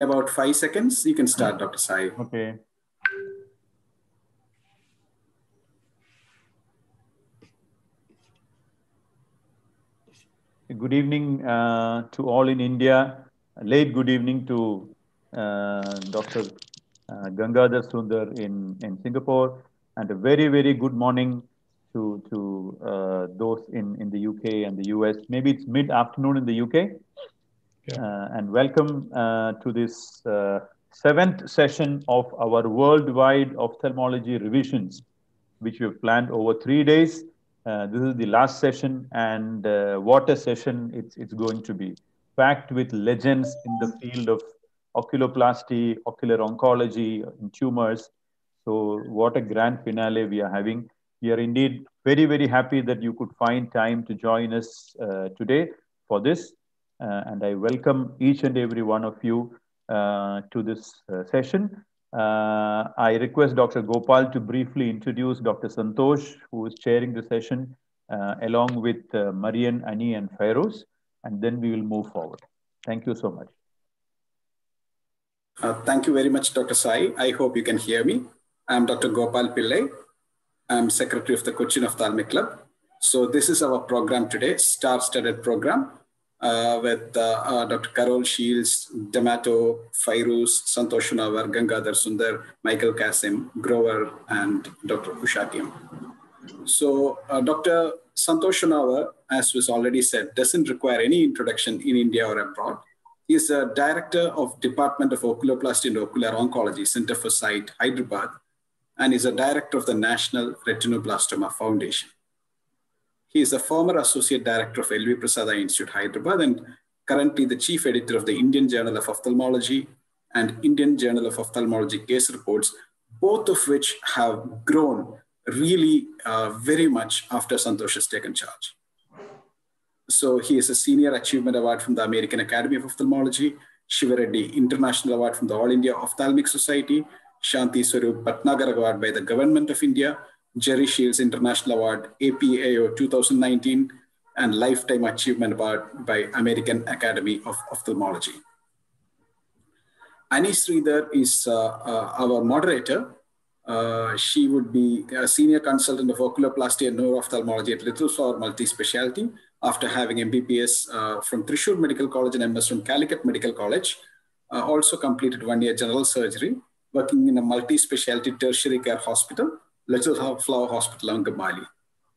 about five seconds. You can start, Dr. Sai. Okay. Good evening uh, to all in India. Late good evening to uh, Dr. Uh, Gangadhar Sundar in, in Singapore. And a very, very good morning to, to uh, those in, in the UK and the US. Maybe it's mid afternoon in the UK. Uh, and welcome uh, to this uh, seventh session of our worldwide ophthalmology revisions, which we've planned over three days. Uh, this is the last session, and uh, what a session it's, it's going to be. Packed with legends in the field of oculoplasty, ocular oncology, and tumors. So, what a grand finale we are having. We are indeed very, very happy that you could find time to join us uh, today for this. Uh, and I welcome each and every one of you uh, to this uh, session. I request Dr. Gopal to briefly introduce Dr. Santosh, who is chairing the session, along with Marian, Ani, and Fairooz, and then we will move forward. Thank you so much. Uh, thank you very much, Dr. Sai. I hope you can hear me. I'm Dr. Gopal Pillai. I'm secretary of the Cochin Ophthalmic Club. So this is our program today, star-studded program uh, with uh, uh, Dr. Carol Shields, Damato, Fairooz, Santosh Honavar, Gangadhar Sundar, Michael Kazim, Grover, and Dr. Usha Kim. So uh, Dr. Santosh Honavar, as was already said, doesn't require any introduction in India or abroad. He is a director of Department of Oculoplasty and Ocular Oncology, Center for Sight, Hyderabad, and is a director of the National Retinoblastoma Foundation. He is a former associate director of LV Prasad Eye Institute, Hyderabad, and currently the chief editor of the Indian Journal of Ophthalmology and Indian Journal of Ophthalmology case reports, both of which have grown really uh, very much after Santosh has taken charge. So he is a Senior Achievement Award from the American Academy of Ophthalmology, Shiva Reddy International Award from the All India Ophthalmic Society, Shanti Swarup Bhatnagar Award by the Government of India, Jerry Shields International Award, APAO 2019, and Lifetime Achievement Award by American Academy of Ophthalmology. Ani Sridhar is uh, uh, our moderator. Uh, she would be a senior consultant of oculoplasty and neuro-ophthalmology at Little Flower Multi-Specialty after having MBBS uh, from Thrissur Medical College and MS from Calicut Medical College. Uh, also completed one year general surgery, working in a multi-specialty tertiary care hospital, Little Flower Hospital, Angamali.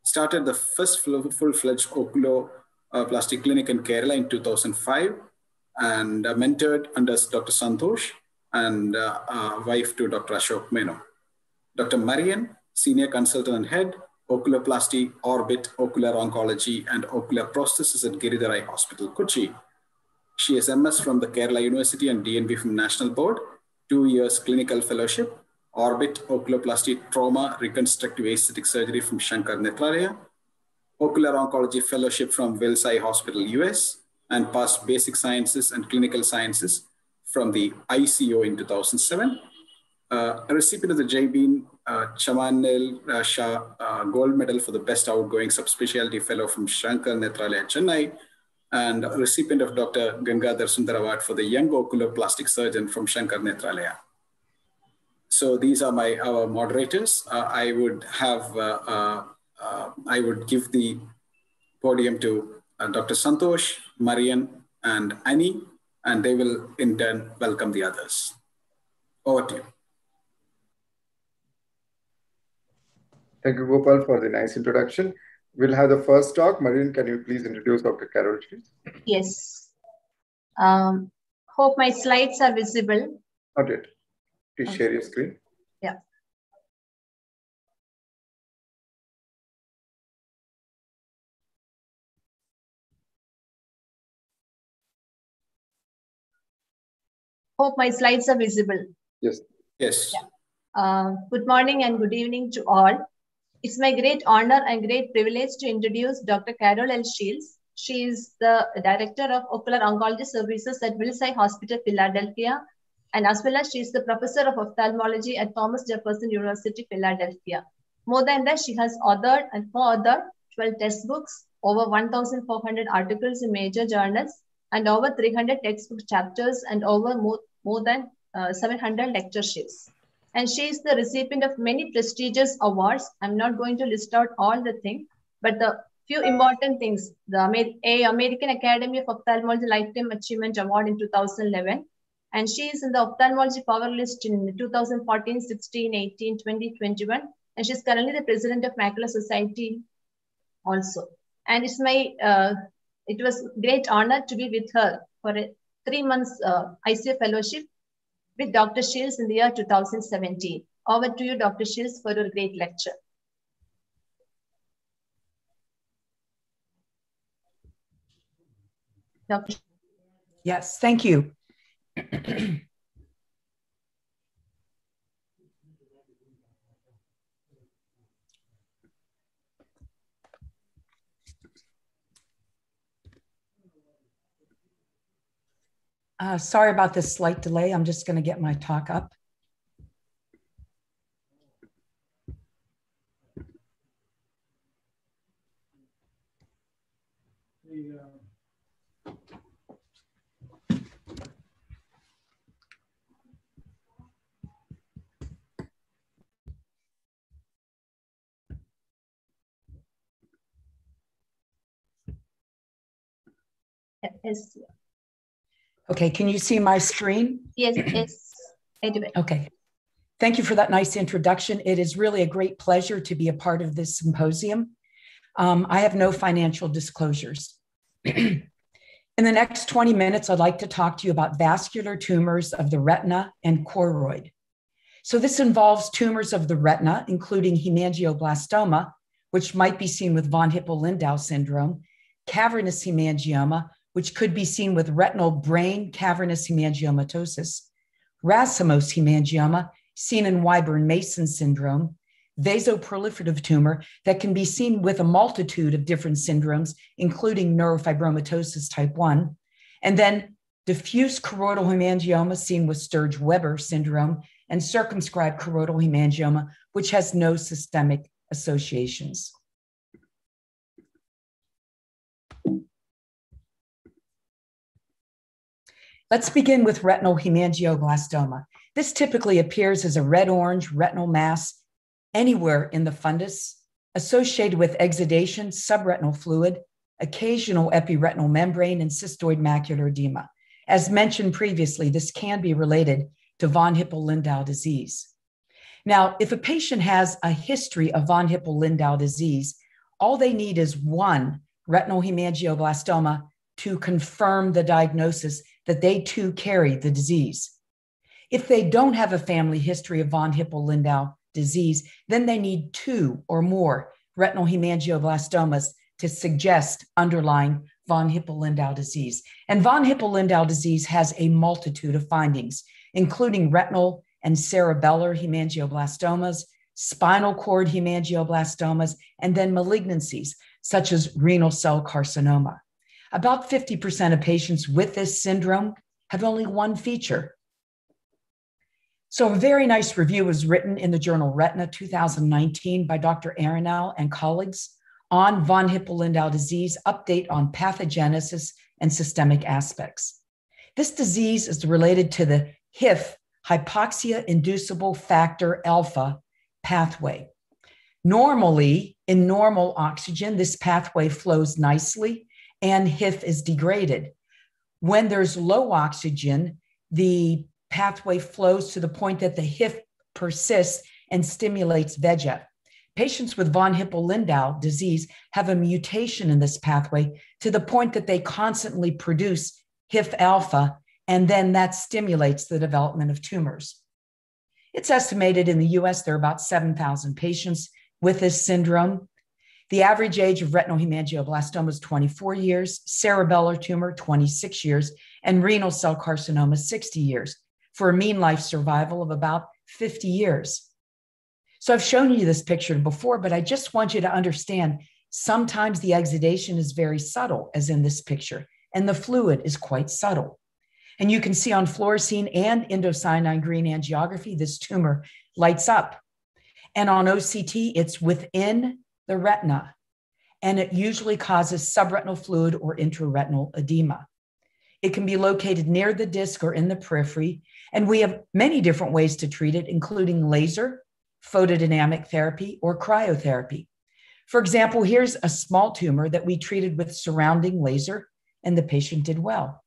Started the first full-fledged oculoplasty clinic in Kerala in 2005 and uh, mentored under Dr. Santosh and uh, uh, wife to Dr. Ashok Menon. Dr. Marian, senior consultant and head, oculoplasty, orbit, ocular oncology, and ocular prosthesis at Giridhar Eye Hospital, Kochi. She has MS from the Kerala University and DNB from National Board, two years clinical fellowship, orbit, oculoplasty, trauma, reconstructive aesthetic surgery from Sankara Nethralaya, ocular oncology fellowship from Wills Eye Hospital, US, and passed basic sciences and clinical sciences from the ICO in 2007. Uh, a recipient of the Jai Bhim uh, Chamanel uh, Shah uh, Gold Medal for the Best Outgoing Subspecialty Fellow from Sankara Nethralaya, Chennai, and recipient of Dr. Gangadhar Sundar Award for the Young Oculoplastic Surgeon from Sankara Nethralaya. So these are my our moderators. Uh, I would have uh, I would give the podium to Dr. Santosh, Marian, and Annie, and they will in turn welcome the others. Over to you. Thank you, Gopal, for the nice introduction. We'll have the first talk. Marian, can you please introduce Dr. Carol Shields? Yes. Um, hope my slides are visible. Not yet. Please okay. share your screen. Yeah. Hope my slides are visible. Yes. Yes. Yeah. Uh, good morning and good evening to all. It's my great honor and great privilege to introduce Dr. Carol L. Shields. She is the Director of Ocular Oncology Services at Wills Hospital, Philadelphia, and as well as she is the Professor of Ophthalmology at Thomas Jefferson University, Philadelphia. More than that, she has authored and co-authored 12 textbooks, over 1,400 articles in major journals, and over 300 textbook chapters and over more, more than uh, 700 lectureships. And she is the recipient of many prestigious awards. I'm not going to list out all the things, but the few important things. The Amer American Academy of Ophthalmology Lifetime Achievement Award in 2011. And she is in the ophthalmology power list in 2014, 16, 18, 20, 21. And she's currently the president of Macular Society also. And it's my, uh, it was great honor to be with her for a three months uh, ICF fellowship with Dr. Shields in the year 2017. Over to you, Dr. Shields, for your great lecture. Yes, thank you. Uh, sorry about this slight delay. I'm just going to get my talk up. Yes. Okay, can you see my screen? Yes, yes, I do it. Okay. Thank you for that nice introduction. It is really a great pleasure to be a part of this symposium. Um, I have no financial disclosures. In the next 20 minutes, I'd like to talk to you about vascular tumors of the retina and choroid. So, this involves tumors of the retina, including hemangioblastoma, which might be seen with von Hippel-Lindau syndrome, cavernous hemangioma, which could be seen with retinal brain cavernous hemangiomatosis, racemose hemangioma, seen in Wyburn Mason syndrome, vasoproliferative tumor that can be seen with a multitude of different syndromes, including neurofibromatosis type 1, and then diffuse choroidal hemangioma seen with Sturge Weber syndrome, and circumscribed choroidal hemangioma, which has no systemic associations. Let's begin with retinal hemangioblastoma. This typically appears as a red orange retinal mass anywhere in the fundus, associated with exudation, subretinal fluid, occasional epiretinal membrane, and cystoid macular edema. As mentioned previously, this can be related to von Hippel-Lindau disease. Now, if a patient has a history of von Hippel-Lindau disease, all they need is one retinal hemangioblastoma to confirm the diagnosis that they too carry the disease. If they don't have a family history of von Hippel-Lindau disease, then they need two or more retinal hemangioblastomas to suggest underlying von Hippel-Lindau disease. And von Hippel-Lindau disease has a multitude of findings, including retinal and cerebellar hemangioblastomas, spinal cord hemangioblastomas, and then malignancies such as renal cell carcinoma. About 50% of patients with this syndrome have only one feature. So, a very nice review was written in the journal Retina 2019 by Dr. Aronow and colleagues on von Hippel-Lindau disease, update on pathogenesis and systemic aspects. This disease is related to the HIF, hypoxia inducible factor alpha pathway. Normally, in normal oxygen, this pathway flows nicely and HIF is degraded. When there's low oxygen, the pathway flows to the point that the HIF persists and stimulates VEGF. Patients with von Hippel-Lindau disease have a mutation in this pathway to the point that they constantly produce HIF alpha, and then that stimulates the development of tumors. It's estimated in the US there are about 7,000 patients with this syndrome. The average age of retinal hemangioblastoma is 24 years, cerebellar tumor 26 years, and renal cell carcinoma 60 years, for a mean life survival of about 50 years. So I've shown you this picture before, but I just want you to understand sometimes the exudation is very subtle, as in this picture, and the fluid is quite subtle. And you can see on fluorescein and indocyanine green angiography, this tumor lights up. And on OCT, it's within the retina, and it usually causes subretinal fluid or intraretinal edema. It can be located near the disc or in the periphery, And we have many different ways to treat it, including laser, photodynamic therapy, or cryotherapy. For example, here's a small tumor that we treated with surrounding laser, and the patient did well.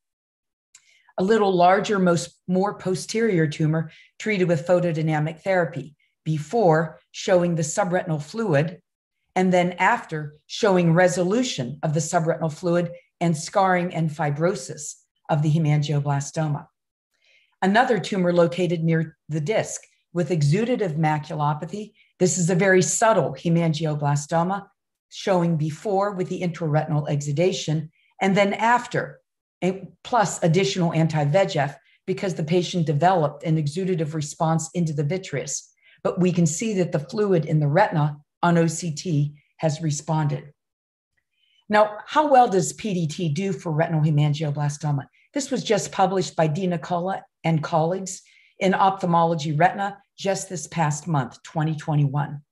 A little larger, most more posterior tumor treated with photodynamic therapy before showing the subretinal fluid, and then after showing resolution of the subretinal fluid and scarring and fibrosis of the hemangioblastoma. Another tumor located near the disc with exudative maculopathy. This is a very subtle hemangioblastoma showing before with the intraretinal exudation and then after, plus additional anti VEGF because the patient developed an exudative response into the vitreous. But we can see that the fluid in the retina on OCT has responded. Now, how well does PDT do for retinal hemangioblastoma? This was just published by Di Nicola and colleagues in Ophthalmology Retina just this past month, 2021.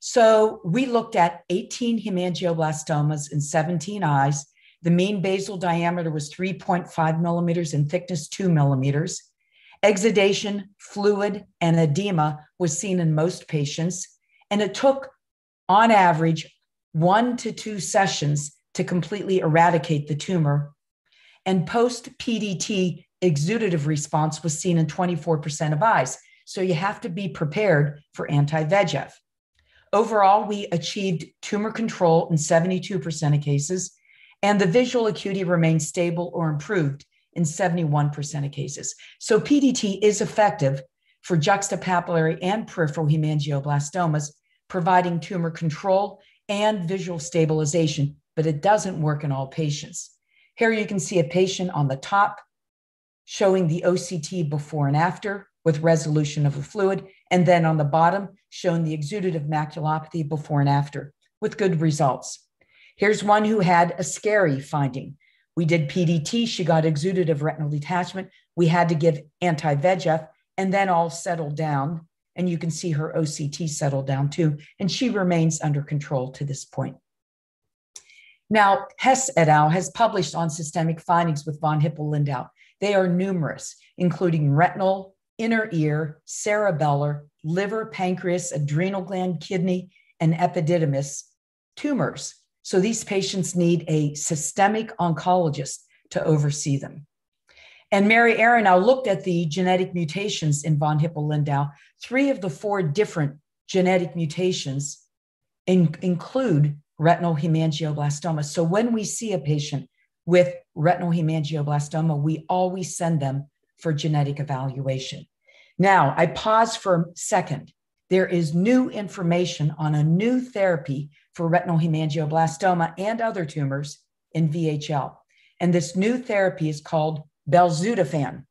So we looked at 18 hemangioblastomas in 17 eyes. The mean basal diameter was 3.5 millimeters and thickness 2 millimeters. Exudation, fluid, and edema was seen in most patients. And it took, on average, one to two sessions to completely eradicate the tumor. And post PDT exudative response was seen in 24% of eyes. So you have to be prepared for anti VEGF. Overall, we achieved tumor control in 72% of cases, and the visual acuity remained stable or improved in 71% of cases. So PDT is effective for juxtapapillary and peripheral hemangioblastomas, providing tumor control and visual stabilization, but it doesn't work in all patients. Here you can see a patient on the top showing the OCT before and after with resolution of the fluid, and then on the bottom showing the exudative maculopathy before and after with good results. Here's one who had a scary finding. We did PDT, she got exudative retinal detachment. We had to give anti VEGF, and then all settled down. And you can see her OCT settle down too. And she remains under control to this point. Now, Hess et al. has published on systemic findings with von Hippel-Lindau. They are numerous, including retinal, inner ear, cerebellar, liver, pancreas, adrenal gland, kidney, and epididymis tumors. So these patients need a systemic oncologist to oversee them. And Mary Aronow looked at the genetic mutations in von Hippel-Lindau. Three of the four different genetic mutations in, include retinal hemangioblastoma. So when we see a patient with retinal hemangioblastoma, we always send them for genetic evaluation. Now, I pause for a second. There is new information on a new therapy for retinal hemangioblastoma and other tumors in VHL. And this new therapy is called belzutifan.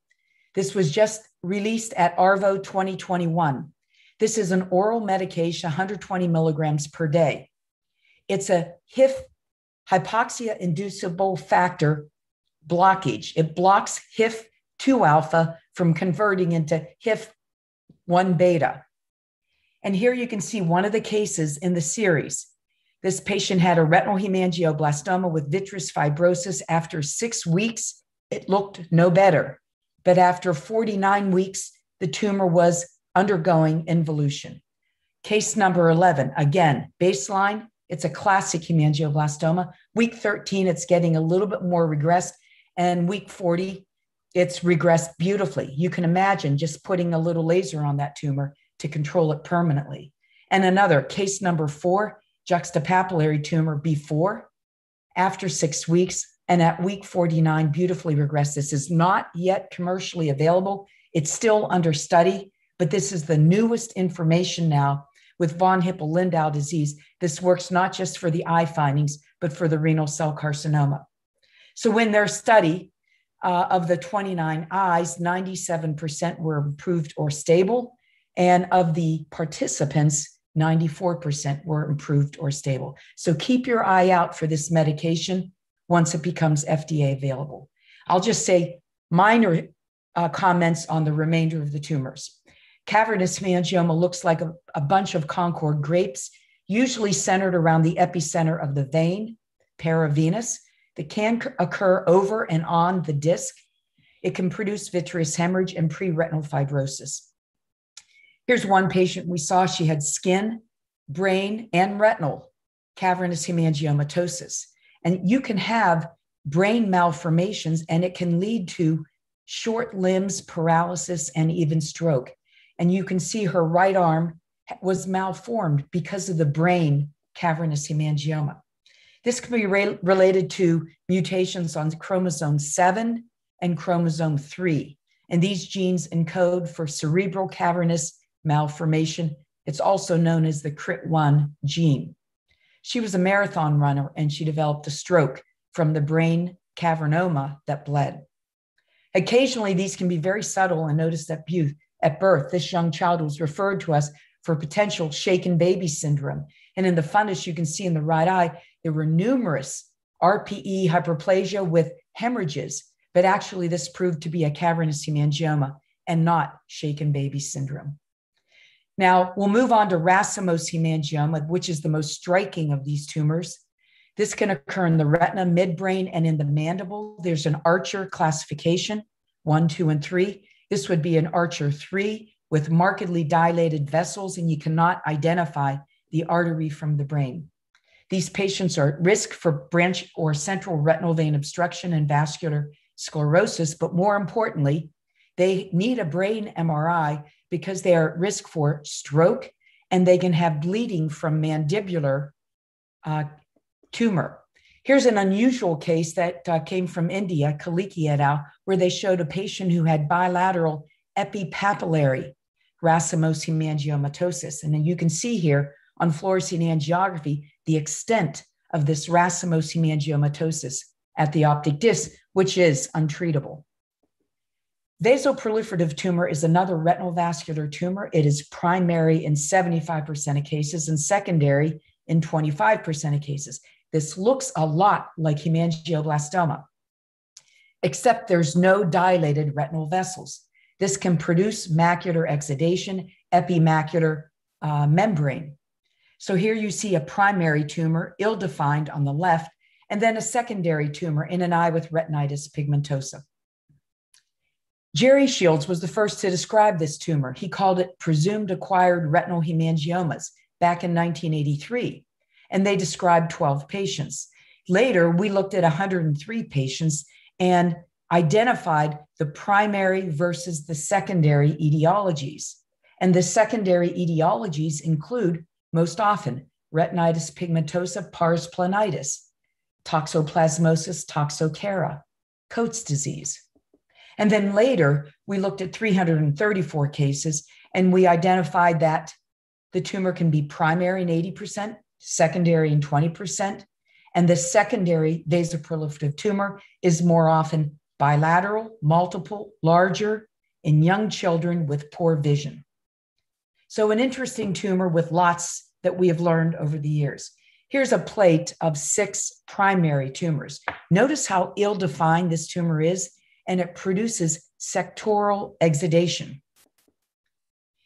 This was just released at ARVO 2021. This is an oral medication, 120 milligrams per day. It's a HIF hypoxia inducible factor blockage. It blocks HIF 2 alpha from converting into HIF 1 beta. And here you can see one of the cases in the series. This patient had a retinal hemangioblastoma with vitreous fibrosis. After six weeks, it looked no better. But after 49 weeks, the tumor was undergoing involution. Case number 11, again, baseline, it's a classic hemangioblastoma. Week 13, it's getting a little bit more regressed. And week 40, it's regressed beautifully. You can imagine just putting a little laser on that tumor to control it permanently. And another case number four, juxtapapillary tumor before, after six weeks, and at week 49, beautifully regressed. This is not yet commercially available. It's still under study, but this is the newest information now with von Hippel-Lindau disease. This works not just for the eye findings, but for the renal cell carcinoma. So when their study uh, of the 29 eyes, 97% were improved or stable. And of the participants, 94% were improved or stable. So keep your eye out for this medication once it becomes FDA available. I'll just say minor uh, comments on the remainder of the tumors. Cavernous hemangioma looks like a, a bunch of Concord grapes, usually centered around the epicenter of the vein, paravenous that can occur over and on the disc. It can produce vitreous hemorrhage and pre-retinal fibrosis. Here's one patient we saw. She had skin, brain, and retinal cavernous hemangiomatosis. And you can have brain malformations, and it can lead to short limbs, paralysis, and even stroke. And you can see her right arm was malformed because of the brain cavernous hemangioma. This can be re- related to mutations on chromosome 7 and chromosome 3. And these genes encode for cerebral cavernous malformation. It's also known as the KRIT1 gene. She was a marathon runner and she developed a stroke from the brain cavernoma that bled. Occasionally, these can be very subtle and noticed at, at birth. This young child was referred to us for potential shaken baby syndrome. And in the fundus, you can see in the right eye, there were numerous RPE hyperplasia with hemorrhages, but actually, this proved to be a cavernous hemangioma and not shaken baby syndrome. Now, we'll move on to racemose hemangioma, which is the most striking of these tumors. This can occur in the retina, midbrain, and in the mandible. There's an Archer classification, one, two, and three. This would be an Archer three with markedly dilated vessels, and you cannot identify the artery from the brain. These patients are at risk for branch or central retinal vein obstruction and vascular sclerosis, but more importantly, they need a brain MRI because they are at risk for stroke and they can have bleeding from mandibular uh, tumor. Here's an unusual case that uh, came from India, Kaliki et al., where they showed a patient who had bilateral epipapillary racemose hemangiomatosis. And then you can see here on fluorescein angiography the extent of this racemose hemangiomatosis at the optic disc, which is untreatable. Vasoproliferative tumor is another retinal vascular tumor. It is primary in 75% of cases and secondary in 25% of cases. This looks a lot like hemangioblastoma, except there's no dilated retinal vessels. This can produce macular exudation, epimacular uh, membrane. So here you see a primary tumor, ill defined on the left, and then a secondary tumor in an eye with retinitis pigmentosa. Jerry Shields was the first to describe this tumor. He called it presumed acquired retinal hemangiomas back in 1983, and they described 12 patients. Later, we looked at 103 patients and identified the primary versus the secondary etiologies. And the secondary etiologies include, most often, retinitis pigmentosa pars planitis, toxoplasmosis toxocara, Coats disease. And then later, we looked at 334 cases and we identified that the tumor can be primary in 80%, secondary in 20%, and the secondary vasoproliferative tumor is more often bilateral, multiple, larger in young children with poor vision. So, an interesting tumor with lots that we have learned over the years. Here's a plate of six primary tumors. Notice how ill defined this tumor is and it produces sectoral exudation.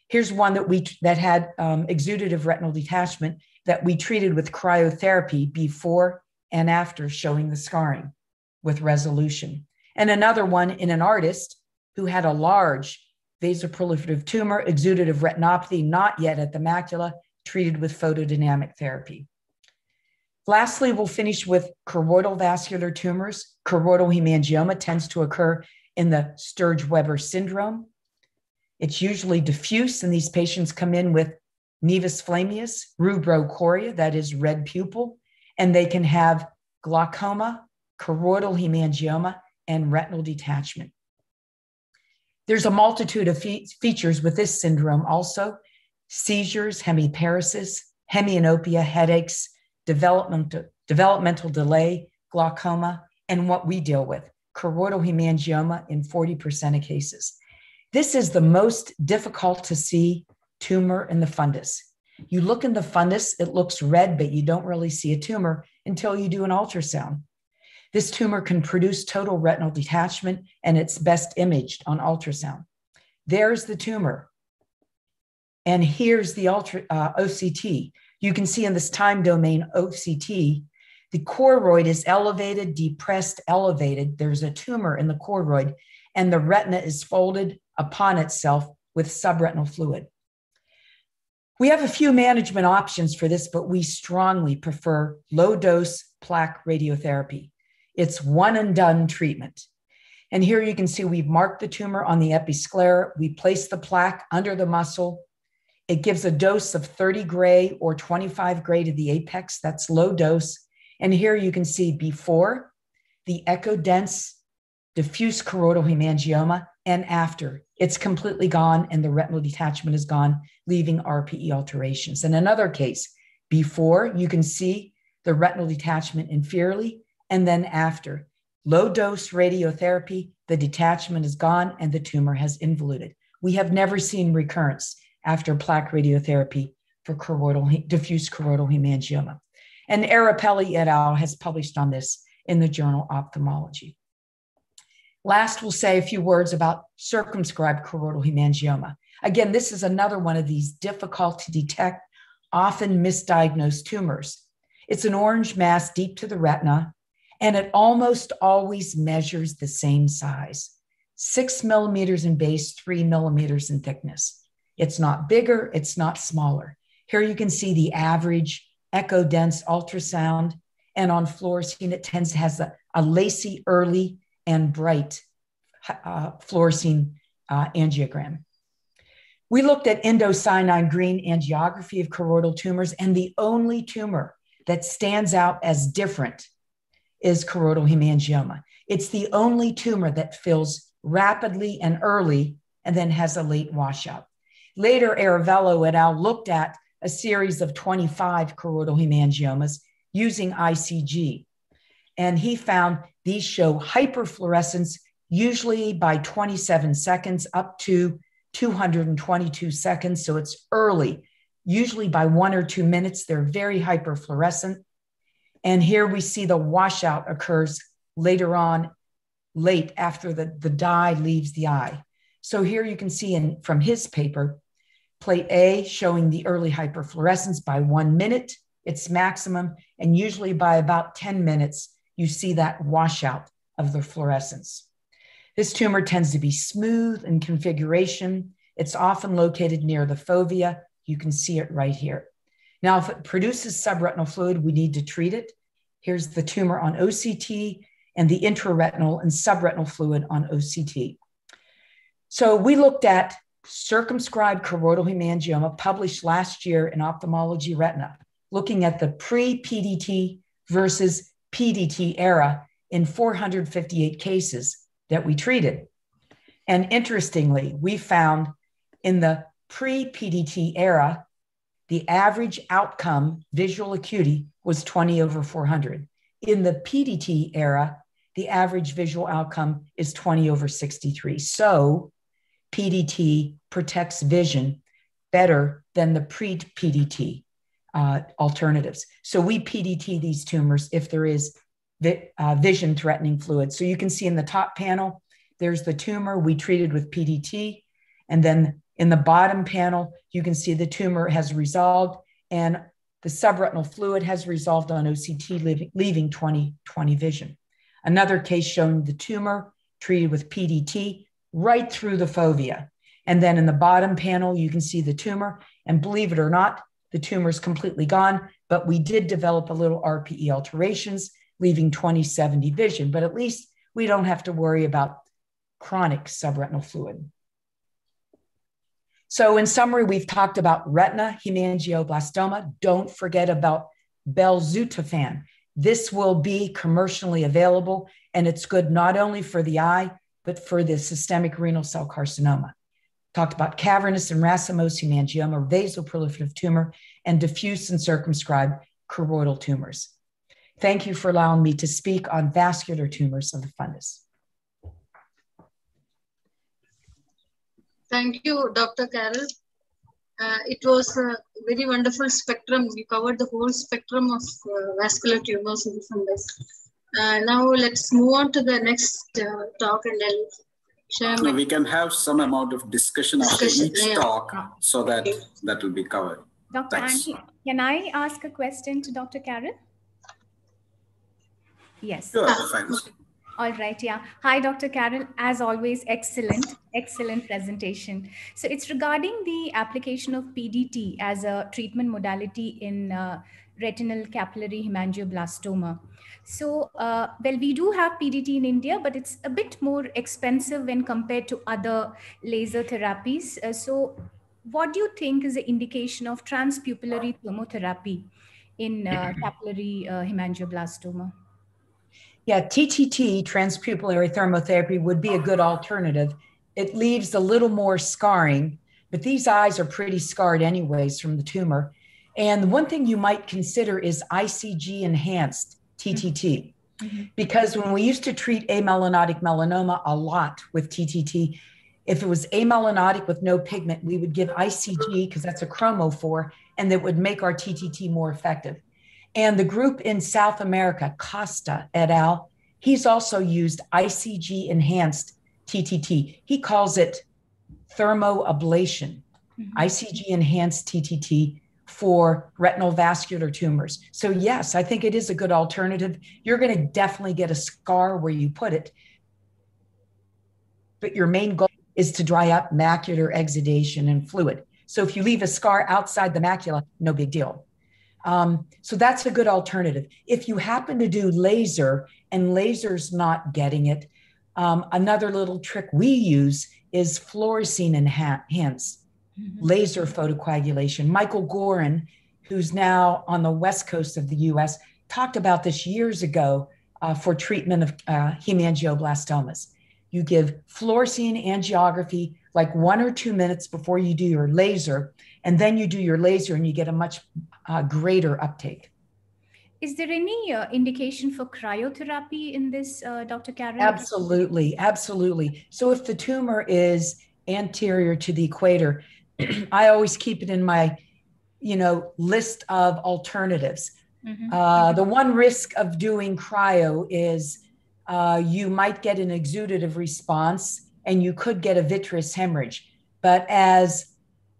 Here's one that we that had um, exudative retinal detachment that we treated with cryotherapy before and after showing the scarring with resolution. And another one in an artist who had a large vasoproliferative tumor, exudative retinopathy, not yet at the macula, treated with photodynamic therapy. Lastly, we'll finish with choroidal vascular tumors. Choroidal hemangioma tends to occur in the Sturge Weber syndrome. It's usually diffuse, and these patients come in with nevus flammeus, rubrochoria, that is red pupil, and they can have glaucoma, choroidal hemangioma, and retinal detachment. There's a multitude of fe- features with this syndrome also seizures, hemiparesis, hemianopia, headaches, developmental, developmental delay, glaucoma, and what we deal with, choroidal hemangioma in 40% of cases. This is the most difficult to see tumor in the fundus. You look in the fundus, it looks red, but you don't really see a tumor until you do an ultrasound. This tumor can produce total retinal detachment and it's best imaged on ultrasound. There's the tumor. And here's the ultra, uh, OCT. You can see in this time domain OCT, the choroid is elevated, depressed, elevated. There's a tumor in the choroid, and the retina is folded upon itself with subretinal fluid. We have a few management options for this, but we strongly prefer low dose plaque radiotherapy. It's one and done treatment. And here you can see we've marked the tumor on the episclera. We place the plaque under the muscle. It gives a dose of 30 gray or 25 gray to the apex. That's low dose. And here you can see before the echo dense diffuse choroidal hemangioma and after it's completely gone and the retinal detachment is gone, leaving RPE alterations. In another case, before you can see the retinal detachment inferiorly, and then after low dose radiotherapy, the detachment is gone and the tumor has involuted. We have never seen recurrence after plaque radiotherapy for choroidal, diffuse choroidal hemangioma. And Arepalli et al. has published on this in the journal Ophthalmology. Last, we'll say a few words about circumscribed choroidal hemangioma. Again, this is another one of these difficult to detect, often misdiagnosed tumors. It's an orange mass deep to the retina, and it almost always measures the same size six millimeters in base, three millimeters in thickness. It's not bigger, it's not smaller. Here you can see the average echo dense ultrasound, and on fluorescein, it tends to has a, a lacy, early, and bright uh, fluorescein uh, angiogram. We looked at indocyanine green angiography of choroidal tumors, and the only tumor that stands out as different is choroidal hemangioma. It's the only tumor that fills rapidly and early and then has a late washout. Later, Arevalo et al. looked at a series of 25 choroidal hemangiomas using ICG. And he found these show hyperfluorescence usually by 27 seconds up to 222 seconds. So it's early, usually by one or two minutes. They're very hyperfluorescent. And here we see the washout occurs later on, late after the, the dye leaves the eye. So here you can see in, from his paper, plate A showing the early hyperfluorescence by one minute, its maximum, and usually by about 10 minutes, you see that washout of the fluorescence. This tumor tends to be smooth in configuration. It's often located near the fovea. You can see it right here. Now, if it produces subretinal fluid, we need to treat it. Here's the tumor on OCT and the intraretinal and subretinal fluid on OCT. So we looked at circumscribed choroidal hemangioma published last year in Ophthalmology Retina, looking at the pre PDT versus PDT era in 458 cases that we treated. And interestingly, we found in the pre PDT era, the average outcome visual acuity was 20 over 400. In the PDT era, the average visual outcome is 20 over 63. So PDT protects vision better than the pre PDT uh, alternatives. So we PDT these tumors if there is vi- uh, vision threatening fluid. So you can see in the top panel, there's the tumor we treated with PDT. And then in the bottom panel, you can see the tumor has resolved and the subretinal fluid has resolved on OCT, leaving, leaving 20 20 vision. Another case showing the tumor treated with PDT right through the fovea. And then in the bottom panel, you can see the tumor. And believe it or not, the tumor is completely gone, but we did develop a little RPE alterations, leaving 20/70 vision. But at least we don't have to worry about chronic subretinal fluid. So, in summary, we've talked about retina hemangioblastoma. Don't forget about belzutifan. This will be commercially available, and it's good not only for the eye, but for the systemic renal cell carcinoma. Talked about cavernous and racemose hemangioma, vasoproliferative tumor, and diffuse and circumscribed choroidal tumors. Thank you for allowing me to speak on vascular tumors of the fundus. Thank you, Dr. Carol. Uh, it was a very wonderful spectrum. You covered the whole spectrum of uh, vascular tumors of the fundus. Uh, now let's move on to the next uh, talk and I'll share no, we can have some amount of discussion, Discussion, after each yeah. talk so that Okay. that will be covered. Dr. Thanks. Andy, can I ask a question to Dr. Carol? Yes. Sure, fine. All right, yeah. Hi, Dr. Carol. As always, excellent, excellent presentation. So it's regarding the application of PDT as a treatment modality in uh, retinal capillary hemangioblastoma. So, uh, well, we do have PDT in India, but it's a bit more expensive when compared to other laser therapies. Uh, so, what do you think is the indication of transpupillary thermotherapy in uh, capillary uh, hemangioblastoma? Yeah, TTT, transpupillary thermotherapy, would be a good alternative. It leaves a little more scarring, but these eyes are pretty scarred, anyways, from the tumor. And one thing you might consider is ICG enhanced TTT. Mm-hmm. Because when we used to treat amelanotic melanoma a lot with TTT, if it was amelanotic with no pigment, we would give ICG because that's a chromophore, and that would make our TTT more effective. And the group in South America, Costa et al., he's also used ICG enhanced TTT. He calls it thermoablation, mm-hmm. ICG enhanced TTT for retinal vascular tumors. So, yes, I think it is a good alternative. You're going to definitely get a scar where you put it. But your main goal is to dry up macular exudation and fluid. So, if you leave a scar outside the macula, no big deal. Um, so that's a good alternative. If you happen to do laser and laser's not getting it, um, another little trick we use is fluorescein enhance mm-hmm. laser photocoagulation. Michael Gorin, who's now on the west coast of the US, talked about this years ago uh, for treatment of uh, hemangioblastomas. You give fluorescein angiography like one or two minutes before you do your laser, and then you do your laser and you get a much uh, greater uptake. Is there any uh, indication for cryotherapy in this, uh, Dr. Karen? Absolutely, absolutely. So if the tumor is anterior to the equator, I always keep it in my, you know, list of alternatives. Mm-hmm. Uh, the one risk of doing cryo is uh, you might get an exudative response and you could get a vitreous hemorrhage. But as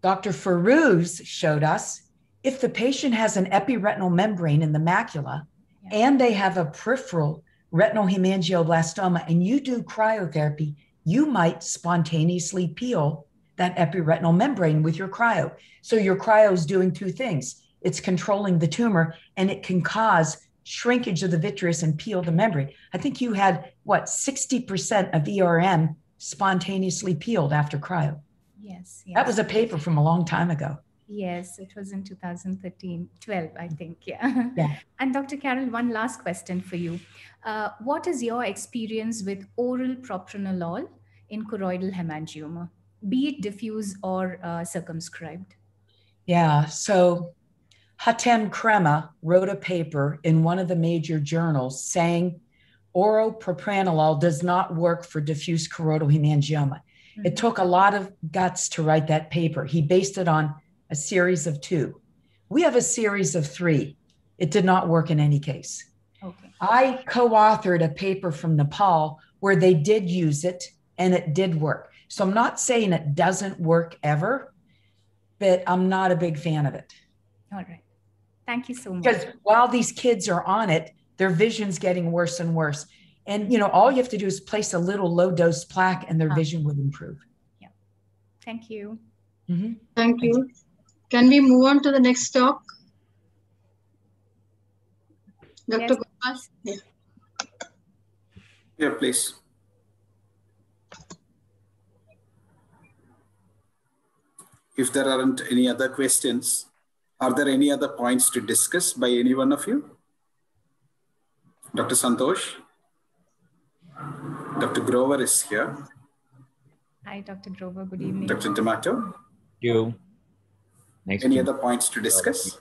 Dr. Fairooz showed us, if the patient has an epiretinal membrane in the macula yeah. and they have a peripheral retinal hemangioblastoma and you do cryotherapy, you might spontaneously peel that epiretinal membrane with your cryo. So your cryo is doing two things. It's controlling the tumor and it can cause shrinkage of the vitreous and peel the membrane. I think you had what 60% of ERM spontaneously peeled after cryo. Yes, yes. That was a paper from a long time ago. Yes, it was in 2013, 12, I think. Yeah. yeah. And Dr. Carol, one last question for you. Uh, what is your experience with oral propranolol in choroidal hemangioma, be it diffuse or uh, circumscribed? Yeah. So Hatem Krema wrote a paper in one of the major journals saying oral propranolol does not work for diffuse choroidal hemangioma. Mm-hmm. It took a lot of guts to write that paper. He based it on a series of two. We have a series of three. It did not work in any case. Okay. I co authored a paper from Nepal where they did use it and it did work. So I'm not saying it doesn't work ever, but I'm not a big fan of it. All right. Thank you so much. Because while these kids are on it, their vision's getting worse and worse. And you know, all you have to do is place a little low dose plaque and their vision would improve. Yeah. Thank you. Mm-hmm. Thank you. Can we move on to the next talk? Dr. Yes. Yeah. yeah, please. If there aren't any other questions, are there any other points to discuss by any one of you? Dr. Santosh? Dr. Grover is here. Hi, Dr. Grover. Good evening. Dr. Damato? You. Nice Any other points to discuss?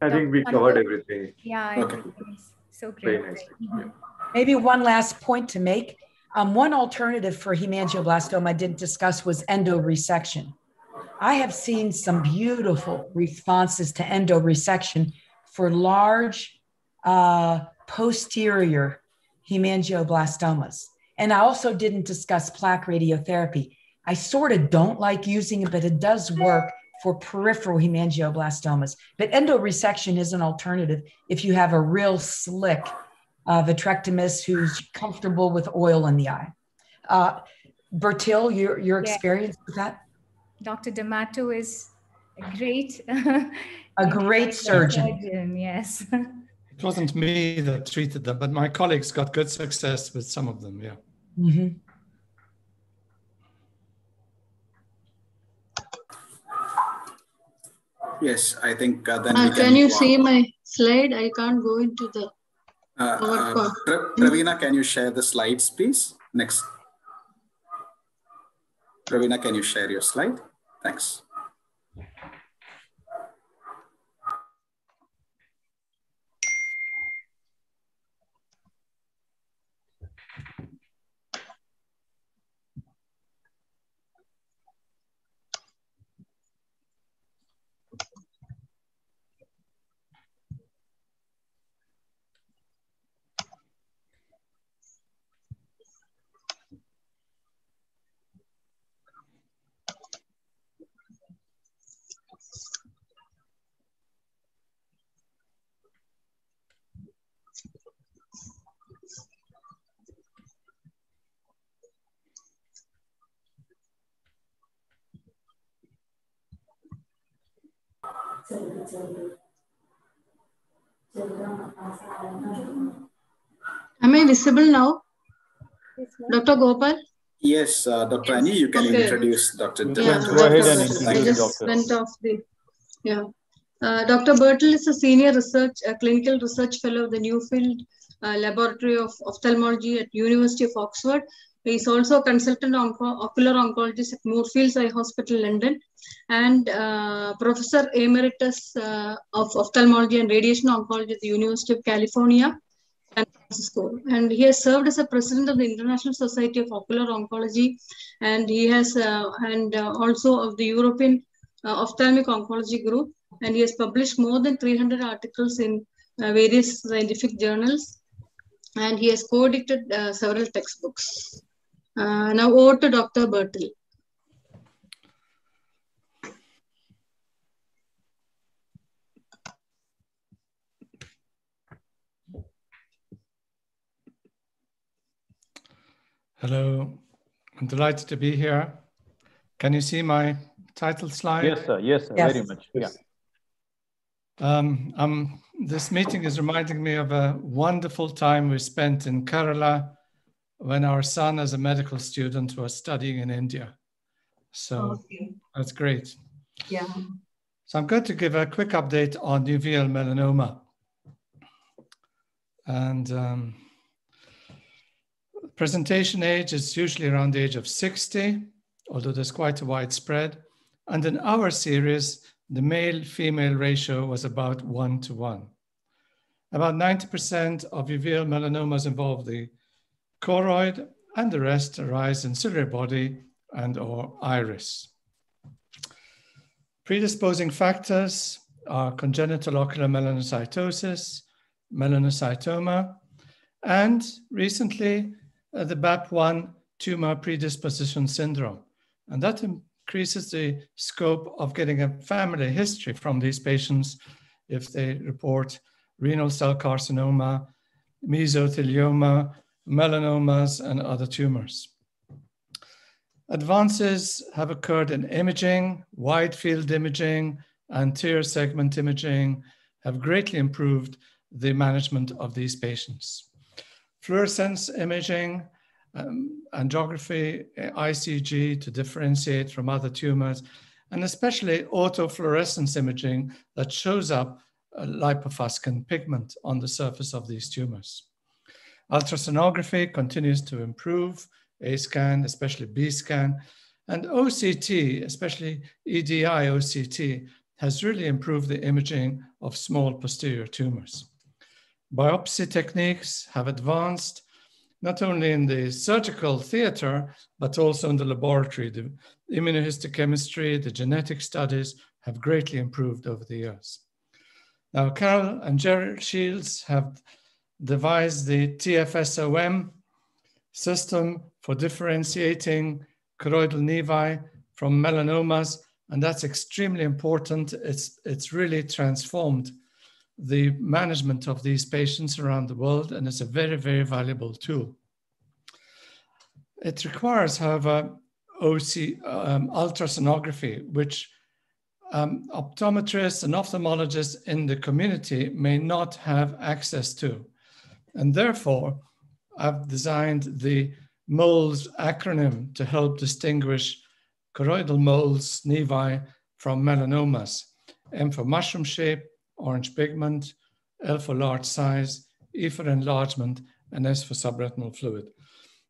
I think we covered everything. Yeah. Okay. So great. Nice. Mm-hmm. Maybe one last point to make. Um, one alternative for hemangioblastoma I didn't discuss was endoresection. I have seen some beautiful responses to endoresection for large uh, posterior hemangioblastomas. And I also didn't discuss plaque radiotherapy. I sort of don't like using it, but it does work for peripheral hemangioblastomas. But endoresection is an alternative if you have a real slick uh, vitrectomist who's comfortable with oil in the eye. Uh, Bertil, your, your experience yeah. with that? Dr. Damato is a great, a great surgeon. surgeon. Yes. It wasn't me that treated them, but my colleagues got good success with some of them. Yeah. Mm-hmm. Yes, I think uh, then. Uh, can, can, you see on. my slide? I can't go into the. Uh, Pravina, can you share the slides, please? Next. Pravina, can you share your slide? Thanks. Am I visible now? Dr. Gopal? Yes, uh, Dr. Yes. Annie, you can okay. introduce Dr. Yeah, Go ahead and introduce I just doctor. went off the, yeah. Uh, Dr. Bertil is a senior research, a clinical research fellow of the Nuffield uh, Laboratory of Ophthalmology at University of Oxford he is also a consultant onco ocular oncologist at Moorfields Eye Hospital, London, and uh, Professor Emeritus uh, of Ophthalmology and Radiation Oncology at the University of California, San Francisco. And he has served as a president of the International Society of Ocular Oncology, and he has uh, and uh, also of the European uh, Ophthalmic Oncology Group. And he has published more than 300 articles in uh, various scientific journals, and he has co-edited several textbooks. Uh, now over to Dr. Bertil. Hello, I'm delighted to be here. Can you see my title slide? Yes, sir. Yes, sir. Yes. very much. Yeah. Um, um, this meeting is reminding me of a wonderful time we spent in Kerala when our son, as a medical student, was studying in India. So okay. that's great. Yeah. So I'm going to give a quick update on uveal melanoma. And um, presentation age is usually around the age of 60, although there's quite a wide spread. And in our series, the male-female ratio was about one to one. About 90% of uveal melanomas involve the choroid, and the rest arise in ciliary body and or iris. Predisposing factors are congenital ocular melanocytosis, melanocytoma, and recently uh, the BAP1 tumor predisposition syndrome. And that increases the scope of getting a family history from these patients if they report renal cell carcinoma, mesothelioma, melanomas, and other tumors. Advances have occurred in imaging, wide field imaging, and anterior segment imaging have greatly improved the management of these patients. Fluorescence imaging, um, angiography, ICG to differentiate from other tumors, and especially autofluorescence imaging that shows up lipofuscin pigment on the surface of these tumors. Ultrasonography continues to improve, A scan, especially B scan, and OCT, especially EDI OCT, has really improved the imaging of small posterior tumors. Biopsy techniques have advanced not only in the surgical theater, but also in the laboratory. The immunohistochemistry, the genetic studies have greatly improved over the years. Now, Carol and Gerald Shields have devised the TFSOM system for differentiating choroidal nevi from melanomas And that's extremely important. It's, it's really transformed the management of these patients around the world, and it's a very, very valuable tool. It requires, however, OC um, ultrasonography, which um, optometrists and ophthalmologists in the community may not have access to. And therefore, I've designed the MOLES acronym to help distinguish choroidal moles, nevi, from melanomas. M for mushroom shape, orange pigment, L for large size, E for enlargement, and S for subretinal fluid.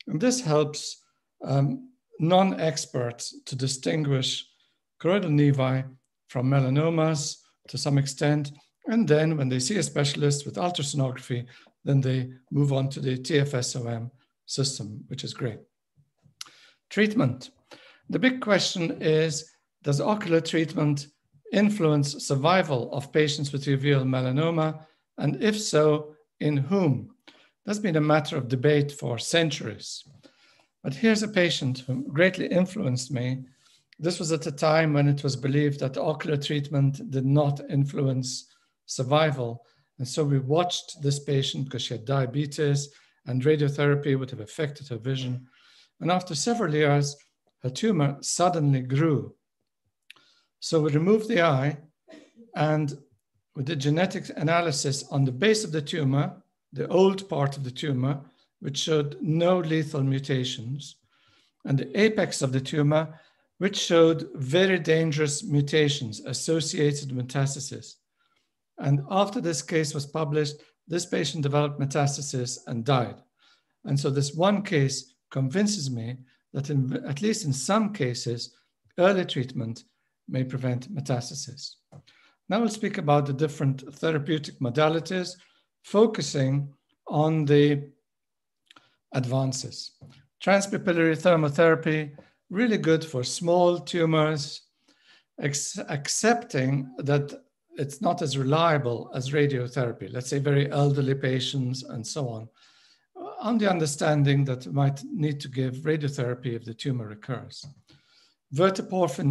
And this helps um, non-experts to distinguish choroidal nevi from melanomas to some extent. And then when they see a specialist with ultrasonography, then they move on to the TFSOM system, which is great. Treatment. The big question is, does ocular treatment influence survival of patients with uveal melanoma? And if so, in whom? That's been a matter of debate for centuries. But here's a patient who greatly influenced me. This was at a time when it was believed that ocular treatment did not influence survival. And so we watched this patient because she had diabetes and radiotherapy would have affected her vision. And after several years, her tumor suddenly grew. So we removed the eye and we did genetic analysis on the base of the tumor, the old part of the tumor, which showed no lethal mutations, and the apex of the tumor, which showed very dangerous mutations associated with metastasis. And after this case was published, this patient developed metastasis and died. And so this one case convinces me that in, at least in some cases, early treatment may prevent metastasis. Now we'll speak about the different therapeutic modalities, focusing on the advances. Transpapillary thermotherapy, really good for small tumors, accepting that it's not as reliable as radiotherapy, let's say very elderly patients and so on, on the understanding that we might need to give radiotherapy if the tumor recurs. Verteporfin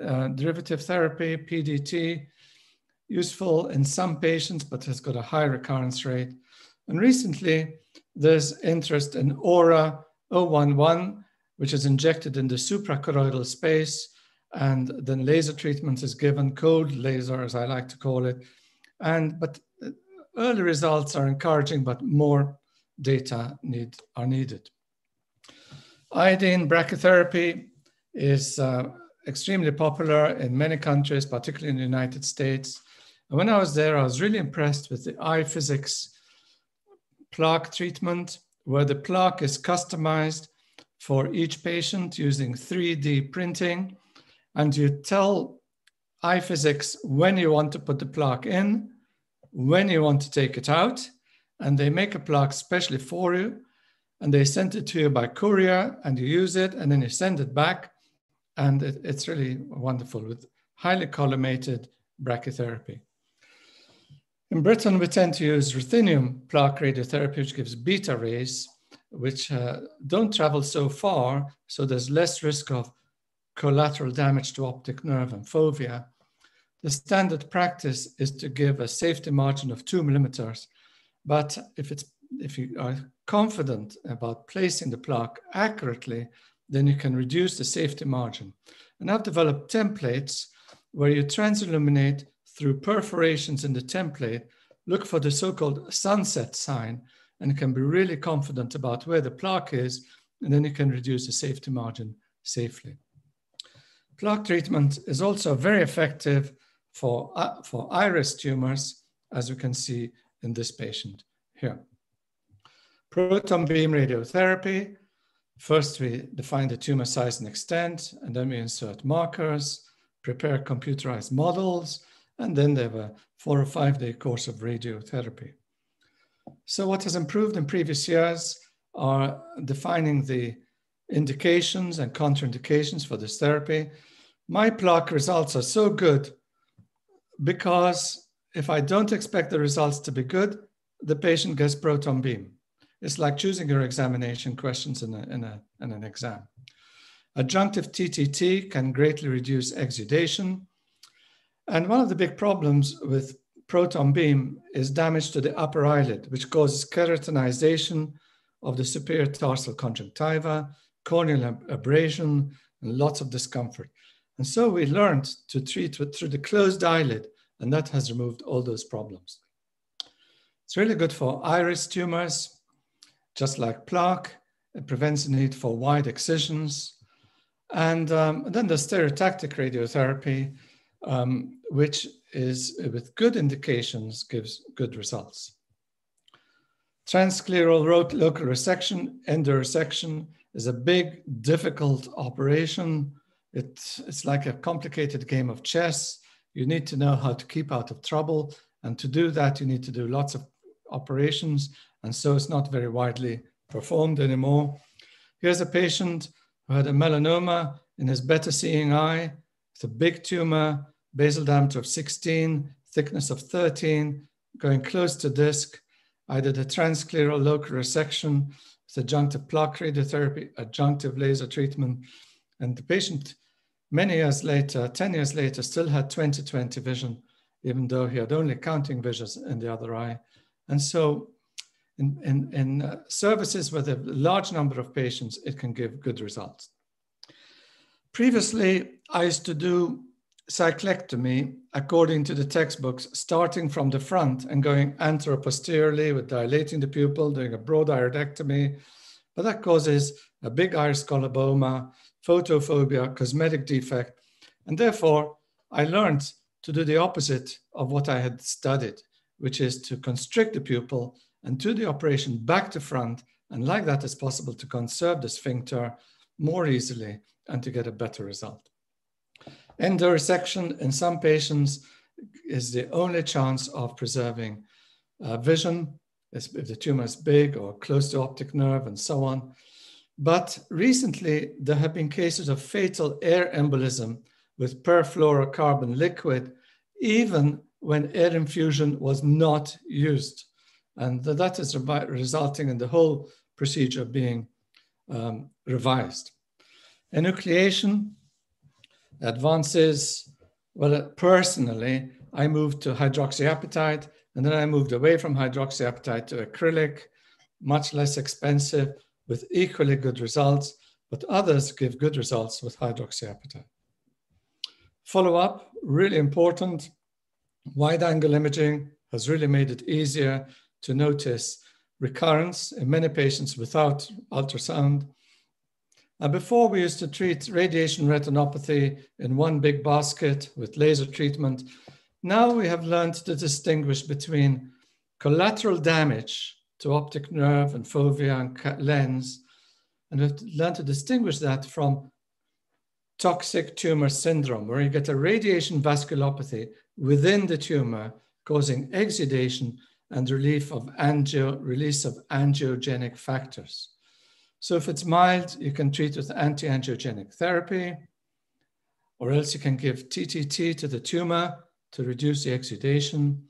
uh, derivative therapy, PDT, useful in some patients, but has got a high recurrence rate. And recently, there's interest in Aura 011, which is injected in the suprachoroidal space, and then laser treatment is given, cold laser, as I like to call it. And but early results are encouraging, but more data need are needed. Iodine brachytherapy is uh, extremely popular in many countries, particularly in the United States. And when I was there, I was really impressed with the eye physics plaque treatment, where the plaque is customized for each patient using 3D printing. And you tell Eye Physics when you want to put the plaque in, when you want to take it out, and they make a plaque specially for you, and they send it to you by courier, and you use it, and then you send it back. And it, it's really wonderful with highly collimated brachytherapy. In Britain, we tend to use ruthenium plaque radiotherapy, which gives beta rays, which uh, don't travel so far, so there's less risk of collateral damage to optic nerve and fovea. The standard practice is to give a safety margin of two millimeters, but if, it's, if you are confident about placing the plaque accurately, then you can reduce the safety margin. And I've developed templates where you transilluminate through perforations in the template, look for the so-called sunset sign, and you can be really confident about where the plaque is, and then you can reduce the safety margin safely. Plaque treatment is also very effective for, uh, for iris tumors, as you can see in this patient here. Proton beam radiotherapy. First, we define the tumor size and extent, and then we insert markers, prepare computerized models, and then they have a four or five day course of radiotherapy. So what has improved in previous years are defining the indications and contraindications for this therapy. My plaque results are so good because if I don't expect the results to be good, the patient gets proton beam. It's like choosing your examination questions in, a, in, a, in an exam. Adjunctive TTT can greatly reduce exudation. And one of the big problems with proton beam is damage to the upper eyelid, which causes keratinization of the superior tarsal conjunctiva, corneal abrasion, and lots of discomfort. And so we learned to treat with, through the closed eyelid, and that has removed all those problems. It's really good for iris tumors, just like plaque. It prevents the need for wide excisions. And, um, then the stereotactic radiotherapy, um, which is with good indications, gives good results. Transscleral local resection, endoresection is a big, difficult operation. It, it's like a complicated game of chess. You need to know how to keep out of trouble. And to do that, you need to do lots of operations. And so it's not very widely performed anymore. Here's a patient who had a melanoma in his better seeing eye. It's a big tumor, basal diameter of 16, thickness of 13, going close to disc. I did a transscleral local resection with adjunctive plaque radiotherapy, adjunctive laser treatment. And the patient, many years later, 10 years later, still had 20/20 vision, even though he had only counting visions in the other eye. And so in, in, in uh, services with a large number of patients, it can give good results. Previously, I used to do cyclectomy according to the textbooks, starting from the front and going anteroposteriorly with dilating the pupil, doing a broad iridectomy. But that causes a big iris coloboma, photophobia, cosmetic defect. And therefore, I learned to do the opposite of what I had studied, which is to constrict the pupil and do the operation back to front. And like that, it's possible to conserve the sphincter more easily and to get a better result. Endoresection in some patients is the only chance of preserving uh, vision if the tumor is big or close to optic nerve and so on. But recently, there have been cases of fatal air embolism with perfluorocarbon liquid, even when air infusion was not used. And that is resulting in the whole procedure being um, revised. Enucleation advances, well, uh, personally, I moved to hydroxyapatite and then I moved away from hydroxyapatite to acrylic, much less expensive with equally good results, but others give good results with hydroxyapatite. Follow up, really important. Wide angle imaging has really made it easier to notice recurrence in many patients without ultrasound and before we used to treat radiation retinopathy in one big basket with laser treatment. Now we have learned to distinguish between collateral damage to optic nerve and fovea and lens, and we've learned to distinguish that from toxic tumor syndrome, where you get a radiation vasculopathy within the tumor causing exudation and relief of angio, release of angiogenic factors. So if it's mild, you can treat with anti-angiogenic therapy, or else you can give TTT to the tumor to reduce the exudation.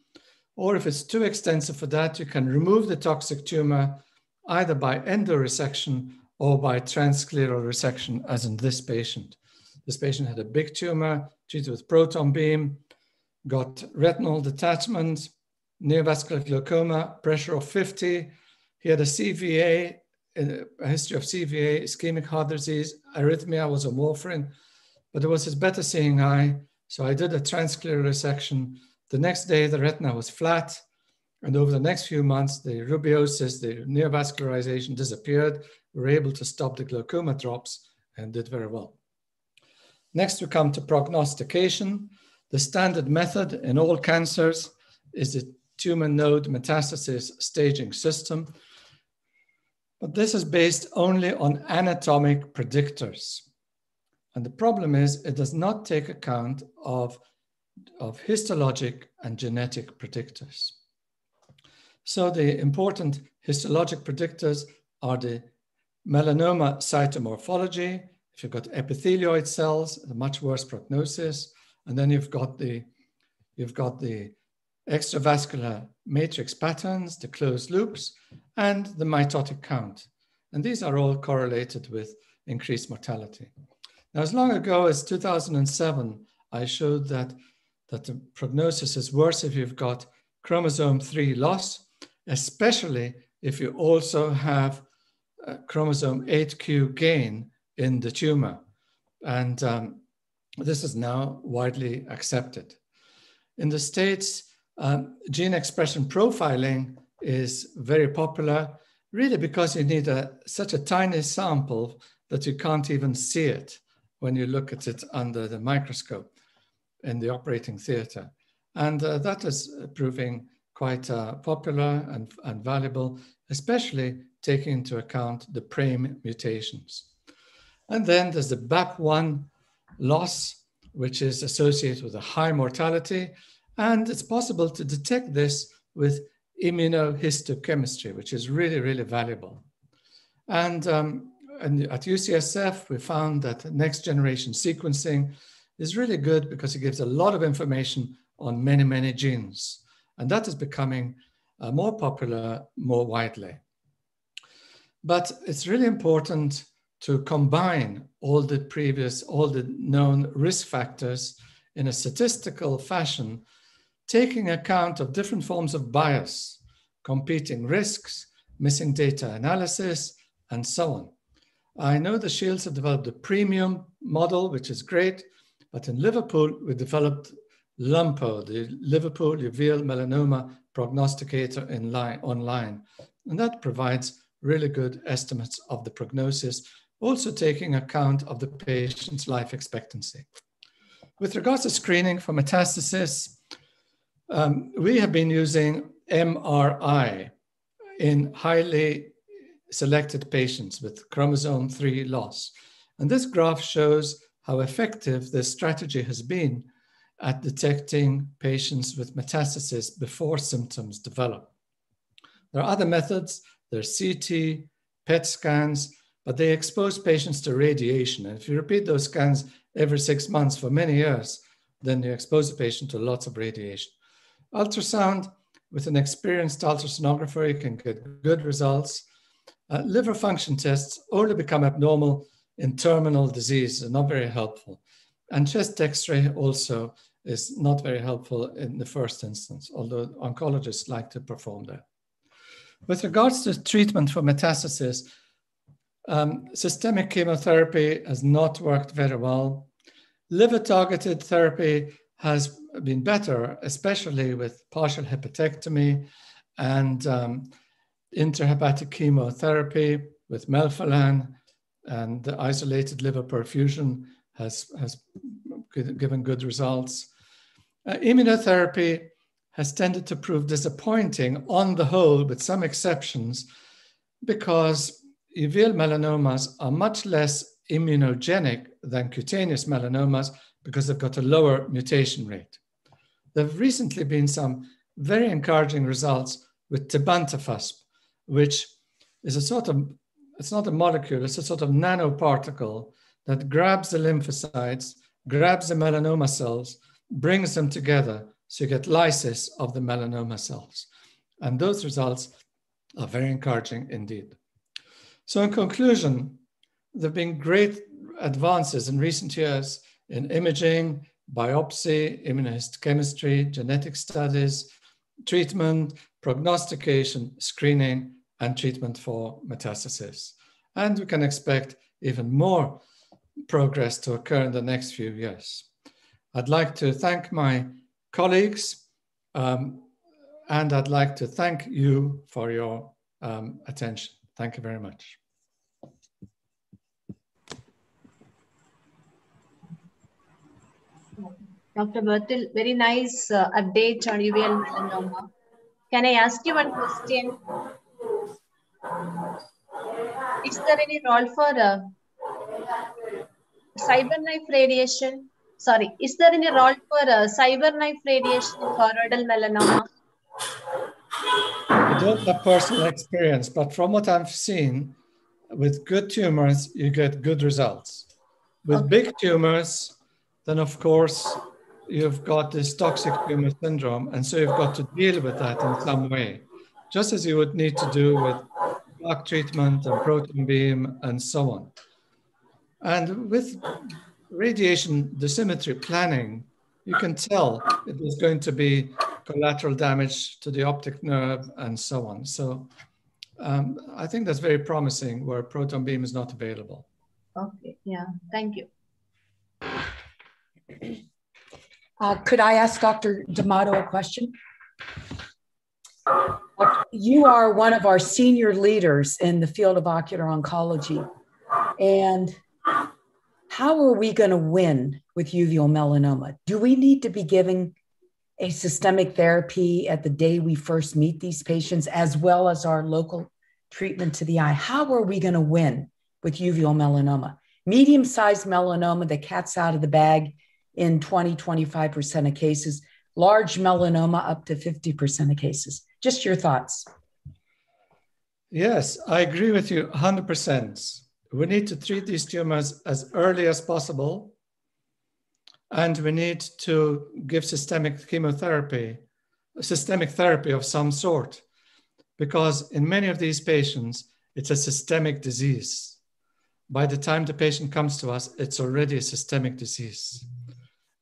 Or if it's too extensive for that, you can remove the toxic tumor either by endoresection or by transscleral resection, as in this patient. This patient had a big tumor, treated with proton beam, got retinal detachment, neovascular glaucoma, pressure of 50. He had a CVA a history of CVA, ischemic heart disease, arrhythmia was a warfarin, but it was his better seeing eye. So I did a transscleral resection. The next day, the retina was flat. And over the next few months, the rubeosis, the neovascularization disappeared. We were able to stop the glaucoma drops and did very well. Next, we come to prognostication. The standard method in all cancers is the tumor node metastasis staging system. But this is based only on anatomic predictors. And the problem is it does not take account of, of histologic and genetic predictors. So the important histologic predictors are the melanoma cytomorphology. If you've got epithelioid cells, a much worse prognosis. And then you've got the, you've got the extravascular matrix patterns, the closed loops, and the mitotic count. And these are all correlated with increased mortality. Now, as long ago as 2007, I showed that, that the prognosis is worse if you've got chromosome 3 loss, especially if you also have chromosome 8q gain in the tumor. And um, this is now widely accepted. In the States, um, gene expression profiling is very popular, really because you need a, such a tiny sample that you can't even see it when you look at it under the microscope in the operating theater. And uh, that is proving quite uh, popular and, and valuable, especially taking into account the PRAME mutations. And then there's the BAP1 loss, which is associated with a high mortality. And it's possible to detect this with immunohistochemistry, which is really, really valuable. And, um, and at UCSF, we found that next generation sequencing is really good because it gives a lot of information on many, many genes. And that is becoming uh, more popular more widely. But it's really important to combine all the previous, all the known risk factors in a statistical fashion, taking account of different forms of bias, competing risks, missing data analysis, and so on. I know the Shields have developed a premium model, which is great, but in Liverpool, we developed LUMPO, the Liverpool Uveal Melanoma Prognosticator in line, online. And that provides really good estimates of the prognosis, also taking account of the patient's life expectancy. With regards to screening for metastasis, um, we have been using MRI in highly selected patients with chromosome 3 loss. And this graph shows how effective this strategy has been at detecting patients with metastasis before symptoms develop. There are other methods there's CT, PET scans, but they expose patients to radiation. And if you repeat those scans every six months for many years, then you expose the patient to lots of radiation. Ultrasound, with an experienced ultrasonographer, you can get good results. Uh, liver function tests only become abnormal in terminal disease, and not very helpful. And chest x-ray also is not very helpful in the first instance, although oncologists like to perform that. With regards to treatment for metastasis, um, systemic chemotherapy has not worked very well. Liver targeted therapy has been better, especially with partial hepatectomy and um, intrahepatic chemotherapy with melphalan and the isolated liver perfusion has, has given good results. Uh, immunotherapy has tended to prove disappointing on the whole, with some exceptions, because uveal melanomas are much less immunogenic than cutaneous melanomas because they've got a lower mutation rate. There have recently been some very encouraging results with tebentafusp, which is a sort of, it's not a molecule, it's a sort of nanoparticle that grabs the lymphocytes, grabs the melanoma cells, brings them together so you get lysis of the melanoma cells. And those results are very encouraging indeed. So in conclusion, there have been great advances in recent years in imaging, biopsy, immunohistochemistry, genetic studies, treatment, prognostication, screening, and treatment for metastasis. And we can expect even more progress to occur in the next few years. I'd like to thank my colleagues. Um, and I'd like to thank you for your um, attention. Thank you very much. Dr. Bertil, very nice uh, update on uveal melanoma. Can I ask you one question? Is there any role for uh, CyberKnife radiation sorry, is there any role for uh, CyberKnife radiation in choroidal melanoma? I don't have personal experience, but from what I've seen, with good tumors, you get good results. With okay. big tumors, then of course, you've got this toxic tumor syndrome, and so you've got to deal with that in some way, just as you would need to do with plaque treatment and proton beam and so on. And with radiation dosimetry planning, you can tell if there's going to be collateral damage to the optic nerve and so on. So um, I think that's very promising where proton beam is not available. Okay, yeah, thank you. Uh, could I ask Dr. Damato a question? You are one of our senior leaders in the field of ocular oncology. And how are we going to win with uveal melanoma? Do we need to be giving a systemic therapy at the day we first meet these patients, as well as our local treatment to the eye? How are we going to win with uveal melanoma? Medium sized melanoma, the cat's out of the bag in 20, 25% of cases, large melanoma up to 50% of cases. Just your thoughts. Yes, I agree with you 100%. We need to treat these tumors as early as possible. And we need to give systemic chemotherapy, systemic therapy of some sort, because in many of these patients, it's a systemic disease. By the time the patient comes to us, it's already a systemic disease.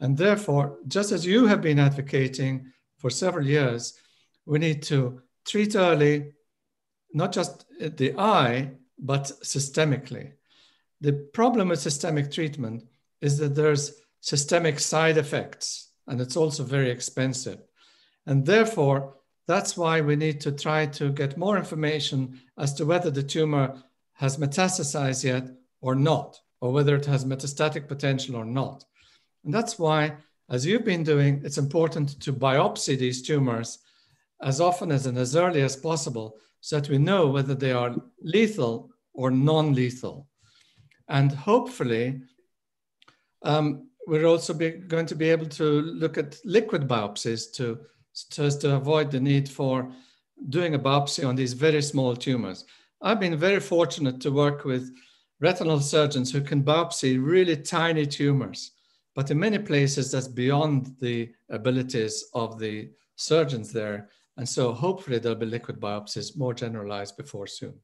And therefore, just as you have been advocating for several years, we need to treat early, not just the eye, but systemically. The problem with systemic treatment is that there's systemic side effects, and it's also very expensive. And therefore, that's why we need to try to get more information as to whether the tumor has metastasized yet or not, or whether it has metastatic potential or not. And that's why, as you've been doing, it's important to biopsy these tumors as often as and as early as possible so that we know whether they are lethal or non lethal. And hopefully, um, we're also be, going to be able to look at liquid biopsies to, to, to avoid the need for doing a biopsy on these very small tumors. I've been very fortunate to work with retinal surgeons who can biopsy really tiny tumors. But in many places, that's beyond the abilities of the surgeons there. And so hopefully there'll be liquid biopsies more generalized before soon.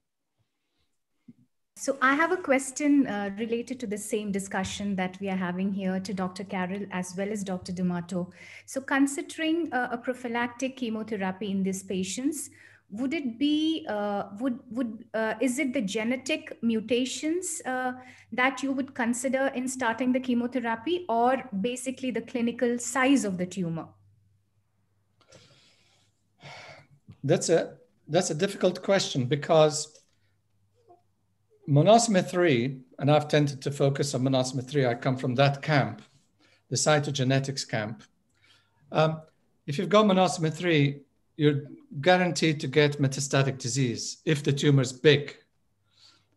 So I have a question uh, related to the same discussion that we are having here to Dr. Carol as well as Dr. Damato. So considering uh, a prophylactic chemotherapy in these patients, would it be uh, would would uh, is it the genetic mutations uh, that you would consider in starting the chemotherapy or basically the clinical size of the tumor? That's a that's a difficult question because monosomy 3 and i've tended to focus on monosomy 3 i come from that camp the cytogenetics camp. Um, if you've got monosomy 3 you're guaranteed to get metastatic disease if the tumor is big.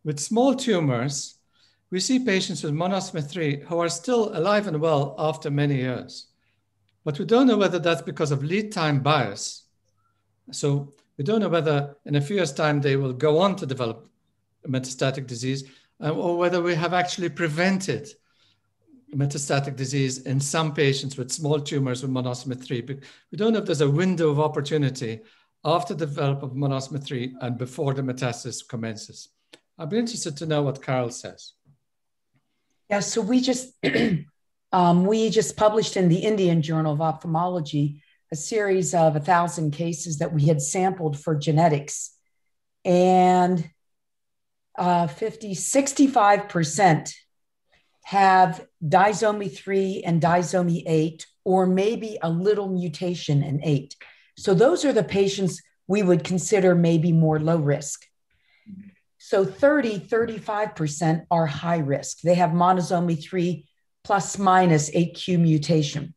With small tumors, we see patients with monosomy 3 who are still alive and well after many years. But we don't know whether that's because of lead time bias. So we don't know whether in a few years' time they will go on to develop metastatic disease uh, or whether we have actually prevented metastatic disease in some patients with small tumors with monosomy 3. But We don't know if there's a window of opportunity after the development of monosomy 3 and before the metastasis commences. I'd be interested to know what Carol says. Yeah, so we just um, we just published in the Indian Journal of Ophthalmology a series of a thousand cases that we had sampled for genetics, and uh, 50, 65 percent have disomy 3 and disomy 8, or maybe a little mutation in 8. So those are the patients we would consider maybe more low risk. So 30, 35% are high risk. They have monosomy 3 plus minus 8q mutation.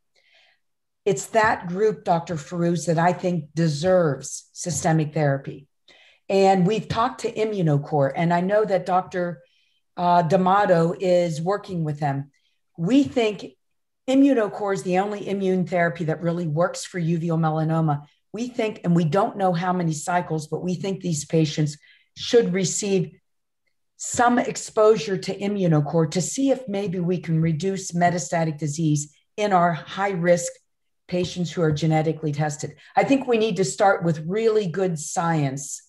It's that group, Dr. Fairooz, that I think deserves systemic therapy. And we've talked to Immunocore, and I know that Dr uh, Damato is working with them. We think Immunocore is the only immune therapy that really works for uveal melanoma. We think, and we don't know how many cycles, but we think these patients should receive some exposure to Immunocore to see if maybe we can reduce metastatic disease in our high risk patients who are genetically tested. I think we need to start with really good science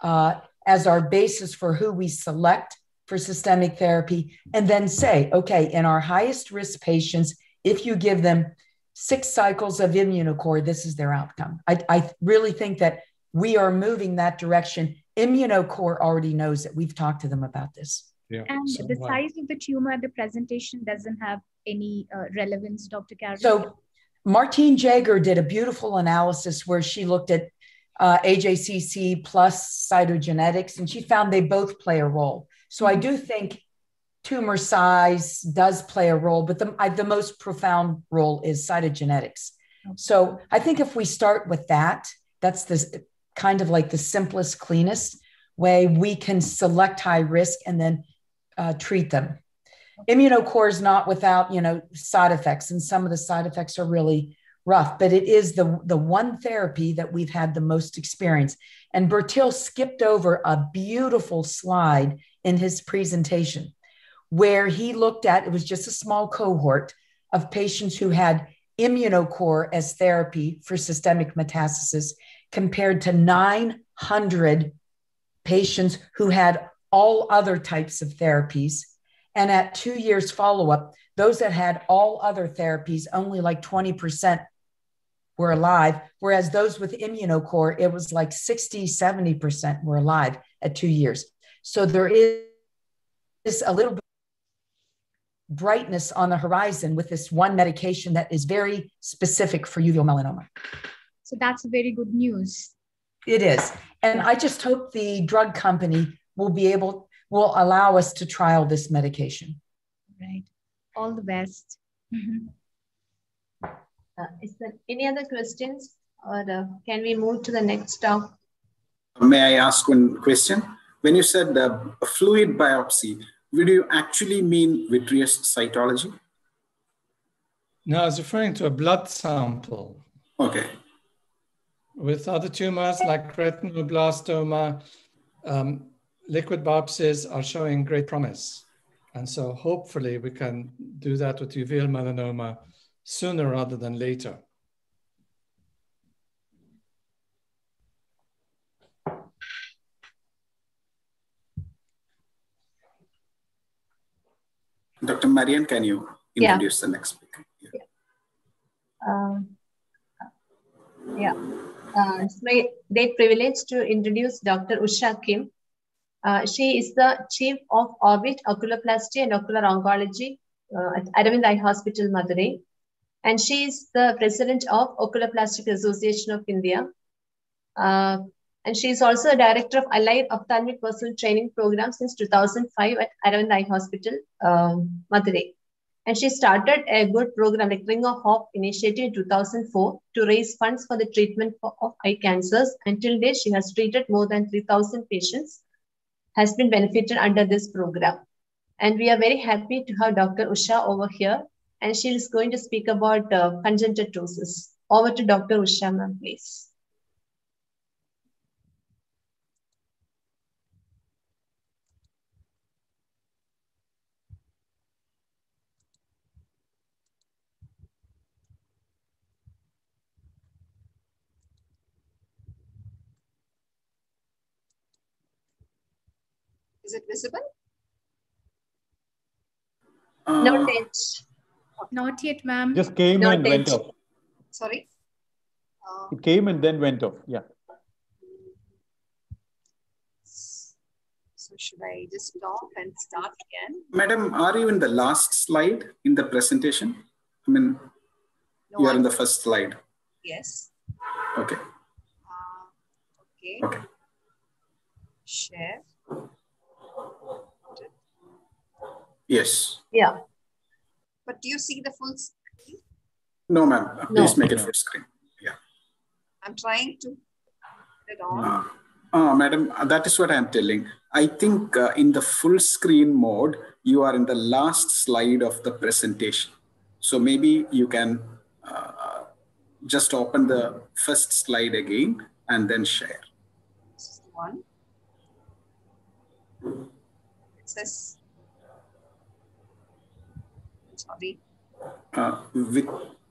uh, as our basis for who we select for systemic therapy, and then say, okay, in our highest risk patients, if you give them six cycles of Immunocore, this is their outcome. I, I really think that we are moving that direction. Immunocore already knows that We've talked to them about this. Yeah. And so the size of the tumor, the presentation doesn't have any uh, relevance, Dr. Carol. So Martine Jager did a beautiful analysis where she looked at uh, AJCC plus cytogenetics, and she found they both play a role. So I do think tumor size does play a role, but the, I, the most profound role is cytogenetics. So I think if we start with that, that's the kind of like the simplest, cleanest way we can select high risk and then uh, treat them. Immunocore is not without, you know, side effects, and some of the side effects are really rough, but it is the, the one therapy that we've had the most experience. And Bertil skipped over a beautiful slide in his presentation where he looked at it was just a small cohort of patients who had immunocore as therapy for systemic metastasis compared to 900 patients who had all other types of therapies. And at two years follow up those that had all other therapies only like 20% were alive whereas those with immunocore it was like 60 70% were alive at two years so there is a little bit brightness on the horizon with this one medication that is very specific for uveal melanoma. So that's very good news. It is. And I just hope the drug company will be able, will allow us to trial this medication. Right. All the best. Mm-hmm. Uh, is there any other questions or uh, can we move to the next talk? May I ask one question? When you said uh, fluid biopsy, would you actually mean vitreous cytology? No, I was referring to a blood sample. Okay. With other tumors like retinoblastoma, um, liquid biopsies are showing great promise. And so hopefully we can do that with uveal melanoma sooner rather than later. Dr. Marian, can you introduce yeah. the next speaker? Yeah. Um, yeah. Uh, it's my great privilege to introduce Dr. Usha Kim. Uh, she is the Chief of Orbit Oculoplasty and Ocular Oncology uh, at Aravind Eye Hospital, Madurai. And she is the President of Oculoplastic Association of India. And she is also a director of Allied Ophthalmic Personal Training Program since 2005 at Aravind Eye Hospital, um, Madurai. And she started a good program like Ring of Hope initiative in 2004 to raise funds for the treatment of eye cancers. Until date, she has treated more than 3,000 patients, has been benefited under this program. And we are very happy to have Dr. Usha over here. And she is going to speak about uh, conjunctivosis. Over to Dr. Usha, ma'am, please. Is it visible? Uh, Not yet. Not yet, ma'am. Just came Not and yet. went off. Sorry? Uh, it came and then went off. Yeah. So should I just stop and start again? Madam, are you in the last slide in the presentation? I mean, no, you are I'm in the first slide. Yes. Okay. Uh, okay. Okay. Share. Yes. Yeah. But do you see the full screen? No, ma'am. Please no. make it full screen. Yeah. I'm trying to put it on. Uh, uh, madam, that is what I'm telling. I think uh, in the full screen mode, you are in the last slide of the presentation. So maybe you can uh, just open the first slide again and then share. This is the one. It says sorry. Uh, with,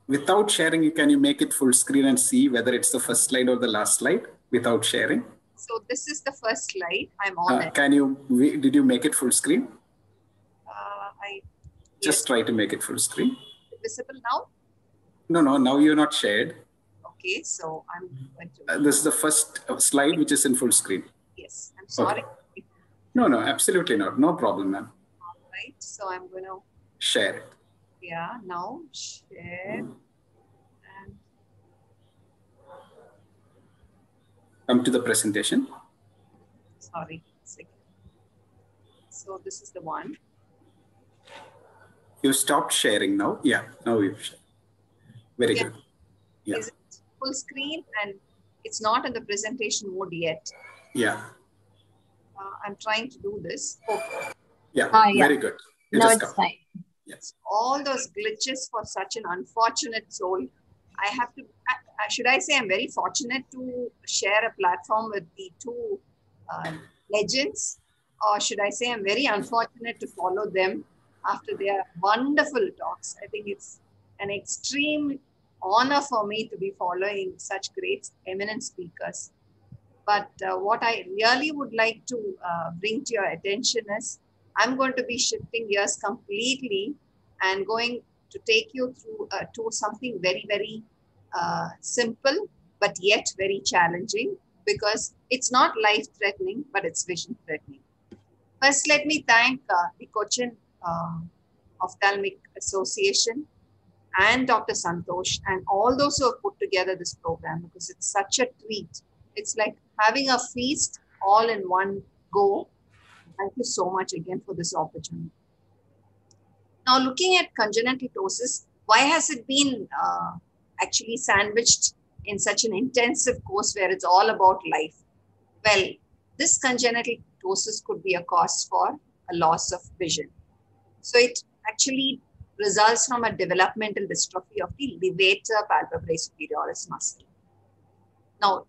without sharing, can you make it full screen and see whether it's the first slide or the last slide without sharing? So this is the first slide. I'm on Uh, it. can you, did you make it full screen? Uh, I Just try to make it full screen. visible now. No, no, now you're not shared. Okay, so I'm going to. Uh, This is the first uh, slide which is in full screen. yes, I'm sorry. No, no, absolutely not. No problem, ma'am. Right. So I'm going to Share it. Yeah now share and Come to the presentation. sorry. So this is the one. You stopped sharing now. Yeah, now you've shared. Very Yeah. good. Yeah. Is it full screen and it's not in the presentation mode yet. Yeah, Uh, I'm trying to do this. Okay. yeah, Ah, yeah. very good. It Now it's come. fine. Yes. all those glitches for such an unfortunate soul. I have to, should I say, I'm very fortunate to share a platform with the two uh, legends, or should I say, I'm very unfortunate to follow them after their wonderful talks. I think it's an extreme honor for me to be following such great, eminent speakers. But uh, what I really would like to uh, bring to your attention is I'm going to be shifting gears completely and going to take you through uh, to something very, very uh, simple, but yet very challenging because it's not life threatening, but it's vision threatening. First, let me thank uh, the Cochin uh, Ophthalmic Association and Dr. Santosh and all those who have put together this program because it's such a treat. It's like having a feast all in one go. Thank you so much again for this opportunity. Now, looking at congenital ptosis, why has it been uh, actually sandwiched in such an intensive course where it's all about life? Well, this congenital ptosis could be a cause for a loss of vision. So it actually results from a developmental dystrophy of the levator palpebrae superioris muscle. Now,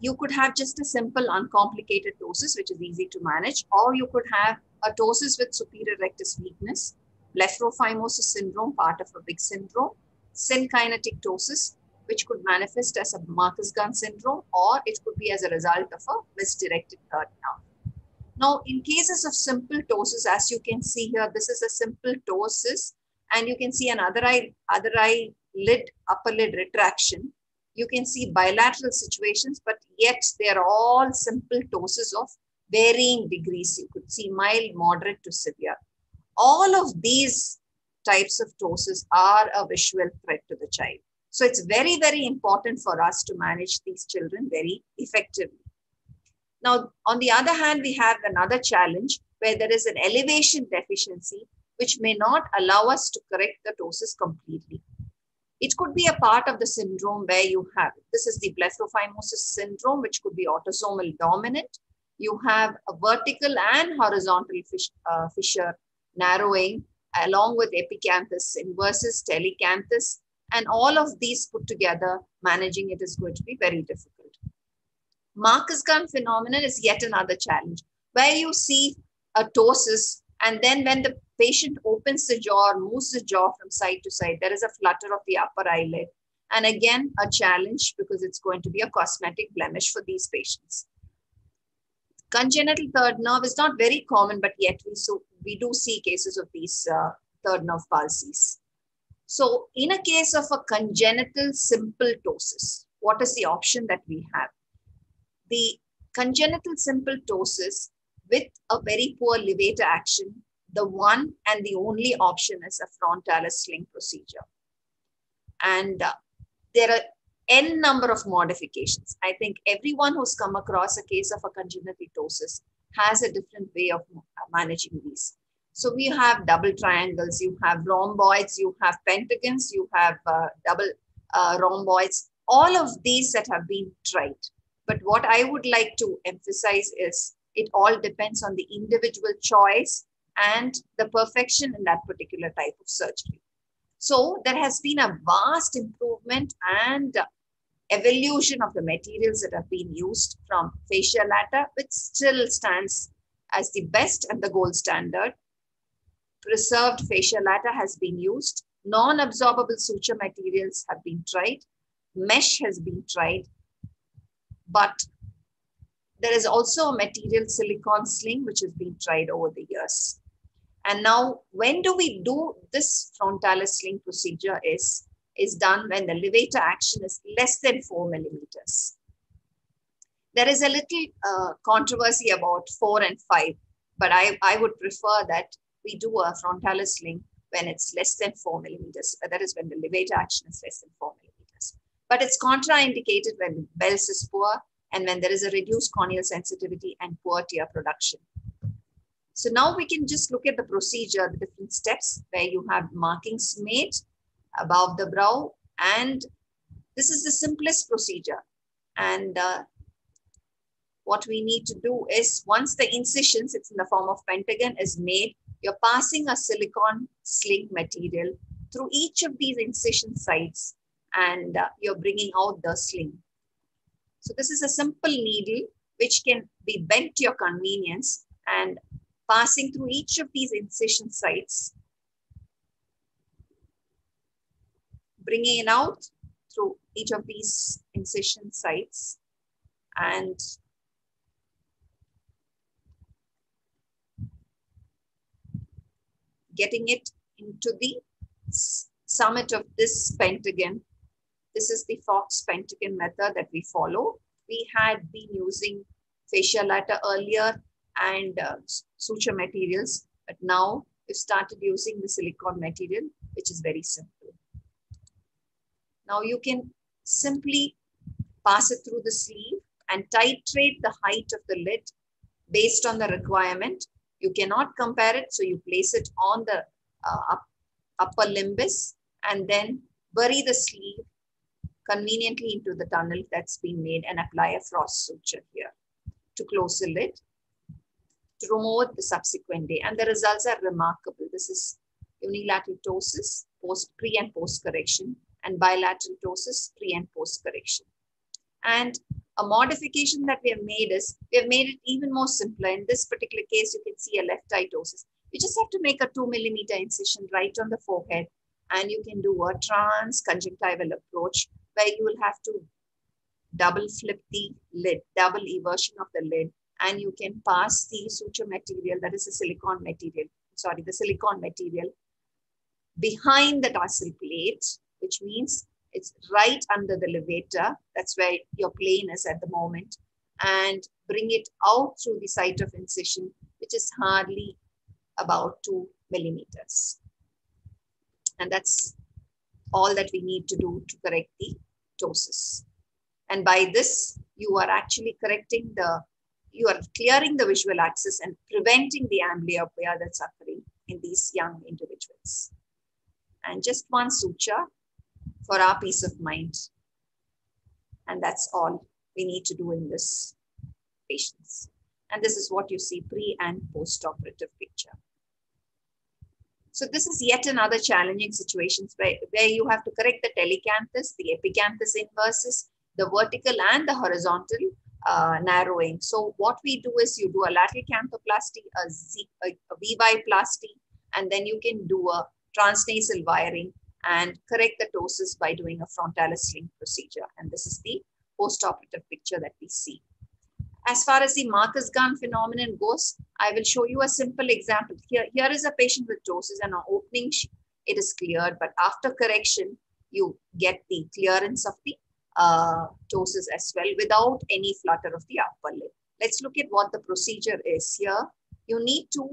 you could have just a simple uncomplicated ptosis, which is easy to manage, or you could have a ptosis with superior rectus weakness, blepharophimosis syndrome, part of a big syndrome, synkinetic ptosis, which could manifest as a Marcus-Gunn syndrome, or it could be as a result of a misdirected third nerve. Now, in cases of simple ptosis, as you can see here, this is a simple ptosis, and you can see an other eye, other eye lid, upper lid retraction. You can see bilateral situations, but yet they are all simple ptosis of varying degrees. You could see mild, moderate to severe. All of these types of ptosis are a visual threat to the child. So it's very, very important for us to manage these children very effectively. Now, on the other hand, we have another challenge where there is an elevation deficiency, which may not allow us to correct the ptosis completely. It could be a part of the syndrome where you have, this is the blepharophimosis syndrome, which could be autosomal dominant. You have a vertical and horizontal uh, fissure narrowing along with epicanthus inversus, telecanthus, and all of these put together, managing it is going to be very difficult. Marcus-Gunn phenomenon is yet another challenge where you see a ptosis and then when the patient opens the jaw moves the jaw from side to side, there is a flutter of the upper eyelid. And again, a challenge because it's going to be a cosmetic blemish for these patients. Congenital third nerve is not very common, but yet we, so, we do see cases of these uh, third nerve palsies. So in a case of a congenital simple ptosis, what is the option that we have? The congenital simple ptosis with a very poor levator action, the one and the only option is a frontalis sling procedure. And uh, there are n number of modifications. I think everyone who's come across a case of a congenital ptosis has a different way of managing these. So we have double triangles, you have rhomboids, you have pentagons, you have uh, double uh, rhomboids, all of these that have been tried. But what I would like to emphasize is it all depends on the individual choice and the perfection in that particular type of surgery. So there has been a vast improvement and evolution of the materials that have been used from fascia lata, which still stands as the best and the gold standard. Preserved fascia lata has been used. Non-absorbable suture materials have been tried. Mesh has been tried. But there is also a material silicone sling which has been tried over the years. And now, when do we do this frontalis sling procedure is, is done when the levator action is less than four millimeters. There is a little uh, controversy about four and five, but I, I would prefer that we do a frontalis sling when it's less than four millimeters. That is when the levator action is less than four millimeters. But it's contraindicated when Bell's is poor and when there is a reduced corneal sensitivity and poor tear production. So now we can just look at the procedure, the different steps where you have markings made above the brow. And this is the simplest procedure. And uh, what we need to do is once the incisions, it's in the form of pentagon, is made, you're passing a silicone sling material through each of these incision sites and uh, you're bringing out the sling. So this is a simple needle which can be bent to your convenience and passing through each of these incision sites, bringing it out through each of these incision sites and getting it into the summit of this pentagon. This is the Fox pentagon method that we follow. We had been using fascia lata earlier and uh, suture materials, but now we've started using the silicone material, which is very simple. Now you can simply pass it through the sleeve and titrate the height of the lid based on the requirement. You cannot compare it, so you place it on the uh, upper limbus and then bury the sleeve conveniently into the tunnel that's been made and apply a frost suture here to close the lid to remove the subsequent day. And the results are remarkable. This is unilateral ptosis, post, pre and post correction, and bilateral ptosis, pre and post correction. And a modification that we have made is we have made it even more simpler. In this particular case, you can see a left eye ptosis. You just have to make a two millimeter incision right on the forehead, and you can do a transconjunctival approach where you will have to double flip the lid, double eversion of the lid, and you can pass the suture material, that is a silicone material, sorry, the silicone material behind the tarsal plate, which means it's right under the levator. That's where your plane is at the moment. And bring it out through the site of incision, which is hardly about two millimeters. And that's all that we need to do to correct the ptosis. And by this, you are actually correcting the you are clearing the visual axis and preventing the amblyopia that's occurring in these young individuals. And just one suture for our peace of mind. And that's all we need to do in this patients. And this is what you see pre and post-operative picture. So this is yet another challenging situation where, where you have to correct the telecanthus, the epicanthus inversus, the vertical and the horizontal uh, narrowing. So what we do is you do a lateral canthoplasty, a, Z, a, a VY-plasty, and then you can do a transnasal wiring and correct the ptosis by doing a frontalis sling procedure. And this is the post-operative picture that we see. As far as the Marcus Gunn phenomenon goes, I will show you a simple example. Here, here is a patient with ptosis and an opening, it is cleared, but after correction, you get the clearance of the uh, ptosis as well without any flutter of the upper lip. Let's look at what the procedure is here. You need to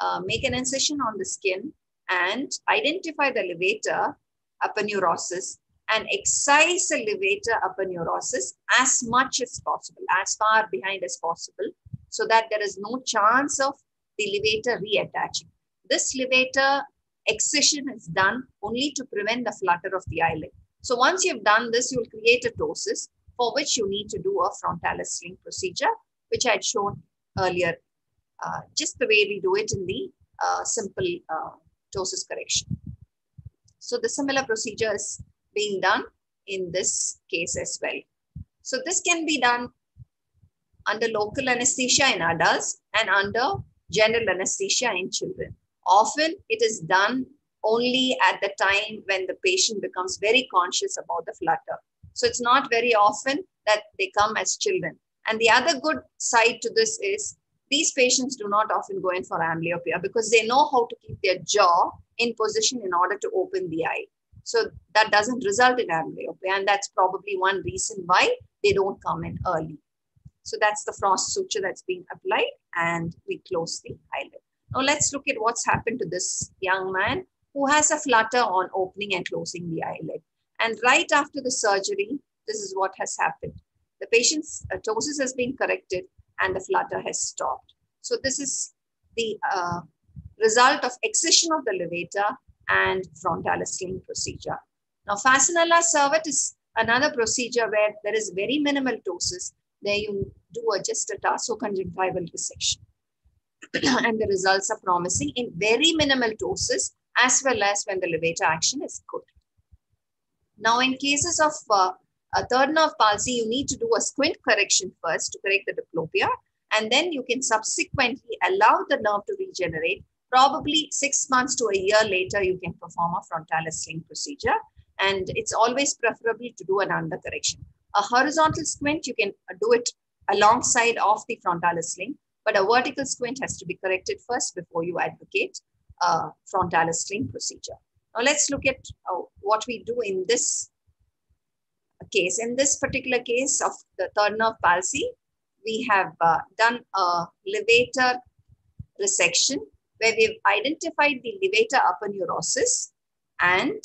uh, make an incision on the skin and identify the levator aponeurosis and excise the levator aponeurosis as much as possible, as far behind as possible, so that there is no chance of the levator reattaching. This levator excision is done only to prevent the flutter of the eyelid. So once you've done this, you'll create a ptosis for which you need to do a frontalis sling procedure, which I had shown earlier, uh, just the way we do it in the uh, simple uh, ptosis correction. So the similar procedure is being done in this case as well. So this can be done under local anesthesia in adults and under general anesthesia in children. Often it is done only at the time when the patient becomes very conscious about the flutter. So it's not very often that they come as children. And the other good side to this is these patients do not often go in for amblyopia because they know how to keep their jaw in position in order to open the eye. So that doesn't result in amblyopia. And that's probably one reason why they don't come in early. So that's the frost suture that's being applied and we close the eyelid. Now let's look at what's happened to this young man who has a flutter on opening and closing the eyelid. And right after the surgery, this is what has happened. The patient's uh, ptosis has been corrected and the flutter has stopped. So this is the uh, result of excision of the levator and frontalis sling procedure. Now, Fasanella Servat is another procedure where there is very minimal ptosis. There you do a, just a tarsoconjunctival resection. and the results are promising in very minimal ptosis as well as when the levator action is good. Now, in cases of uh, a third nerve palsy, you need to do a squint correction first to correct the diplopia, and then you can subsequently allow the nerve to regenerate. Probably six months to a year later, you can perform a frontalis sling procedure, and it's always preferable to do an undercorrection. A horizontal squint, you can do it alongside of the frontalis sling, but a vertical squint has to be corrected first before you advocate a frontalis sling procedure. Now let's look at uh, what we do in this case. In this particular case of the third nerve palsy, we have uh, done a levator resection where we've identified the levator aponeurosis and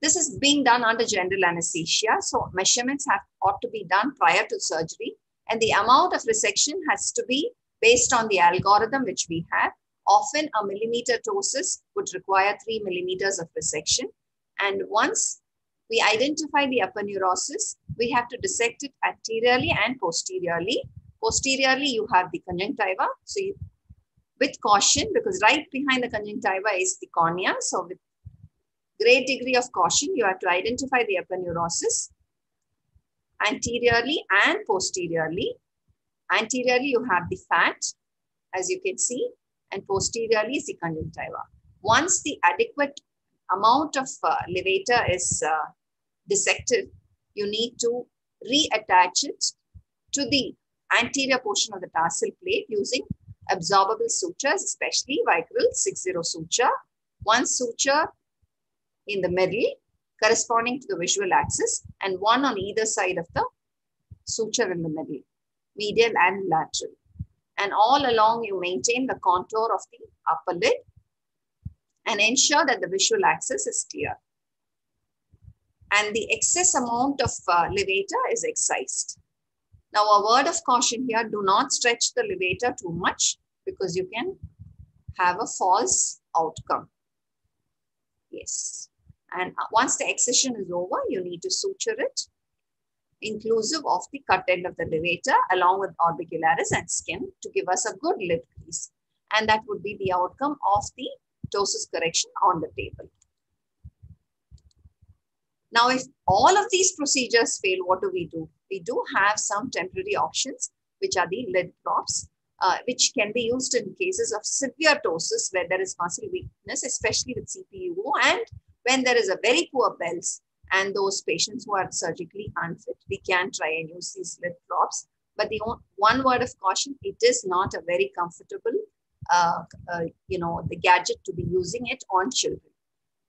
this is being done under general anesthesia. So measurements have ought to be done prior to surgery and the amount of resection has to be based on the algorithm which we have. Often a millimeter ptosis would require three millimeters of resection. And once we identify the aponeurosis, we have to dissect it anteriorly and posteriorly. Posteriorly, you have the conjunctiva. So you, with caution, because right behind the conjunctiva is the cornea. So with great degree of caution, you have to identify the aponeurosis anteriorly and posteriorly. Anteriorly, you have the fat, as you can see, and posteriorly is the conjunctiva. Once the adequate amount of uh, levator is uh, dissected, you need to reattach it to the anterior portion of the tarsal plate using absorbable sutures, especially Vicryl 60 suture. One suture in the middle corresponding to the visual axis and one on either side of the suture in the middle, medial and lateral. And all along you maintain the contour of the upper lid and ensure that the visual axis is clear. And the excess amount of uh, levator is excised. Now a word of caution here, do not stretch the levator too much because you can have a false outcome. Yes. And once the excision is over, you need to suture it, inclusive of the cut end of the levator along with orbicularis and skin to give us a good lid crease. And that would be the outcome of the ptosis correction on the table. Now, if all of these procedures fail, what do we do? We do have some temporary options, which are the lid props, uh, which can be used in cases of severe ptosis where there is muscle weakness, especially with CPEO and when there is a very poor pulse and those patients who are surgically unfit, we can try and use these lid props. But the one word of caution, it is not a very comfortable, uh, uh, you know, the gadget to be using it on children.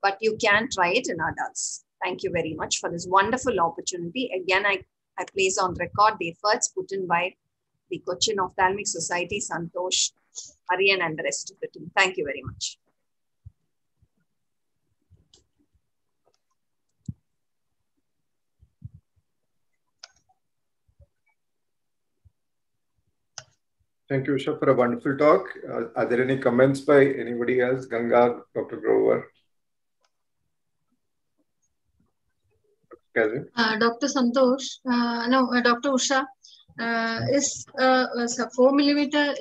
But you can try it in adults. Thank you very much for this wonderful opportunity. Again, I, I place on record the efforts put in by the Cochin Ophthalmic Society, Santosh, Aryan, and the rest of the team. Thank you very much. Thank you, Usha, for a wonderful talk. Uh, are there any comments by anybody else? Ganga, Dr. Grover? Uh, Dr. Santosh, uh, no, uh, Dr. Usha, uh, is, uh, is a 4 millimeter,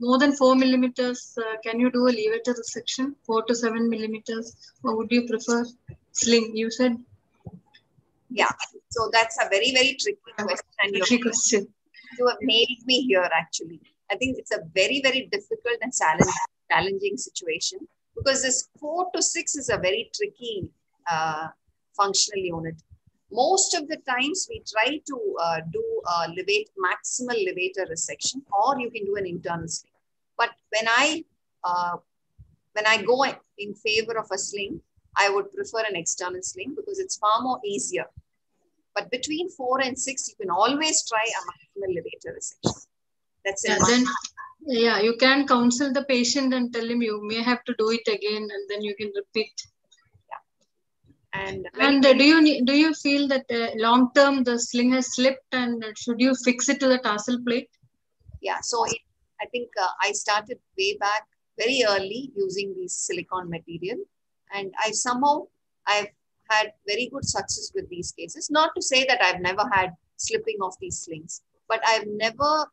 more than 4 millimeters, can you do a levator section, 4 to 7 millimeters, or would you prefer sling, you said? Yeah, so that's a very, very tricky question. Tricky question you have nailed me here actually. I think it's a very, very difficult and challenging situation because this four to six is a very tricky uh, functional unit. most of the times we try to uh, do a levate, maximal levator resection or you can do an internal sling. But when I, uh, when I go in favor of a sling, I would prefer an external sling because it's far more easier. But between four and six, you can always try a maximal levator resection. That's yeah, then, yeah, you can counsel the patient and tell him you may have to do it again and then you can repeat. Yeah. And, and uh, do you do you feel that uh, long term the sling has slipped and should you fix it to the tarsal plate? Yeah, so it, I think uh, I started way back very early using this silicone material and I somehow I've had very good success with these cases. Not to say that I've never had slipping of these slings, but I've never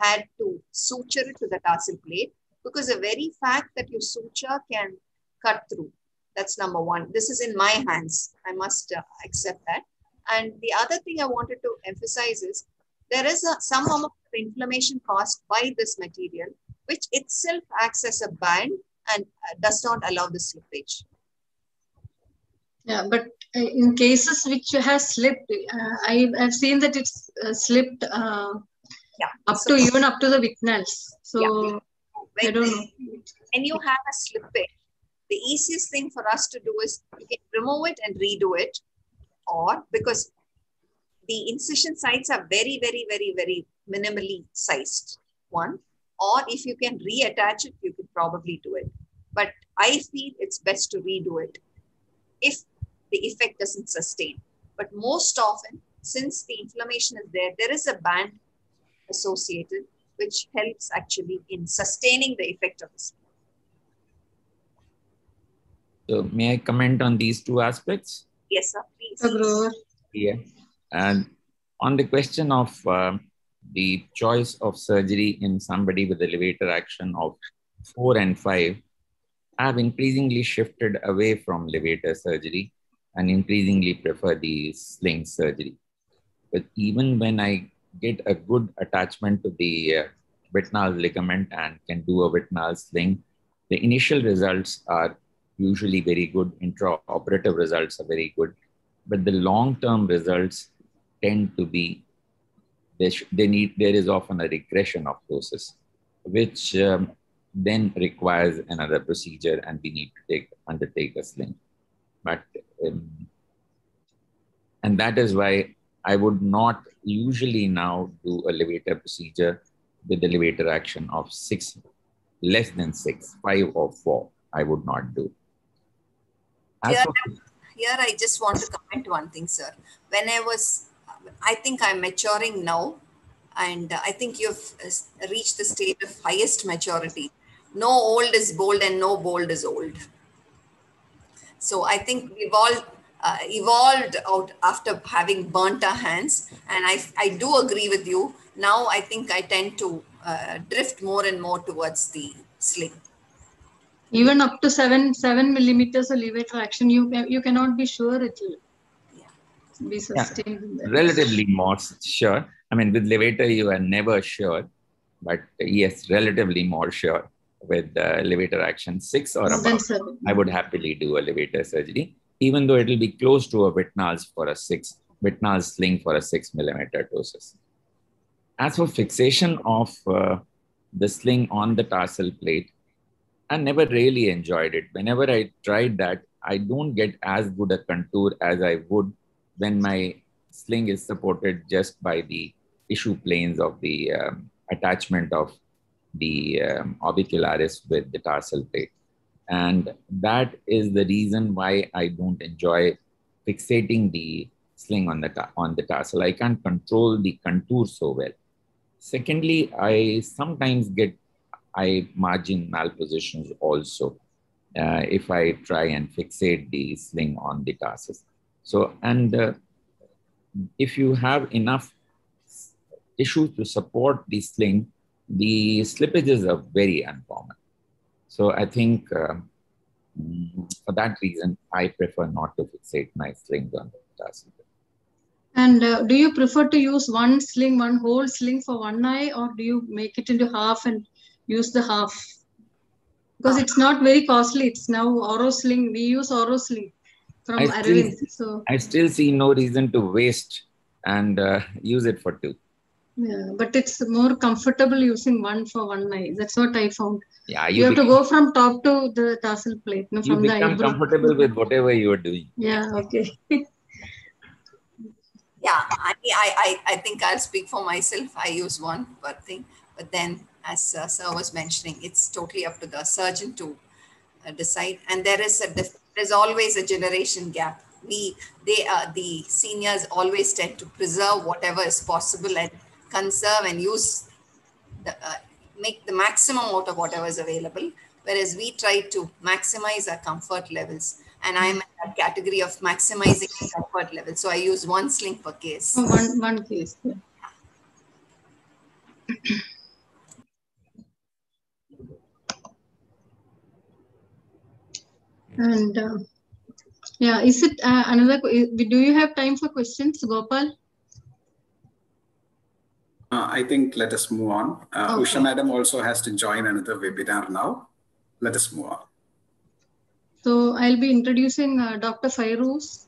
had to suture it to the tarsal plate because the very fact that you suture can cut through. That's number one. This is in my hands. I must uh, accept that. And the other thing I wanted to emphasize is there is a, some amount of inflammation caused by this material, which itself acts as a band and uh, does not allow the slippage. Yeah, but uh, in cases which has slipped, uh, I have seen that it's uh, slipped uh, yeah. up so, to even up to the Whitnall's. So yeah. when, I don't know. When you have a slippage, the easiest thing for us to do is you can remove it and redo it, or because the incision sites are very, very, very, very minimally sized. One, or if you can reattach it, you could probably do it. But I feel it's best to redo it if the effect doesn't sustain. But most often, since the inflammation is there, there is a band associated which helps actually in sustaining the effect of the skin. So may I comment on these two aspects? Yes, sir, please. Yeah. And on the question of uh, the choice of surgery in somebody with elevator action of four and five, I have increasingly shifted away from levator surgery and increasingly prefer the sling surgery. But even when I get a good attachment to the uh, ligament and can do a Whitnall's sling, the initial results are usually very good. Intraoperative results are very good, but the long-term results tend to be they, they need there is often a regression of ptosis, which um, then requires another procedure, and we need to take undertake a sling. But um, and that is why I would not usually now do a levator procedure with the levator action of six, less than six, five or four. I would not do. Here, here, I just want to comment one thing, sir. When I was, I think I'm maturing now, and I think you've uh, reached the state of highest maturity. No old is bold, and no bold is old. So I think we've all uh, evolved out after having burnt our hands. And I, I do agree with you. Now I think I tend to uh, drift more and more towards the sling. Even up to seven seven millimeters of levator action, you you cannot be sure it will yeah. be sustained. Yeah. Relatively more sure. I mean, with levator, you are never sure, but yes, relatively more sure with uh, levator action six or above. I would happily do a levator surgery even though it will be close to a Whitnall's for a six, Whitnall's sling for a six millimeter ptosis. As for fixation of uh, the sling on the tarsal plate, I never really enjoyed it. Whenever I tried that, I don't get as good a contour as I would when my sling is supported just by the issue planes of the um, attachment of the um, orbicularis with the tarsal plate. And that is the reason why I don't enjoy fixating the sling on the, on the tarsal. I can't control the contour so well. Secondly, I sometimes get eye margin malpositions also uh, if I try and fixate the sling on the tarsus. So, and uh, if you have enough tissue to support the sling, the slippages are very uncommon. So I think uh, for that reason, I prefer not to fixate my slings on the tarsal. And uh, do you prefer to use one sling, one whole sling for one eye, or do you make it into half and use the half? Because it's not very costly. It's now Aurosling. We use Aurosling. from I Aravind. Still, so I still see no reason to waste and uh, use it for two. Yeah, but it's more comfortable using one for one eye. That's what I found. Yeah, you, you have become, to go from top to the tarsal plate. No, you from become the eyebrow. comfortable with whatever you are doing. Yeah. Okay. yeah, I, I, I think I'll speak for myself. I use one per thing, but then as uh, Sir was mentioning, it's totally up to the surgeon to uh, decide. And there is a there's always a generation gap. We they uh, the seniors always tend to preserve whatever is possible and conserve and use the uh, make the maximum out of whatever is available. Whereas we try to maximize our comfort levels and I'm in that category of maximizing comfort level. So I use one sling per case. Oh, one, one case. And uh, yeah, is it uh, another? Do you have time for questions, Gopal? Uh, I think let us move on. Uh, okay. Usha madam also has to join another webinar now. Let us move on. So I'll be introducing uh, Dr. Fairooz,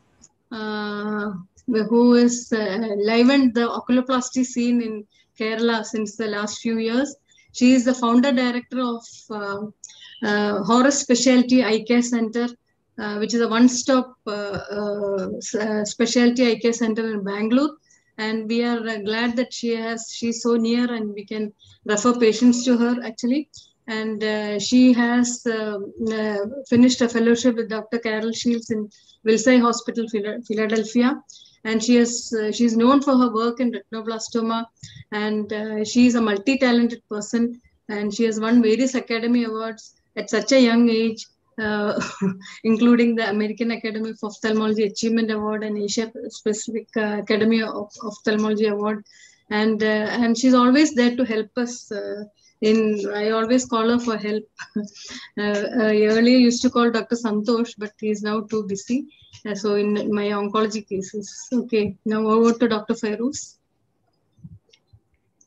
uh, who is uh, livened the oculoplasty scene in Kerala since the last few years. She is the founder director of uh, uh, Horus Specialty Eye Care Center, uh, which is a one-stop specialty eye care center in Bangalore. And we are glad that she has she's so near and we can refer patients to her actually and uh, she has uh, uh, finished a fellowship with Dr. Carol Shields in Wills Eye Hospital, Philadelphia. And she is she's known for her work in retinoblastoma, and she is a multi-talented person. And she has won various Academy Awards at such a young age, uh, including the American Academy of Ophthalmology Achievement Award and Asia Pacific uh, Academy of Ophthalmology Award. And, uh, and she's always there to help us in I always call her for help. uh, I earlier used to call Dr. Santosh, but he's now too busy. Uh, so in my oncology cases. Okay, now over to Dr. Fairooz.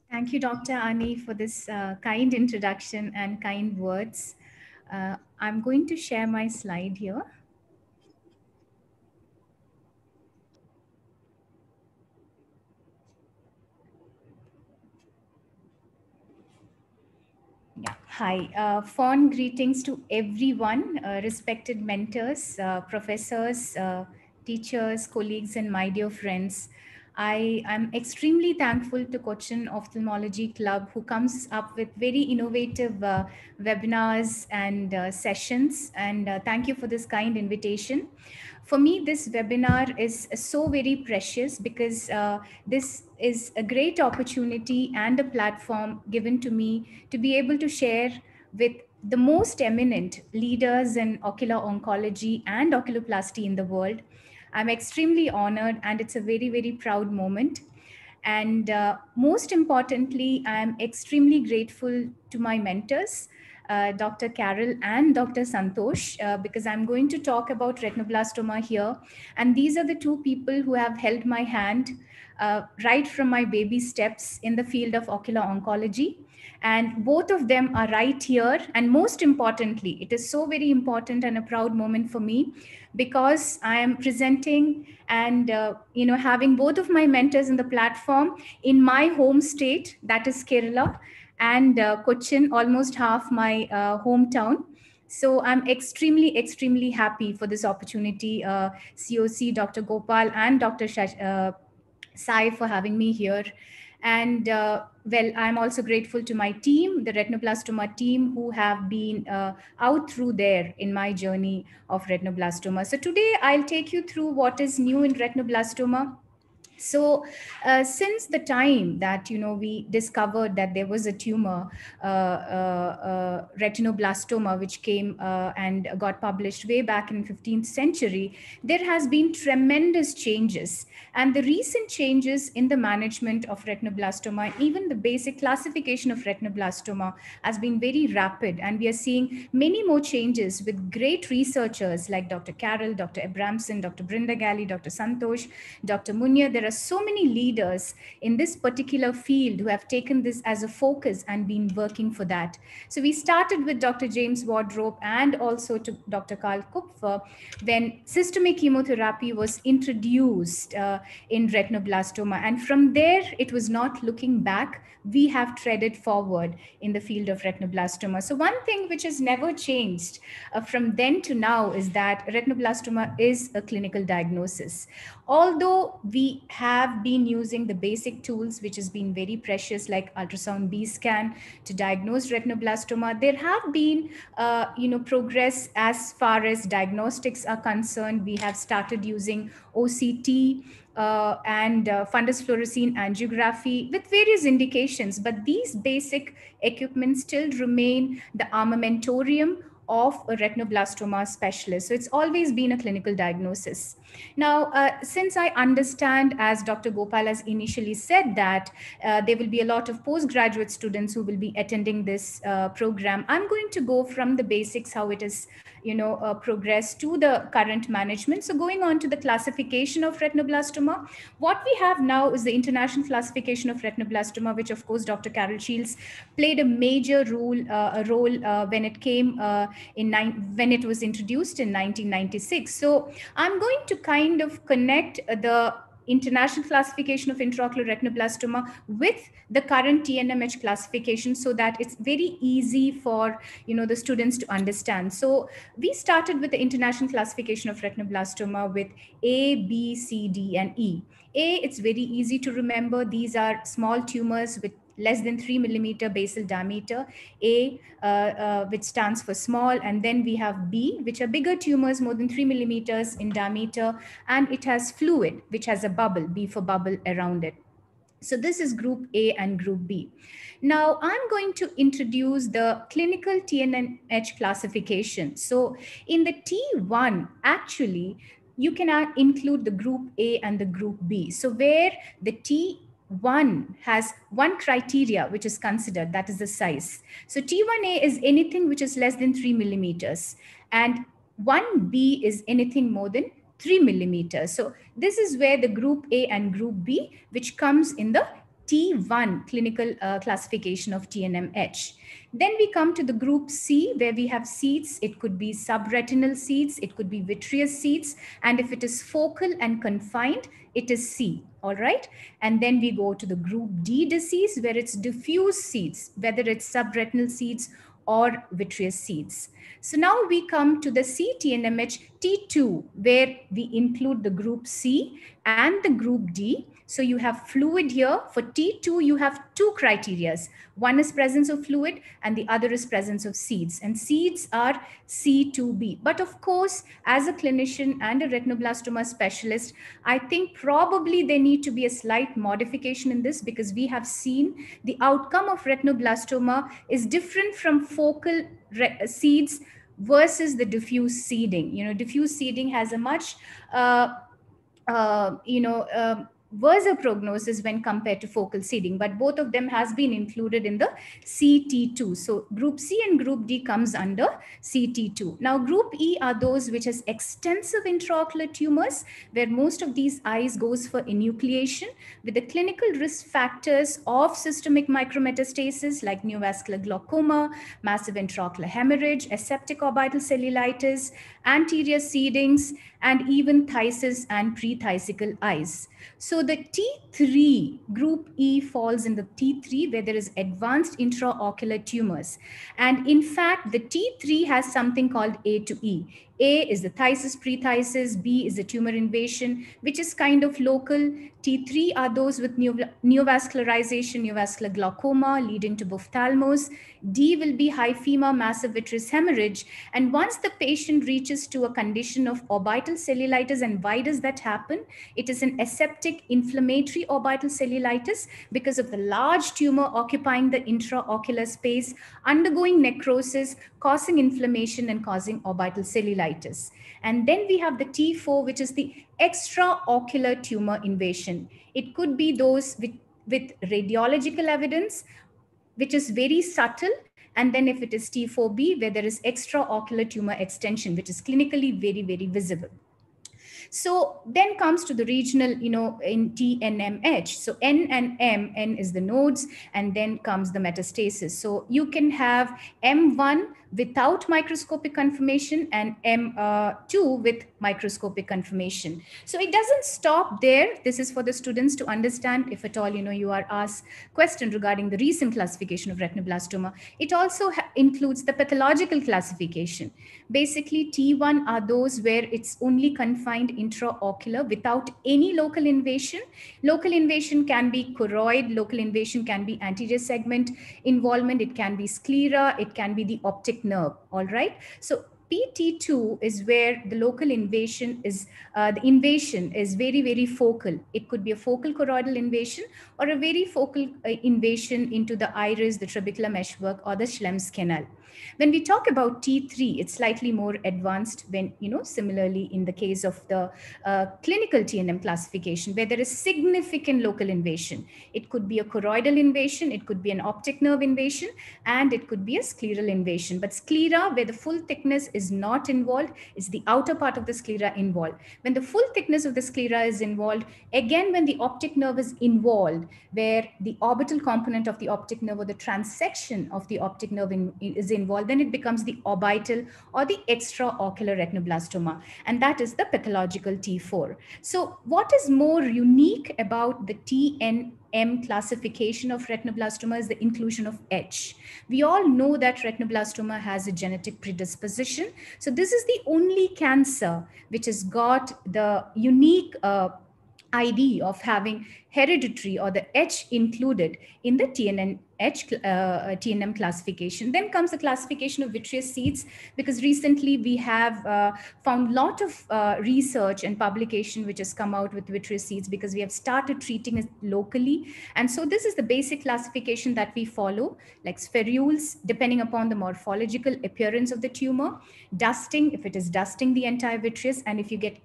Thank you, Dr. Ani, for this uh, kind introduction and kind words. I'm going to share my slide here. Hi, uh, fond greetings to everyone, uh, respected mentors, uh, professors, uh, teachers, colleagues, and my dear friends. I am extremely thankful to Cochin Ophthalmology Club, who comes up with very innovative uh, webinars and uh, sessions. And thank you for this kind invitation for me, this webinar is so very precious because uh, this is a great opportunity and a platform given to me to be able to share with the most eminent leaders in ocular oncology and oculoplasty in the world. I'm extremely honored and it's a very, very proud moment. And uh, most importantly, I'm extremely grateful to my mentors uh, Dr. Carol and Dr. Santosh, uh, because I'm going to talk about retinoblastoma here. And these are the two people who have held my hand uh, right from my baby steps in the field of ocular oncology. And both of them are right here. And most importantly, it is so very important and a proud moment for me because I am presenting and uh, you know having both of my mentors in the platform in my home state, that is Kerala and uh, Cochin, almost half my uh, hometown. So I'm extremely, extremely happy for this opportunity, uh, COC, Dr. Gopal, and Dr. Shash, uh, Sai for having me here. And well, I'm also grateful to my team, the retinoblastoma team, who have been uh, out through there in my journey of retinoblastoma. So today I'll take you through what is new in retinoblastoma so uh, since the time that you know we discovered that there was a tumor uh, uh, uh retinoblastoma which came uh, and got published way back in 15th century there has been tremendous changes. And the recent changes in the management of retinoblastoma even the basic classification of retinoblastoma has been very rapid. And we are seeing many more changes with great researchers like dr carol dr abramson dr brenda gallie dr santosh dr munier there are are so many leaders in this particular field who have taken this as a focus and been working for that. So we started with Dr. James Wardrop and also to Dr. Carl Kupfer when systemic chemotherapy was introduced uh, in retinoblastoma. And from there, it was not looking back. We have treaded forward in the field of retinoblastoma. So one thing which has never changed uh, from then to now is that retinoblastoma is a clinical diagnosis. Although we have been using the basic tools, which has been very precious, like ultrasound B scan to diagnose retinoblastoma, there have been, uh, you know, progress as far as diagnostics are concerned. We have started using OCT uh, and uh, fundus fluorescein angiography with various indications. But these basic equipment still remain the armamentarium of a retinoblastoma specialist. So it's always been a clinical diagnosis. Now, uh, since I understand, as Dr. Gopal has initially said, that uh, there will be a lot of postgraduate students who will be attending this uh, program, I'm going to go from the basics, how it is you know, uh, progress to the current management. So going on to the classification of retinoblastoma, what we have now is the international classification of retinoblastoma, which of course Dr. Carol Shields played a major role, uh, a role uh, when it came uh, in when it was introduced in 1996. So I'm going to kind of connect the international classification of intraocular retinoblastoma with the current TNMH classification so that it's very easy for you know the students to understand. So we started with the international classification of retinoblastoma with A, B, C, D, and E. A, it's very easy to remember. These are small tumors with less than 3 millimeter basal diameter, A, uh, uh, which stands for small, and then we have B, which are bigger tumors, more than 3 millimeters in diameter, and it has fluid, which has a bubble, B for bubble around it. So this is group A and group B. Now I'm going to introduce the clinical TNMH classification. So in the T1, actually, you can include the group A and the group B. So where the T one has one criteria which is considered that is the size so t1a is anything which is less than 3 millimeters and 1b is anything more than 3 millimeters so this is where the group a and group b which comes in the T1 clinical uh, classification of TNMH. Then we come to the group C where we have seeds. It could be subretinal seeds, it could be vitreous seeds. And if it is focal and confined, it is C, all right? And then we go to the group D disease where it's diffuse seeds, whether it's subretinal seeds or vitreous seeds. So now we come to the CTNMH T2, where we include the group C and the group D. So you have fluid here. For T2, you have two criterias. One is presence of fluid and the other is presence of seeds. And seeds are C2B. But of course, as a clinician and a retinoblastoma specialist, I think probably there need to be a slight modification in this because we have seen the outcome of retinoblastoma is different from focal seeds versus the diffuse seeding. You know, diffuse seeding has a much, uh, uh, you know, um, worse a prognosis when compared to focal seeding, but both of them has been included in the CT2. So group C and group D comes under CT2. Now group E are those which has extensive intraocular tumors where most of these eyes goes for enucleation with the clinical risk factors of systemic micrometastasis like neovascular glaucoma, massive intraocular hemorrhage, aseptic orbital cellulitis, anterior seedings, and even phthisis and pre-phthisical eyes. So the T3 group E falls in the T3 where there is advanced intraocular tumors. And in fact, the T3 has something called A to E. A is the phthisis, pre-phthisis, B is the tumor invasion, which is kind of local. T3 are those with neovascularization, neovascular glaucoma leading to ophthalmos. D will be hyphema, massive vitreous hemorrhage. And once the patient reaches to a condition of orbital cellulitis, and why does that happen? It is an aseptic inflammatory orbital cellulitis because of the large tumor occupying the intraocular space, undergoing necrosis, causing inflammation and causing orbital cellulitis. And then we have the T4, which is the extraocular tumor invasion. It could be those with, with radiological evidence, which is very subtle. And then if it is T4B, where there is extraocular tumor extension, which is clinically very, very visible. So then comes to the regional, you know, in TNMH. So N and M, N is the nodes, and then comes the metastasis. So you can have M1 without microscopic confirmation and M2 uh, with microscopic confirmation. So it doesn't stop there. This is for the students to understand if at all, you know, you are asked question regarding the recent classification of retinoblastoma. It also includes the pathological classification. Basically, T1 are those where it's only confined intraocular without any local invasion. Local invasion can be choroid, local invasion can be anterior segment involvement, it can be sclera, it can be the optic nerve, all right? So PT2 is where the local invasion is, uh, the invasion is very, very focal. It could be a focal choroidal invasion or a very focal uh, invasion into the iris, the trabecular meshwork or the Schlemm's canal. When we talk about T3, it's slightly more advanced when, you know, similarly in the case of the uh, clinical TNM classification, where there is significant local invasion. It could be a choroidal invasion, it could be an optic nerve invasion, and it could be a scleral invasion. But sclera, where the full thickness is not involved, is the outer part of the sclera involved. When the full thickness of the sclera is involved, again, when the optic nerve is involved, where the orbital component of the optic nerve or the transection of the optic nerve in, is involved, involved, then it becomes the orbital or the extraocular retinoblastoma. And that is the pathological T4. So what is more unique about the TNM classification of retinoblastoma is the inclusion of H. We all know that retinoblastoma has a genetic predisposition. So this is the only cancer which has got the unique uh, ID of having hereditary or the H included in the TNN H, uh, TNM classification. Then comes the classification of vitreous seeds because recently we have uh, found a lot of uh, research and publication which has come out with vitreous seeds because we have started treating it locally. And so this is the basic classification that we follow like spherules depending upon the morphological appearance of the tumor, dusting if it is dusting the entire vitreous and if you get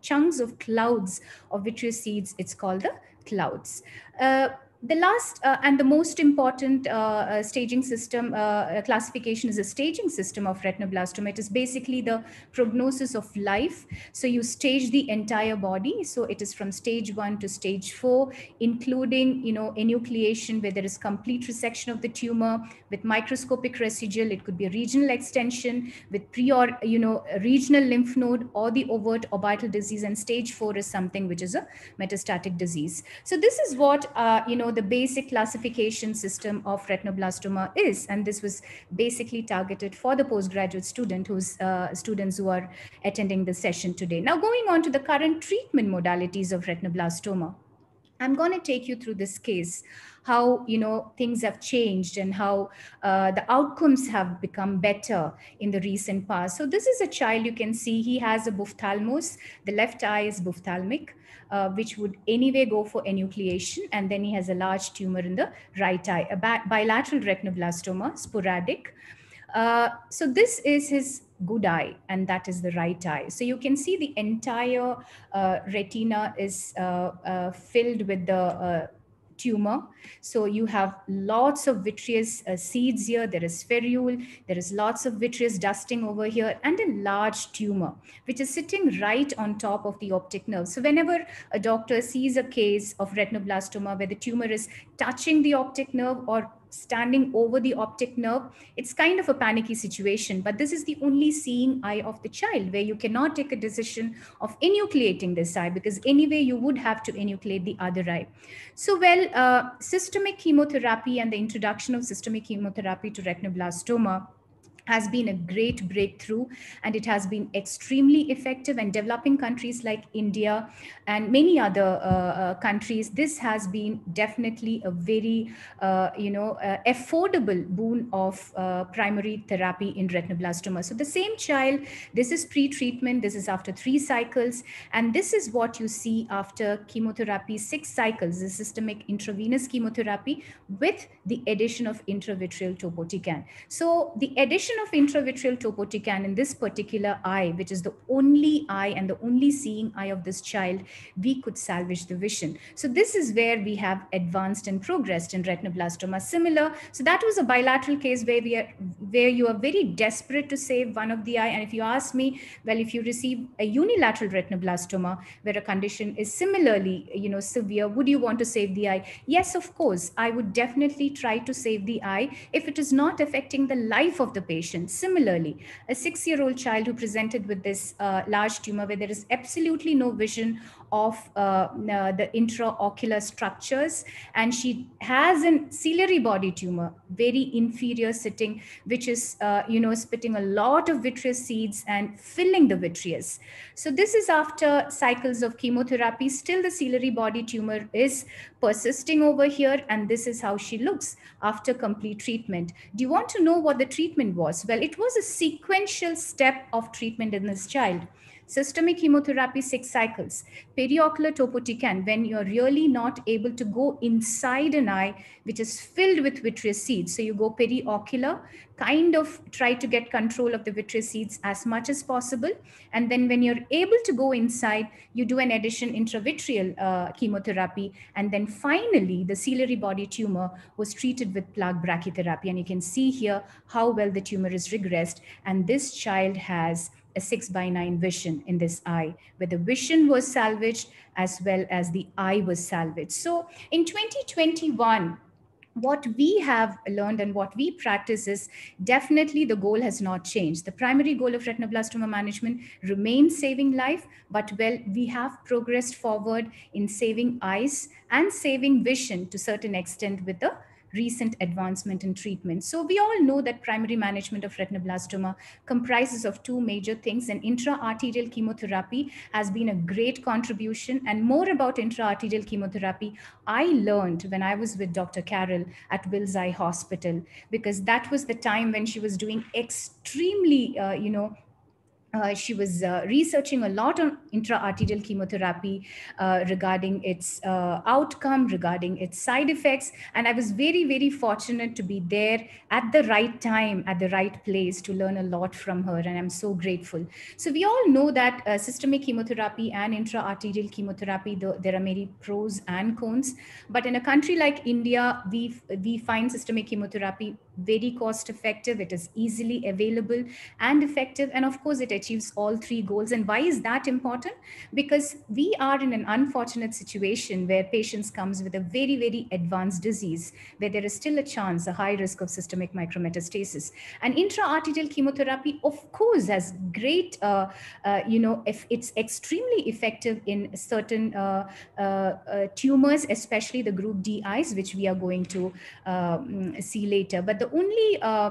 chunks of clouds of vitreous seeds, it's called the clouds. Uh, the last uh, and the most important uh, uh, staging system uh, classification is a staging system of retinoblastoma. It is basically the prognosis of life. So you stage the entire body. So it is from stage one to stage four, including you know enucleation where there is complete resection of the tumor with microscopic residual. It could be a regional extension with pre or you know regional lymph node or the overt orbital disease. And stage four is something which is a metastatic disease. So this is what uh, you know the basic classification system of retinoblastoma is. And this was basically targeted for the postgraduate student who's uh, students who are attending the session today. Now going on to the current treatment modalities of retinoblastoma. I'm going to take you through this case, how you know things have changed and how uh, the outcomes have become better in the recent past. So this is a child you can see he has a ophthalmos. The left eye is ophthalmic uh, which would anyway go for enucleation. And then he has a large tumor in the right eye, a bilateral retinoblastoma, sporadic. Uh, so this is his good eye and that is the right eye. So you can see the entire uh, retina is uh, uh, filled with the uh, tumor. So you have lots of vitreous uh, seeds here. There is spherule. There is lots of vitreous dusting over here and a large tumor, which is sitting right on top of the optic nerve. So whenever a doctor sees a case of retinoblastoma where the tumor is touching the optic nerve or standing over the optic nerve, it's kind of a panicky situation. But this is the only seeing eye of the child where you cannot take a decision of enucleating this eye because anyway you would have to enucleate the other eye. So, well, uh, systemic chemotherapy and the introduction of systemic chemotherapy to retinoblastoma has been a great breakthrough and it has been extremely effective and developing countries like india and many other uh, uh, countries. This has been definitely a very uh, you know uh, affordable boon of uh, primary therapy in retinoblastoma. So the same child this is pre-treatment this is after three cycles and this is what you see after chemotherapy six cycles the systemic intravenous chemotherapy with the addition of intravitreal topotecan. So the addition of intravitreal topotecan in this particular eye, which is the only eye and the only seeing eye of this child, we could salvage the vision. So this is where we have advanced and progressed in retinoblastoma. Similar, so that was a bilateral case where we are, where you are very desperate to save one of the eye. And if you ask me, well, if you receive a unilateral retinoblastoma where a condition is similarly, you know, severe, would you want to save the eye? Yes, of course, I would definitely try to save the eye if it is not affecting the life of the patient. Similarly, a six-year-old child who presented with this uh, large tumor where there is absolutely no vision of uh, uh, the intraocular structures. And she has an ciliary body tumor very inferior sitting which is uh, you know spitting a lot of vitreous seeds and filling the vitreous. So this is after cycles of chemotherapy. Still the ciliary body tumor is persisting over here and this is how she looks after complete treatment. Do you want to know what the treatment was? Well it was a sequential step of treatment in this child systemic chemotherapy six cycles, periocular topotecan when you're really not able to go inside an eye which is filled with vitreous seeds. So you go periocular, kind of try to get control of the vitreous seeds as much as possible. And then when you're able to go inside, you do an addition intravitreal uh, chemotherapy. And then finally, the ciliary body tumor was treated with plaque brachytherapy. And you can see here how well the tumor is regressed. And this child has a 6 by 9 vision in this eye, where the vision was salvaged as well as the eye was salvaged. So in 2021, what we have learned and what we practice is definitely the goal has not changed. The primary goal of retinoblastoma management remains saving life, but well, we have progressed forward in saving eyes and saving vision to certain extent with the recent advancement in treatment. So we all know that primary management of retinoblastoma comprises of two major things and intra-arterial chemotherapy has been a great contribution and more about intra-arterial chemotherapy I learned when I was with Dr. Carol at Wills Eye Hospital because that was the time when she was doing extremely, uh, you know, uh, she was uh, researching a lot on intra-arterial chemotherapy uh, regarding its uh, outcome, regarding its side effects. And I was very, very fortunate to be there at the right time, at the right place to learn a lot from her. And I'm so grateful. So we all know that uh, systemic chemotherapy and intra-arterial chemotherapy, the, there are many pros and cons. But in a country like India, we, we find systemic chemotherapy very cost effective. It is easily available and effective. And of course, it achieves all three goals. And why is that important? Because we are in an unfortunate situation where patients comes with a very, very advanced disease, where there is still a chance, a high risk of systemic micrometastasis. And intra-arterial chemotherapy, of course, has great, uh, uh, you know, if it's extremely effective in certain uh, uh, uh tumors, especially the group DIs, which we are going to um, see later. But the only uh,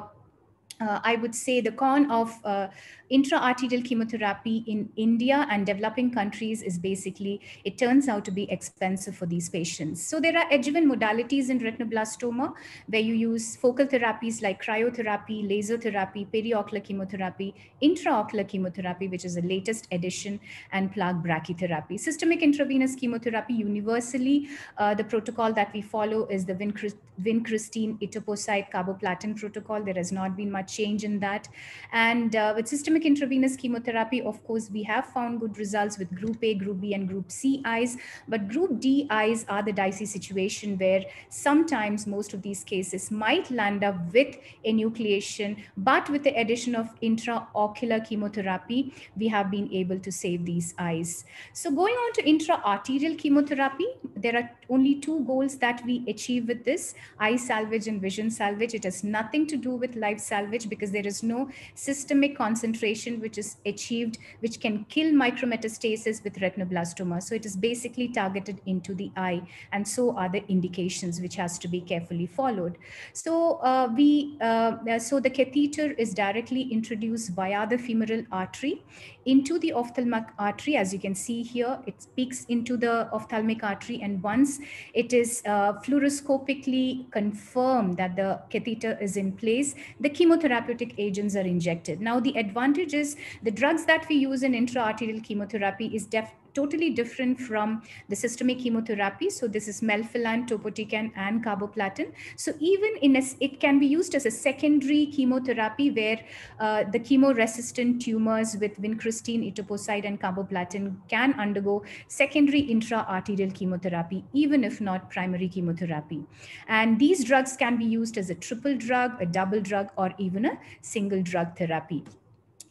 uh, I would say the con of uh, intra-arterial chemotherapy in India and developing countries is basically, it turns out to be expensive for these patients. So there are adjuvant modalities in retinoblastoma where you use focal therapies like cryotherapy, laser therapy, periocular chemotherapy, intraocular chemotherapy, which is the latest addition, and plaque brachytherapy. Systemic intravenous chemotherapy, universally, uh, the protocol that we follow is the vincristine etoposide carboplatin protocol. There has not been much change in that. And uh, with systemic systemic intravenous chemotherapy, of course, we have found good results with group A, group B, and group C eyes, but group D eyes are the dicey situation where sometimes most of these cases might land up with enucleation, but with the addition of intraocular chemotherapy, we have been able to save these eyes. So going on to intra-arterial chemotherapy, there are only two goals that we achieve with this, eye salvage and vision salvage. It has nothing to do with life salvage because there is no systemic concentration which is achieved, which can kill micrometastasis with retinoblastoma. So it is basically targeted into the eye. And so are the indications which has to be carefully followed. So uh, we, uh, so the catheter is directly introduced via the femoral artery into the ophthalmic artery. As you can see here, it speaks into the ophthalmic artery. And once it is uh, fluoroscopically confirmed that the catheter is in place, the chemotherapeutic agents are injected. Now, the advantage is the drugs that we use in intra-arterial chemotherapy is def totally different from the systemic chemotherapy. So this is melphalan, topotecan, and carboplatin. So even in a, it can be used as a secondary chemotherapy where uh, the chemo-resistant tumors with vincristine, etoposide, and carboplatin can undergo secondary intra-arterial chemotherapy, even if not primary chemotherapy. And these drugs can be used as a triple drug, a double drug, or even a single drug therapy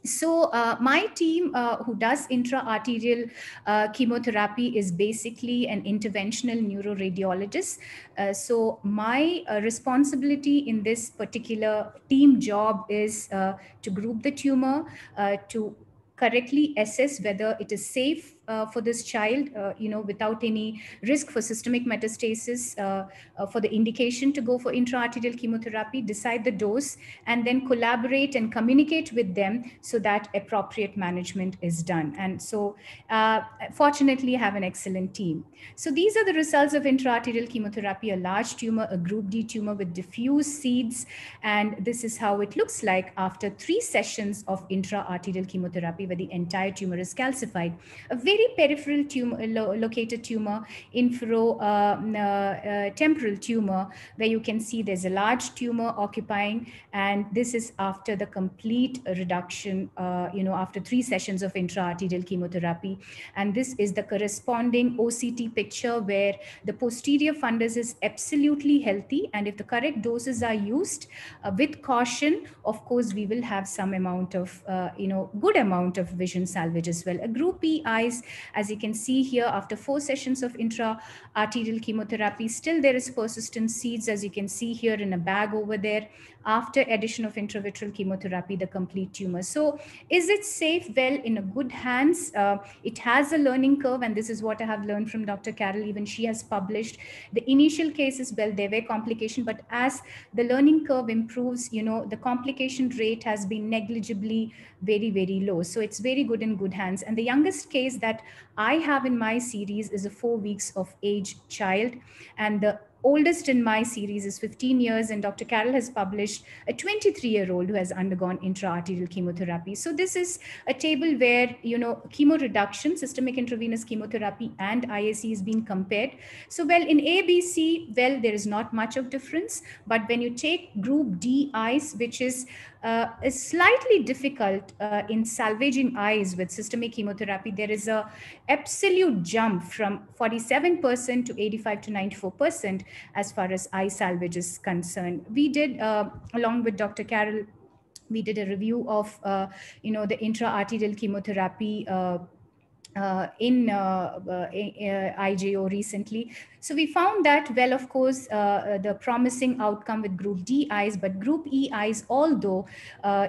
so uh, my team uh, who does intra-arterial uh, chemotherapy is basically an interventional neuroradiologist. Uh, so my uh, responsibility in this particular team job is uh, to group the tumor to correctly assess whether it is safe uh, for this child, uh, you know, without any risk for systemic metastasis, uh, uh, for the indication to go for intraarterial chemotherapy, decide the dose, and then collaborate and communicate with them so that appropriate management is done. And so, uh, fortunately, I have an excellent team. So these are the results of intraarterial chemotherapy: a large tumor, a Group D tumor with diffuse seeds, and this is how it looks like after three sessions of intraarterial chemotherapy, where the entire tumor is calcified. A very very peripheral tumor, lo located tumor, infero uh, uh, temporal tumor, where you can see there's a large tumor occupying, and this is after the complete reduction, uh, you know, after three sessions of intraarterial chemotherapy. And this is the corresponding OCT picture where the posterior fundus is absolutely healthy. And if the correct doses are used uh, with caution, of course, we will have some amount of, uh, you know, good amount of vision salvage as well. A group E eyes as you can see here, after four sessions of intra-arterial chemotherapy, still there is persistent seeds, as you can see here in a bag over there after addition of intravitreal chemotherapy, the complete tumor. So is it safe? Well, in a good hands. Uh, it has a learning curve, and this is what I have learned from Dr. Carol. Even she has published the initial cases. Well, there were complications, but as the learning curve improves, you know, the complication rate has been negligibly very, very low. So it's very good in good hands. And the youngest case that I have in my series is a four weeks of age child, and the oldest in my series is 15 years, and Dr. Carol has published a 23 year old who has undergone intraarterial chemotherapy. So, this is a table where, you know, chemo reduction, systemic intravenous chemotherapy, and IAC is being compared. So, well, in ABC, well, there is not much of difference, but when you take group D eyes, which is uh, is slightly difficult uh, in salvaging eyes with systemic chemotherapy. There is a absolute jump from 47% to 85 to 94% as far as eye salvage is concerned. We did, uh, along with Dr. Carol, we did a review of, uh, you know, the intra-arterial chemotherapy uh, uh, in uh, uh, IJO recently. So we found that, well, of course, uh, the promising outcome with group D eyes, but group E eyes, although,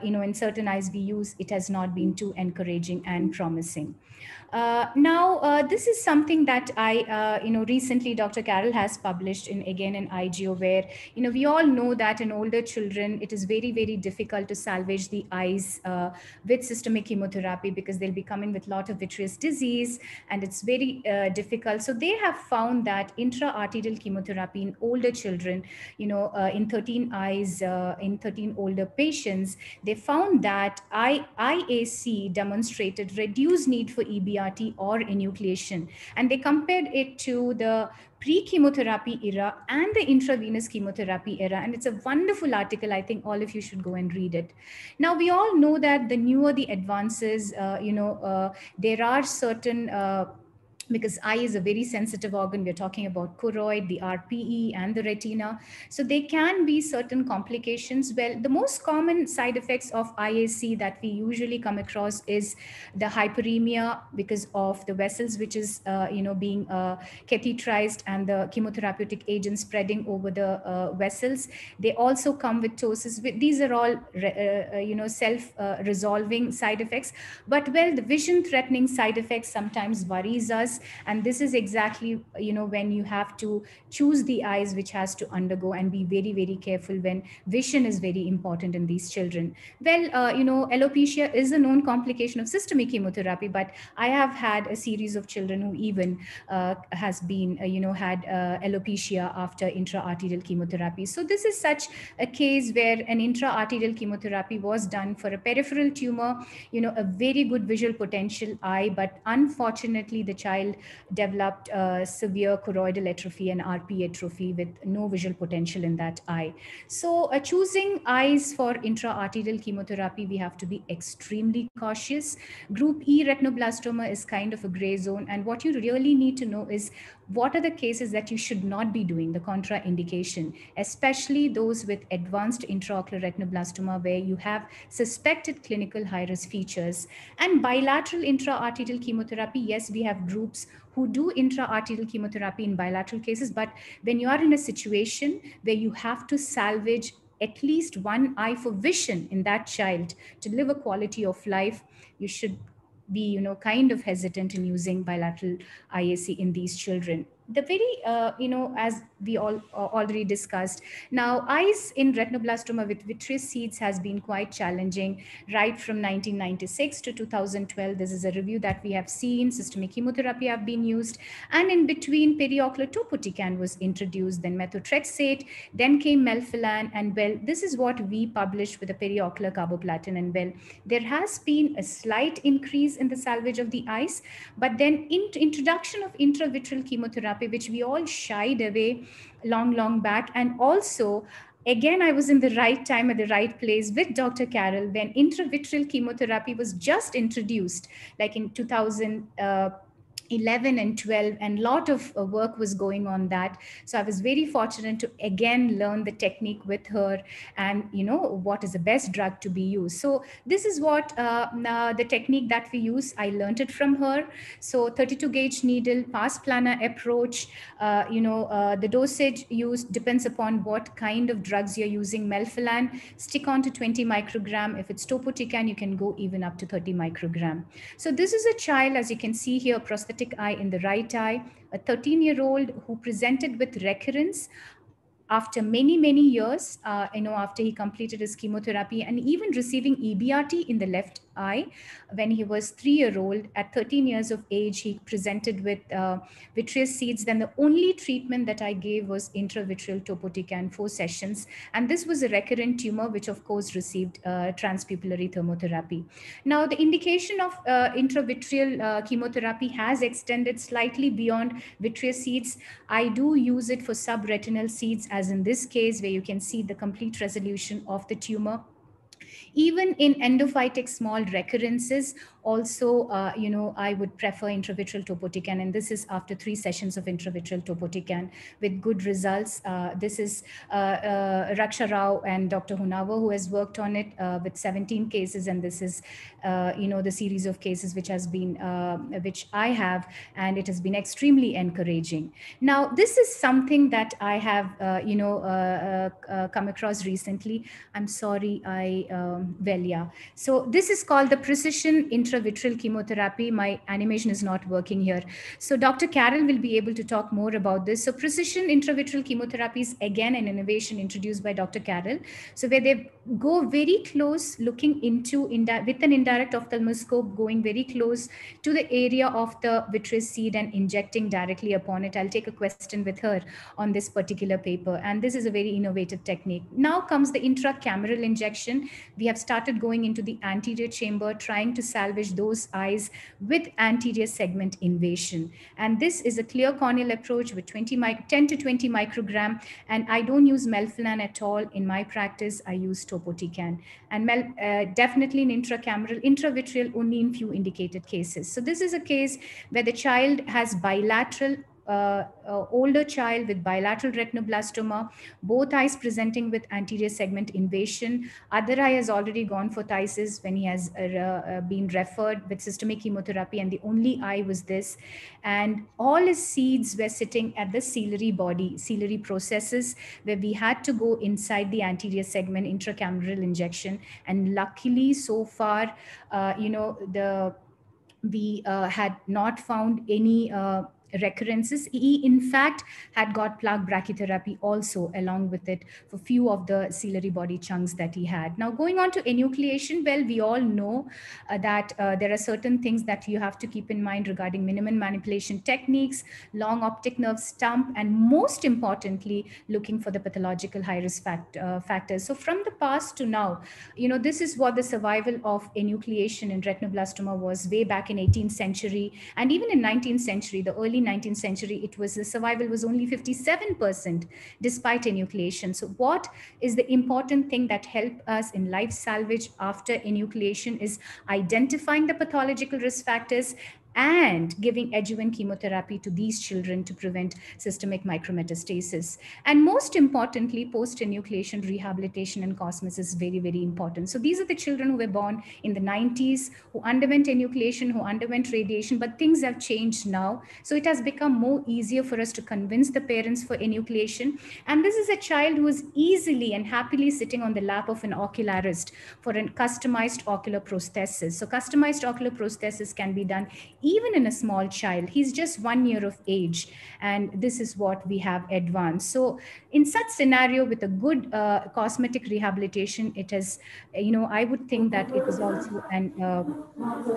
you know, in certain eyes we use, it has not been too encouraging and promising. Uh, now, uh, this is something that I, uh, you know, recently Dr. Carol has published in again in IJO, where you know we all know that in older children it is very very difficult to salvage the eyes uh, with systemic chemotherapy because they'll be coming with a lot of vitreous disease and it's very uh, difficult. So they have found that intra-arterial chemotherapy in older children, you know, in 13 eyes in 13 older patients, they found that I, IAC demonstrated reduced need for EBR EBRT or enucleation. And they compared it to the pre-chemotherapy era and the intravenous chemotherapy era. And it's a wonderful article. I think all of you should go and read it. Now, we all know that the newer the advances, uh, you know, uh, there are certain uh, because eye is a very sensitive organ. We're talking about choroid, the RPE, and the retina. So there can be certain complications. Well, the most common side effects of IAC that we usually come across is the hyperemia because of the vessels, which is uh, you know being uh, catheterized and the chemotherapeutic agent spreading over the uh, vessels. They also come with ptosis. These are all uh, uh, you know self-resolving uh, side effects. But well, the vision-threatening side effects sometimes worries us and this is exactly you know when you have to choose the eyes which has to undergo and be very very careful when vision is very important in these children. Well uh, you know alopecia is a known complication of systemic chemotherapy but i have had a series of children who even uh, has been uh, you know had uh, alopecia after intraarterial chemotherapy. So this is such a case where an intraarterial chemotherapy was done for a peripheral tumor you know a very good visual potential eye but unfortunately the child developed uh, severe choroidal atrophy and rp atrophy with no visual potential in that eye. So uh, choosing eyes for intraarterial chemotherapy we have to be extremely cautious. Group e retinoblastoma is kind of a gray zone and what you really need to know is what are the cases that you should not be doing, the contraindication, especially those with advanced intraocular retinoblastoma where you have suspected clinical high-risk features. And bilateral intraarterial chemotherapy, yes, we have groups who do intraarterial chemotherapy in bilateral cases, but when you are in a situation where you have to salvage at least one eye for vision in that child to live a quality of life, you should be you know kind of hesitant in using bilateral IAC in these children. The very, uh, you know, as we all uh, already discussed, now eyes in retinoblastoma with vitreous seeds has been quite challenging right from 1996 to 2012. This is a review that we have seen. Systemic chemotherapy have been used. And in between, periocular topotecan was introduced, then methotrexate, then came melphalan. And well, this is what we published with the periocular carboplatin. And well, there has been a slight increase in the salvage of the eyes, but then in introduction of intravitreal chemotherapy chemotherapy, which we all shied away long, long back. And also, again, I was in the right time at the right place with Dr. Carol when intravitreal chemotherapy was just introduced, like in 2000. Uh, 11 and 12 and a lot of uh, work was going on that. So i was very fortunate to again learn the technique with her and you know what is the best drug to be used. So this is what uh, uh, the technique that we use. I learned it from her. So 32 gauge needle pars plana approach uh, you know uh, the dosage used depends upon what kind of drugs you're using. Melphalan stick on to 20 microgram. If it's topotecan you can go even up to 30 microgram. So this is a child as you can see here prosthetic eye in the right eye, a 13 year old who presented with recurrence after many, many years, uh, you know, after he completed his chemotherapy and even receiving EBRT in the left eye. When he was three year old, at 13 years of age, he presented with uh, vitreous seeds. Then the only treatment that I gave was intravitreal topotecan, four sessions. And this was a recurrent tumor, which of course received uh, transpupillary thermotherapy. Now, the indication of uh, intravitreal uh, chemotherapy has extended slightly beyond vitreous seeds. I do use it for subretinal seeds, as in this case, where you can see the complete resolution of the tumor even in endophytic small recurrences also, uh, you know, I would prefer intravitreal topotecan, and this is after three sessions of intravitreal topotecan with good results. Uh, this is uh, uh Raksha Rao and Dr. Honavar who has worked on it uh, with 17 cases, and this is, uh, you know, the series of cases which has been, which I have, and it has been extremely encouraging. Now, this is something that I have, you know, come across recently. I'm sorry, I, um, well, yeah. So this is called the precision intravitreal intravitreal chemotherapy. My animation is not working here. So Dr. Carol will be able to talk more about this. So precision intravitreal chemotherapy is again an innovation introduced by Dr. Carol. So where they go very close, looking into with an indirect ophthalmoscope, going very close to the area of the vitreous seed and injecting directly upon it. I'll take a question with her on this particular paper. And this is a very innovative technique. Now comes the intracameral injection. We have started going into the anterior chamber, trying to salvage those eyes with anterior segment invasion. And this is a clear corneal approach with 20 10 to 20 microgram. And I don't use melphalan at all in my practice. I use topotecan. And mel, uh, definitely in intracameral, intravitreal only in few indicated cases. So this is a case where the child has bilateral uh, older child with bilateral retinoblastoma, both eyes presenting with anterior segment invasion. Other eye has already gone for phthisis when he has uh, uh, been referred with systemic chemotherapy, and the only eye was this. And all his seeds were sitting at the ciliary body, ciliary processes, where we had to go inside the anterior segment intracameral injection. And luckily, so far, uh, you know, the we uh, had not found any recurrences. He, in fact, had got plaque brachytherapy also along with it for few of the ciliary body chunks that he had. Now, going on to enucleation, well, we all know uh, that uh, there are certain things that you have to keep in mind regarding minimum manipulation techniques, long optic nerve stump, and most importantly, looking for the pathological high risk fact, uh, factors. So from the past to now, you know, this is what the survival of enucleation in retinoblastoma was way back in 18th century and even in 19th century, the early 19th century, it was the survival was only 57% despite enucleation. So what is the important thing that help us in life salvage after enucleation is identifying the pathological risk factors and giving adjuvant chemotherapy to these children to prevent systemic micrometastasis. And most importantly, post-enucleation rehabilitation and cosmesis is very, very important. So these are the children who were born in the 90s, who underwent enucleation, who underwent radiation, but things have changed now. So it has become more easier for us to convince the parents for enucleation. And this is a child who is easily and happily sitting on the lap of an ocularist for a customized ocular prosthesis. So customized ocular prosthesis can be done even in a small child he's just one year of age and this is what we have advanced. So in such scenario with a good uh, cosmetic rehabilitation it is you know i would think that it is also an uh,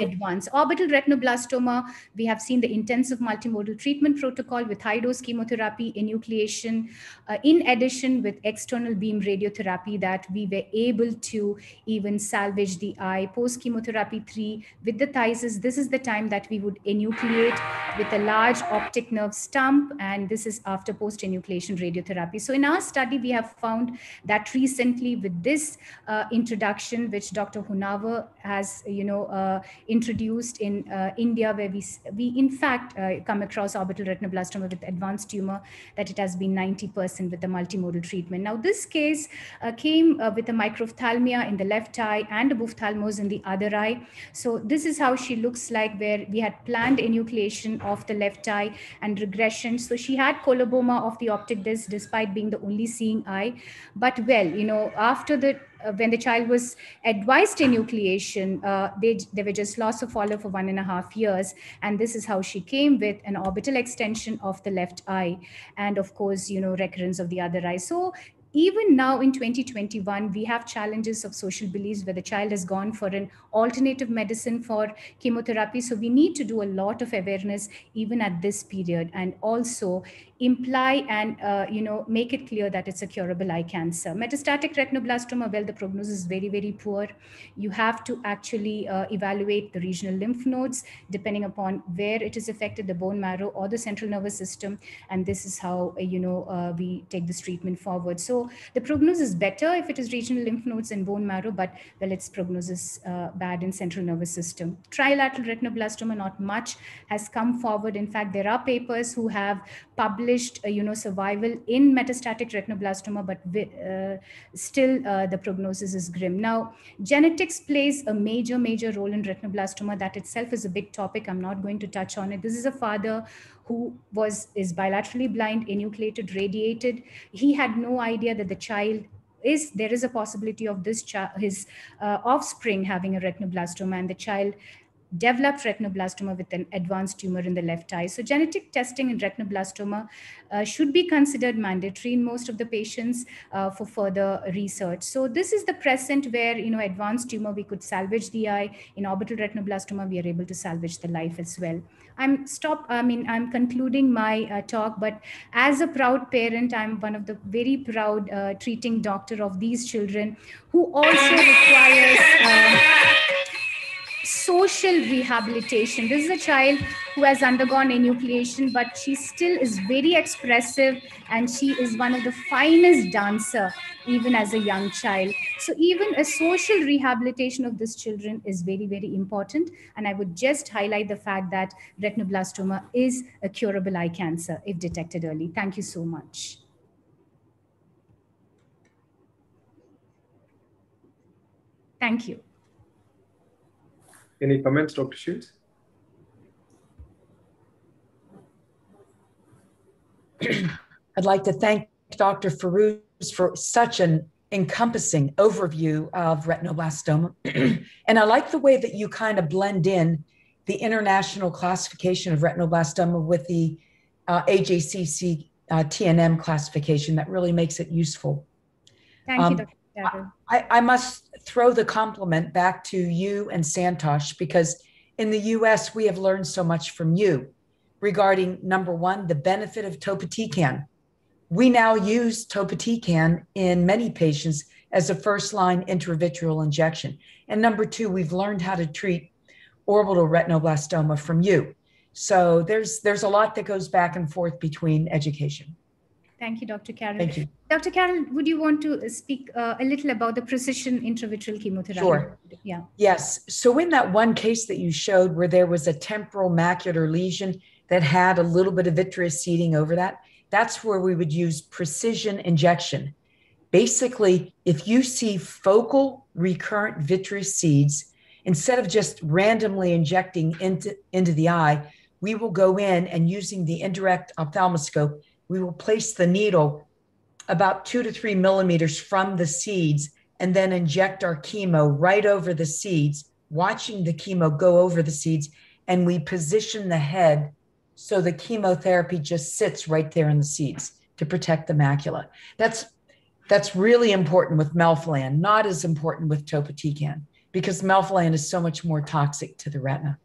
advanced orbital retinoblastoma we have seen the intensive multimodal treatment protocol with high dose chemotherapy enucleation uh, in addition with external beam radiotherapy that we were able to even salvage the eye. Post chemotherapy 3 with the phthisis this is the time that we would enucleate with a large optic nerve stump and this is after post enucleation radiotherapy so in our study, we have found that recently with this uh, introduction, which Dr. Honavar has, you know, uh, introduced in uh, India, where we, we in fact uh, come across orbital retinoblastoma with advanced tumor, that it has been 90% with the multimodal treatment. Now, this case uh, came uh, with a microphthalmia in the left eye and a ophthalmos in the other eye. So this is how she looks like, where we had planned enucleation of the left eye and regression. So she had coloboma of the optic disc despite being the only seeing eye. But well, you know, after the uh, when the child was advised enucleation, uh, they, they were just loss of follow for one and a half years. And this is how she came with an orbital extension of the left eye. And of course, you know, recurrence of the other eye. So even now in 2021, we have challenges of social beliefs where the child has gone for an alternative medicine for chemotherapy. So we need to do a lot of awareness even at this period and also imply and uh, you know make it clear that it's a curable eye cancer. Metastatic retinoblastoma, well, the prognosis is very, very poor. You have to actually uh, evaluate the regional lymph nodes depending upon where it is affected, the bone marrow or the central nervous system. And this is how, uh, you know, uh, we take this treatment forward. So the prognosis is better if it is regional lymph nodes and bone marrow, but well, its prognosis uh, bad in central nervous system. Trilateral retinoblastoma, not much has come forward. In fact, there are papers who have published, uh, you know, survival in metastatic retinoblastoma, but uh, still uh, the prognosis is grim. Now, genetics plays a major, major role in retinoblastoma. That itself is a big topic. I'm not going to touch on it. This is a father who was is bilaterally blind, enucleated, radiated. He had no idea that the child is there is a possibility of this child, his uh, offspring having a retinoblastoma, and the child developed retinoblastoma with an advanced tumor in the left eye. So genetic testing in retinoblastoma uh, should be considered mandatory in most of the patients uh, for further research. So this is the present where, you know, advanced tumor, we could salvage the eye. In orbital retinoblastoma, we are able to salvage the life as well. I'm stop. I mean, I'm concluding my uh, talk, but as a proud parent, I'm one of the very proud uh, treating doctor of these children who also requires um, social rehabilitation. This is a child who has undergone enucleation, but she still is very expressive and she is one of the finest dancer even as a young child. So even a social rehabilitation of these children is very, very important. And I would just highlight the fact that retinoblastoma is a curable eye cancer if detected early. Thank you so much. Thank you. Any comments, Dr. Shields? I'd like to thank Dr. Fairooz for such an encompassing overview of retinoblastoma. and I like the way that you kind of blend in the international classification of retinoblastoma with the uh, AJCC uh, TNM classification that really makes it useful. Thank um, you, Dr. I, I must throw the compliment back to you and Santosh because in the US, we have learned so much from you regarding number one, the benefit of topotecan. We now use topotecan in many patients as a first line intravitreal injection. And number two, we've learned how to treat orbital retinoblastoma from you. So there's there's a lot that goes back and forth between education. Thank you, Dr. Carol. Thank you. Dr. Carol, would you want to speak uh, a little about the precision intravitreal chemotherapy? Sure. Yeah. Yes. So in that one case that you showed where there was a temporal macular lesion that had a little bit of vitreous seeding over that, that's where we would use precision injection. Basically, if you see focal recurrent vitreous seeds, instead of just randomly injecting into, into the eye, we will go in and using the indirect ophthalmoscope, we will place the needle about two to three millimeters from the seeds and then inject our chemo right over the seeds, watching the chemo go over the seeds. And we position the head so the chemotherapy just sits right there in the seeds to protect the macula. That's that's really important with melphalan, not as important with topotecan because melphalan is so much more toxic to the retina.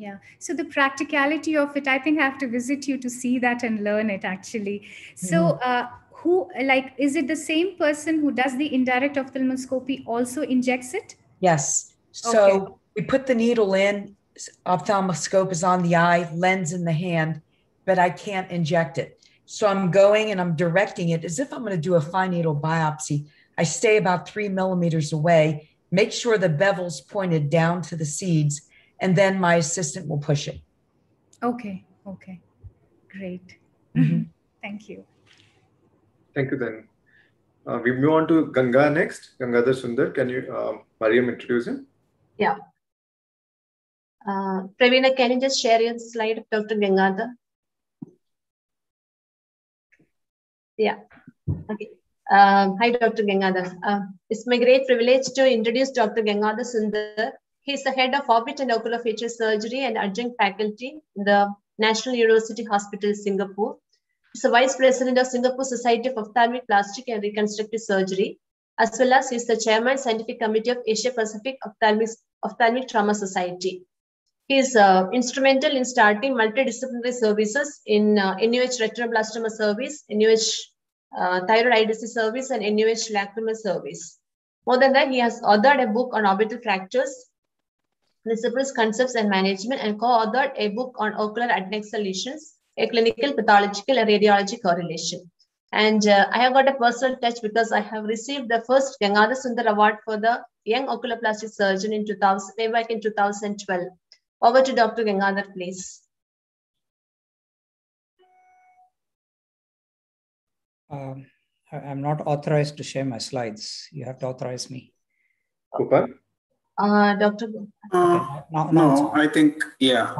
Yeah. So the practicality of it, I think I have to visit you to see that and learn it actually. So mm-hmm. uh, who like is it the same person who does the indirect ophthalmoscopy also injects it? Yes. So okay. we put the needle in, ophthalmoscope is on the eye, lens in the hand, but I can't inject it. So I'm going and I'm directing it as if I'm going to do a fine needle biopsy. I stay about three millimeters away, make sure the bevel's pointed down to the seeds, and then my assistant will push it. Okay. Okay. Great. Mm-hmm. Thank you. Thank you then. Uh, we move on to Ganga next. Gangadhar Sundar. Can you, uh, Mariam, introduce him? Yeah. Uh, Pravina, can you just share your slide of Dr. Gangadhar? Yeah. Okay. Um, hi, Dr. Gangadhar. Uh, it's my great privilege to introduce Dr. Gangadhar Sundar. He's the head of orbit and oculofacial surgery and adjunct faculty in the National University Hospital, Singapore. He's the vice president of Singapore Society of Ophthalmic Plastic and Reconstructive Surgery, as well as he's the chairman scientific committee of Asia Pacific Ophthalmic, Ophthalmic Trauma Society. He is uh, instrumental in starting multidisciplinary services in uh, NUH retinoblastoma service, NUH uh, thyroid eye disease service, and NUH lacrimal service. More than that, he has authored a book on orbital fractures, principles, concepts, and management, and co-authored a book on ocular adnexal lesions, a clinical, pathological, and radiology correlation. And uh, I have got a personal touch because I have received the first Gangadhar Sundar Award for the Young Oculoplastic Surgeon in 2000, way back in 2012. Over to Dr. Gangadhar, please. Um, I'm not authorized to share my slides. You have to authorize me. Cooper? Uh, Dr. Uh, okay. now, now no, I think, yeah.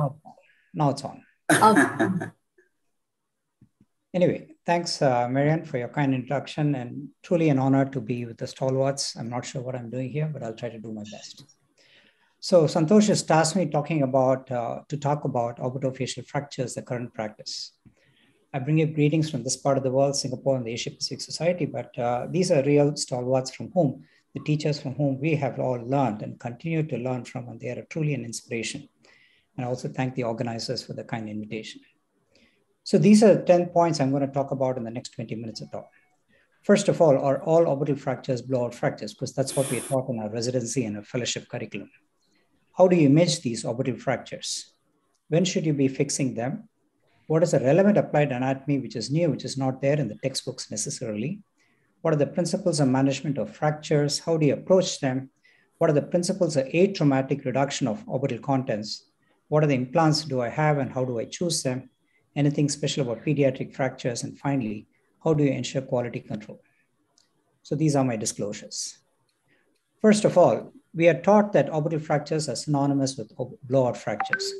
Now it's on. Okay. anyway, thanks, uh, Marianne, for your kind introduction and truly an honor to be with the stalwarts. I'm not sure what I'm doing here, but I'll try to do my best. So Santosh has tasked me talking about, uh, to talk about orbitofacial fractures, the current practice. I bring you greetings from this part of the world, Singapore and the Asia Pacific Society, but uh, these are real stalwarts from whom, the teachers from whom we have all learned and continue to learn from, and they are truly an inspiration. And I also thank the organizers for the kind invitation. So these are 10 points I'm going to talk about in the next 20 minutes or so. First of all, are all orbital fractures blowout fractures? Because that's what we taught in our residency and our fellowship curriculum. How do you image these orbital fractures? When should you be fixing them? What is the relevant applied anatomy which is new, which is not there in the textbooks necessarily? What are the principles of management of fractures? How do you approach them? What are the principles of atraumatic reduction of orbital contents? What are the implants do I have and how do I choose them? Anything special about pediatric fractures? And finally, how do you ensure quality control? So these are my disclosures. First of all, we are taught that orbital fractures are synonymous with blowout fractures.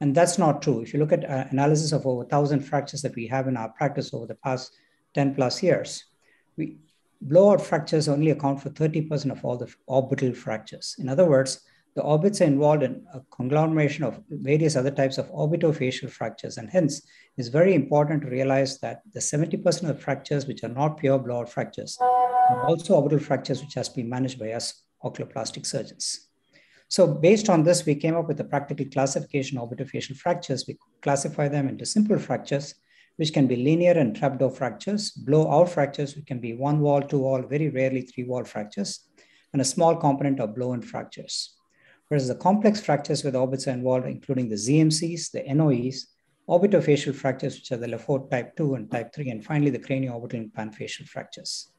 And that's not true. If you look at uh, analysis of over 1,000 fractures that we have in our practice over the past 10 plus years, we, blowout fractures only account for 30% of all the orbital fractures. In other words, the orbits are involved in a conglomeration of various other types of orbitofacial fractures. And hence, it's very important to realize that the 70% of fractures which are not pure blowout fractures are also orbital fractures which has been managed by us oculoplastic surgeons. So based on this, we came up with a practical classification of orbitofacial fractures. We classify them into simple fractures, which can be linear and trapdoor fractures, blowout fractures, which can be one wall, two wall, very rarely three wall fractures, and a small component of blow-in fractures. Whereas the complex fractures with orbits are involved, including the ZMCs, the NOEs, orbitofacial fractures, which are the Le Fort type 2 and type 3, and finally the cranioorbital and panfacial fractures.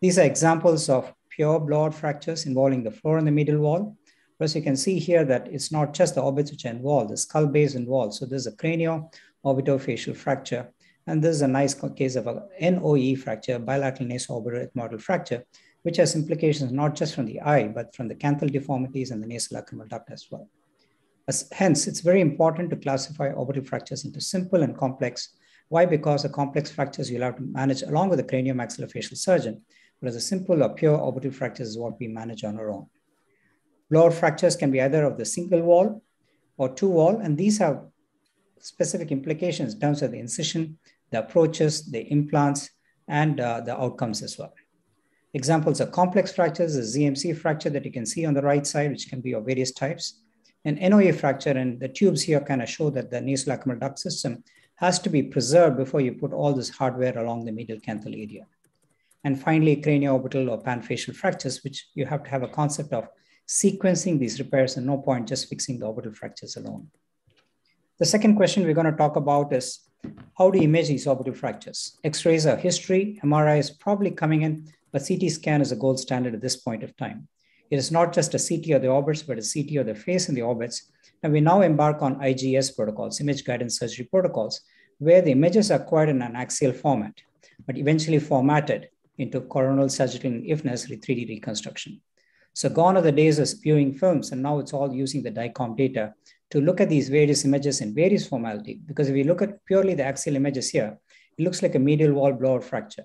These are examples of pure blowout fractures involving the floor and the medial wall. Whereas you can see here that it's not just the orbits which are involved, the skull base involved. So there's a cranio orbitofacial fracture. And this is a nice case of a NOE fracture, bilateral naso-orbital ethmoidal fracture, which has implications not just from the eye, but from the canthal deformities and the nasal lacrimal duct as well. As, hence, it's very important to classify orbital fractures into simple and complex. Why? Because the complex fractures you'll have to manage along with the craniomaxillofacial surgeon, whereas the simple or pure orbital fractures is what we manage on our own. Blowout fractures can be either of the single wall or two wall, and these have specific implications in terms of the incision, the approaches, the implants, and uh, the outcomes as well. Examples are complex fractures, a ZMC fracture that you can see on the right side, which can be of various types. An NOE fracture, and the tubes here kind of show that the nasolacrimal duct system has to be preserved before you put all this hardware along the medial canthal area. And finally, cranioorbital or panfacial fractures, which you have to have a concept of sequencing these repairs and no point just fixing the orbital fractures alone. The second question we're going to talk about is how to image these orbital fractures. X-rays are history, MRI is probably coming in, but CT scan is a gold standard at this point of time. It is not just a CT of the orbits, but a CT of the face and the orbits. And we now embark on IGS protocols, image guidance surgery protocols, where the images are acquired in an axial format, but eventually formatted into coronal sagittal and if necessary 3D reconstruction. So gone are the days of viewing films, and now it's all using the DICOM data to look at these various images in various formality. Because if you look at purely the axial images here, it looks like a medial wall blowout fracture.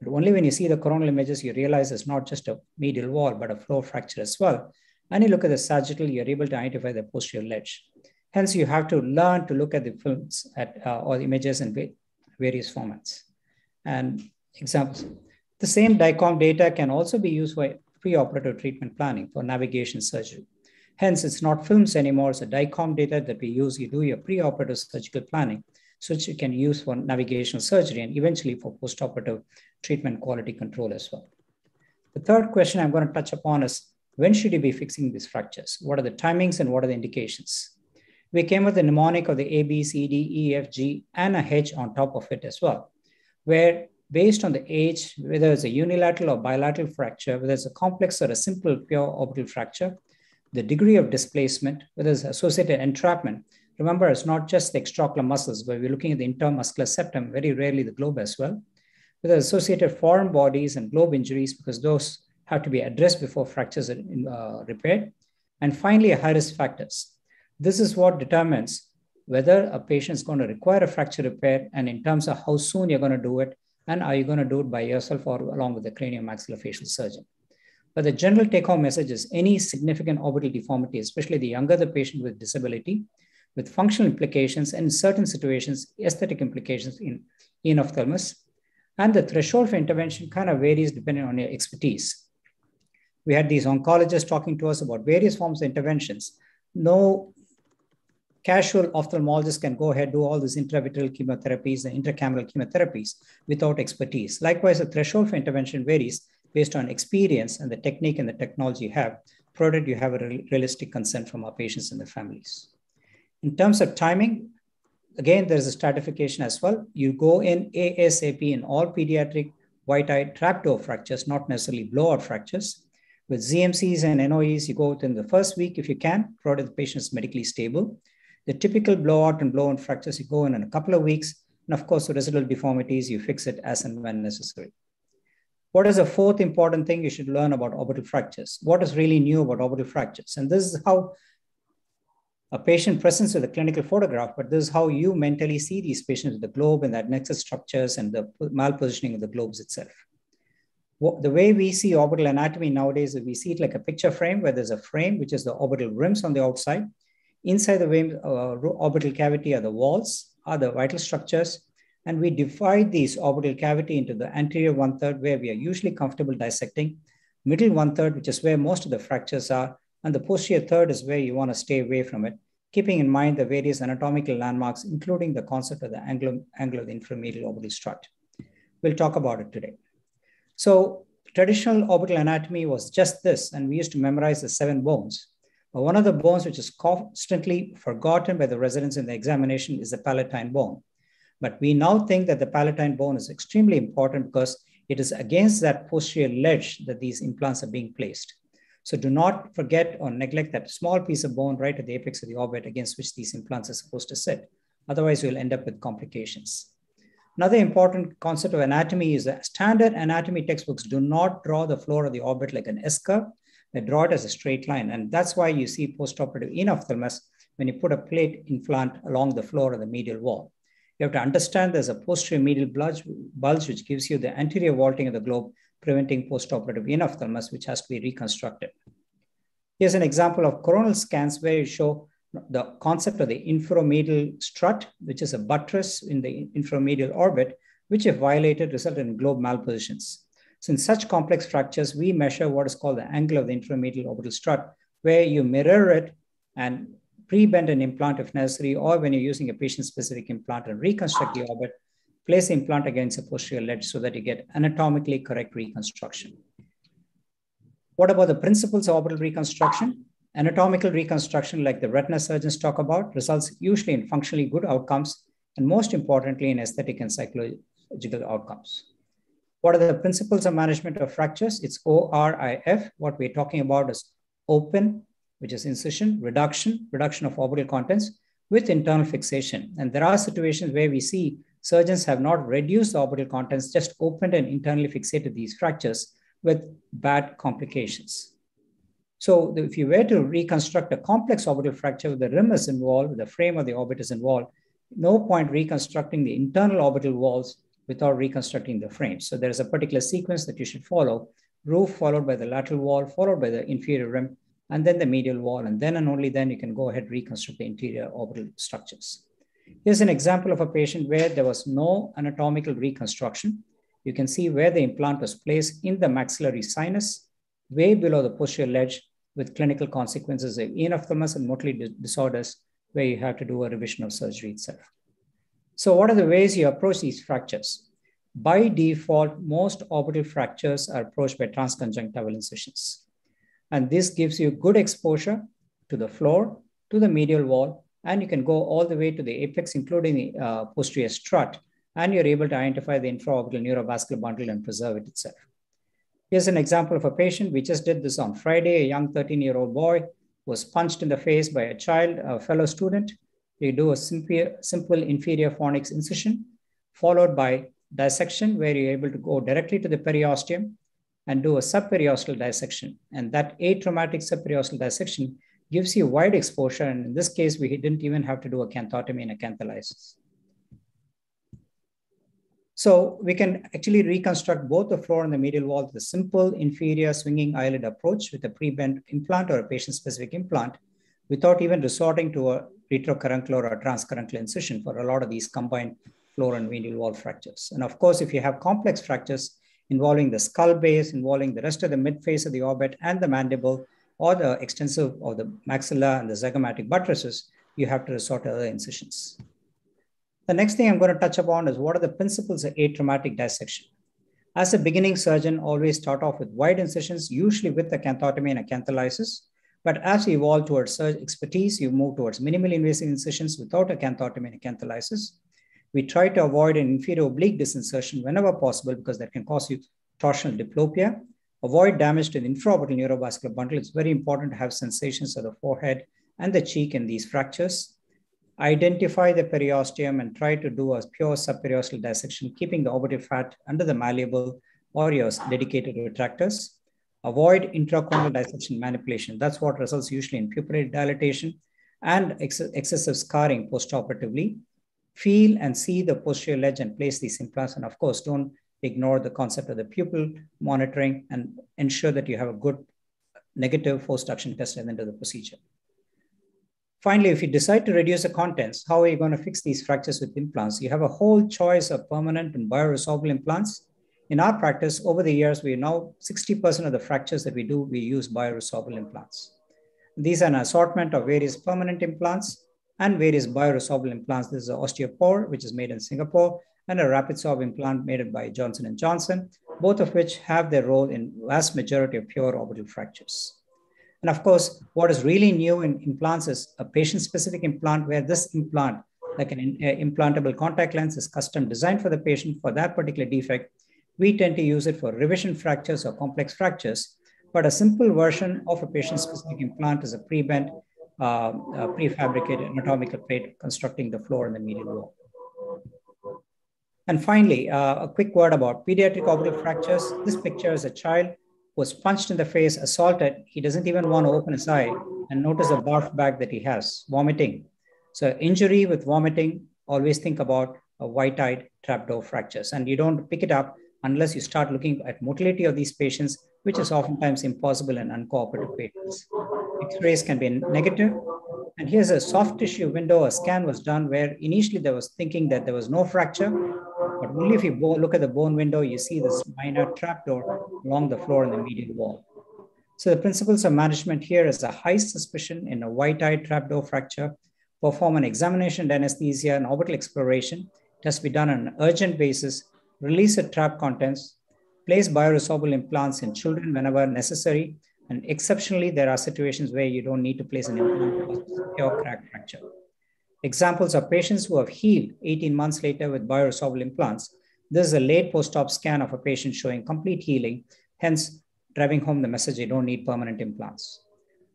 But only when you see the coronal images, you realize it's not just a medial wall, but a floor fracture as well. And you look at the sagittal, you're able to identify the posterior ledge. Hence, you have to learn to look at the films at, uh, or images in various formats. And examples, the same DICOM data can also be used for preoperative treatment planning for navigation surgery. Hence, it's not films anymore, it's a DICOM data that we use. You do your preoperative surgical planning so which you can use for navigational surgery and eventually for postoperative treatment quality control as well. The third question I'm going to touch upon is when should you be fixing these fractures? What are the timings and what are the indications? We came with a mnemonic of the A, B, C, D, E, F, G, and a H on top of it as well, where based on the age, whether it's a unilateral or bilateral fracture, whether it's a complex or a simple pure orbital fracture, the degree of displacement, whether it's associated entrapment, Remember, it's not just the extraocular muscles, but we're looking at the intermuscular septum, very rarely the globe as well. With associated foreign bodies and globe injuries, because those have to be addressed before fractures are uh, repaired. And finally, high risk factors. This is what determines whether a patient is going to require a fracture repair and in terms of how soon you're going to do it, and are you going to do it by yourself or along with the craniomaxillofacial surgeon. But the general take home message is any significant orbital deformity, especially the younger the patient with disability, with functional implications and in certain situations, aesthetic implications in, enophthalmos. And the threshold for intervention kind of varies depending on your expertise. We had these oncologists talking to us about various forms of interventions. No casual ophthalmologist can go ahead do all these intravitreal chemotherapies and intracameral chemotherapies without expertise. Likewise, the threshold for intervention varies based on experience and the technique and the technology you have, provided you have a realistic consent from our patients and their families. In terms of timing, again, there's a stratification as well. You go in ASAP in all pediatric white-eye trapdoor fractures, not necessarily blowout fractures. With ZMCs and NOEs, you go within the first week if you can, provided the patient is medically stable. The typical blowout and blow-in fractures, you go in in a couple of weeks. And of course, the residual deformities, you fix it as and when necessary. What is the fourth important thing you should learn about orbital fractures? What is really new about orbital fractures? And this is how a patient presents with a clinical photograph, but this is how you mentally see these patients with the globe and the adnexal structures and the malpositioning of the globes itself. the way we see orbital anatomy nowadays is we see it like a picture frame where there's a frame, which is the orbital rims on the outside. Inside the uh, orbital cavity are the walls, are the vital structures. And we divide these orbital cavity into the anterior one third, where we are usually comfortable dissecting, middle one third, which is where most of the fractures are, and the posterior third is where you want to stay away from it, keeping in mind the various anatomical landmarks, including the concept of the angle, angle of the inframedial orbital strut. We'll talk about it today. So traditional orbital anatomy was just this, and we used to memorize the seven bones. But one of the bones which is constantly forgotten by the residents in the examination is the palatine bone. But we now think that the palatine bone is extremely important because it is against that posterior ledge that these implants are being placed. So do not forget or neglect that small piece of bone right at the apex of the orbit against which these implants are supposed to sit. Otherwise, you'll end up with complications. Another important concept of anatomy is that standard anatomy textbooks do not draw the floor of the orbit like an S-curve. They draw it as a straight line. And that's why you see postoperative enophthalmos when you put a plate implant along the floor of the medial wall. You have to understand there's a posterior medial bulge, bulge which gives you the anterior vaulting of the globe preventing postoperative enophthalmos, which has to be reconstructed. Here's an example of coronal scans where you show the concept of the inframedial strut, which is a buttress in the inframedial orbit, which if violated result in globe malpositions. So in such complex fractures, we measure what is called the angle of the inframedial orbital strut, where you mirror it and pre-bend an implant if necessary, or when you're using a patient-specific implant and reconstruct the orbit place the implant against a posterior ledge so that you get anatomically correct reconstruction. What about the principles of orbital reconstruction? Anatomical reconstruction, like the retina surgeons talk about, results usually in functionally good outcomes, and most importantly, in aesthetic and psychological outcomes. What are the principles of management of fractures? It's ORIF. What we're talking about is open, which is incision, reduction, reduction of orbital contents with internal fixation. And there are situations where we see surgeons have not reduced the orbital contents, just opened and internally fixated these fractures with bad complications. So if you were to reconstruct a complex orbital fracture with the rim is involved, the frame of the orbit is involved, no point reconstructing the internal orbital walls without reconstructing the frame. So there is a particular sequence that you should follow, roof followed by the lateral wall, followed by the inferior rim, and then the medial wall. And then and only then you can go ahead reconstruct the interior orbital structures. Here's an example of a patient where there was no anatomical reconstruction. You can see where the implant was placed in the maxillary sinus, way below the posterior ledge, with clinical consequences of enophthalmos and motility disorders, where you have to do a revision of surgery itself. So, what are the ways you approach these fractures? By default, most orbital fractures are approached by transconjunctival incisions. And this gives you good exposure to the floor, to the medial wall, and you can go all the way to the apex, including the uh, posterior strut, and you're able to identify the infraorbital neurovascular bundle and preserve it itself. Here's an example of a patient. We just did this on Friday. A young 13-year-old boy was punched in the face by a child, a fellow student. You do a simple, simple inferior fornix incision, followed by dissection, where you're able to go directly to the periosteum and do a subperiosteal dissection. And that atraumatic subperiosteal dissection gives you wide exposure. And in this case, we didn't even have to do a canthotomy and a cantholysis. So we can actually reconstruct both the floor and the medial wall with a simple inferior swinging eyelid approach with a pre-bent implant or a patient-specific implant without even resorting to a retrocaruncular or transcaruncular incision for a lot of these combined floor and medial wall fractures. And of course, if you have complex fractures involving the skull base, involving the rest of the midface of the orbit and the mandible, or the extensive of the maxilla and the zygomatic buttresses, you have to resort to other incisions. The next thing I'm going to touch upon is what are the principles of atraumatic dissection. As a beginning surgeon, always start off with wide incisions, usually with a canthotomy and a. But as you evolve towards expertise, you move towards minimally invasive incisions without a canthotomy and a. We try to avoid an inferior oblique disinsertion whenever possible because that can cause you torsional diplopia avoid damage to the infraorbital neurovascular bundle. It's very important to have sensations of the forehead and the cheek in these fractures. Identify the periosteum and try to do a pure subperiosteal dissection, keeping the orbital fat under the malleable or your dedicated retractors. Avoid intraconal dissection manipulation. That's what results usually in pupillary dilatation and ex excessive scarring postoperatively. Feel and see the posterior ledge and place these implants. And of course, don't ignore the concept of the pupil monitoring, and ensure that you have a good negative force reduction test at the end of the procedure. Finally, if you decide to reduce the contents, how are you going to fix these fractures with implants? You have a whole choice of permanent and bioresorbable implants. In our practice, over the years, we know 60% of the fractures that we do, we use bioresorbable implants. These are an assortment of various permanent implants and various bioresorbable implants. This is osteopore, which is made in Singapore, and a rapid RapidSorb implant made by Johnson & Johnson, both of which have their role in vast majority of pure orbital fractures. And of course, what is really new in implants is a patient-specific implant where this implant, like an uh, implantable contact lens, is custom designed for the patient for that particular defect. We tend to use it for revision fractures or complex fractures, but a simple version of a patient-specific implant is a pre-bent, uh, prefabricated anatomical plate constructing the floor and the medial wall. And finally, uh, a quick word about pediatric orbital fractures. This picture is a child who was punched in the face, assaulted. He doesn't even want to open his eye and notice the barf bag that he has, vomiting. So injury with vomiting, always think about a white-eyed trapdoor fractures. And you don't pick it up unless you start looking at motility of these patients, which is oftentimes impossible in uncooperative patients. X-rays can be negative. And here's a soft tissue window. A scan was done where initially there was thinking that there was no fracture, but only if you look at the bone window, you see this minor trapdoor along the floor in the medial wall. So the principles of management here is a high suspicion in a white-eyed trapdoor fracture, perform an examination anesthesia and orbital exploration. It has to be done on an urgent basis, release the trap contents, place bioresorbable implants in children whenever necessary, and exceptionally, there are situations where you don't need to place an implant because crack fracture. Examples are patients who have healed 18 months later with bioresorbable implants. This is a late post-op scan of a patient showing complete healing, hence driving home the message you don't need permanent implants.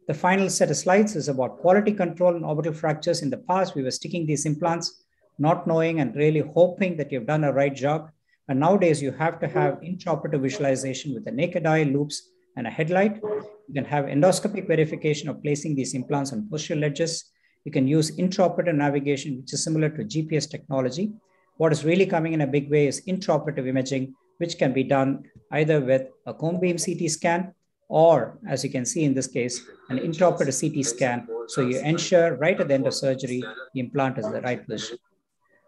The final set of slides is about quality control in orbital fractures. In the past, we were sticking these implants, not knowing and really hoping that you've done a right job. And nowadays, you have to have intraoperative visualization with a naked eye, loupes and a headlight. You can have endoscopic verification of placing these implants on posterior ledges. You can use intraoperative navigation, which is similar to GPS technology. What is really coming in a big way is intraoperative imaging, which can be done either with a cone beam CT scan or, as you can see in this case, an intraoperative CT scan. So you ensure right at the end of surgery, the implant is the right position.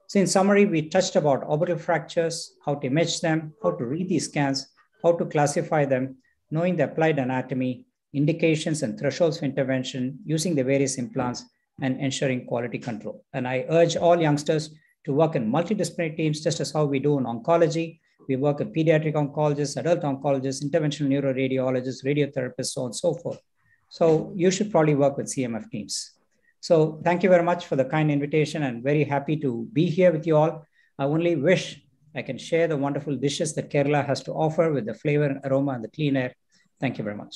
So in summary, we touched about orbital fractures, how to image them, how to read these scans, how to classify them, knowing the applied anatomy, indications and thresholds for intervention, using the various implants, and ensuring quality control. And I urge all youngsters to work in multidisciplinary teams, just as how we do in oncology. We work with pediatric oncologists, adult oncologists, interventional neuroradiologists, radiotherapists, so on and so forth. So you should probably work with CMF teams. So thank you very much for the kind invitation and very happy to be here with you all. I only wish I can share the wonderful dishes that Kerala has to offer with the flavor and aroma and the clean air. Thank you very much.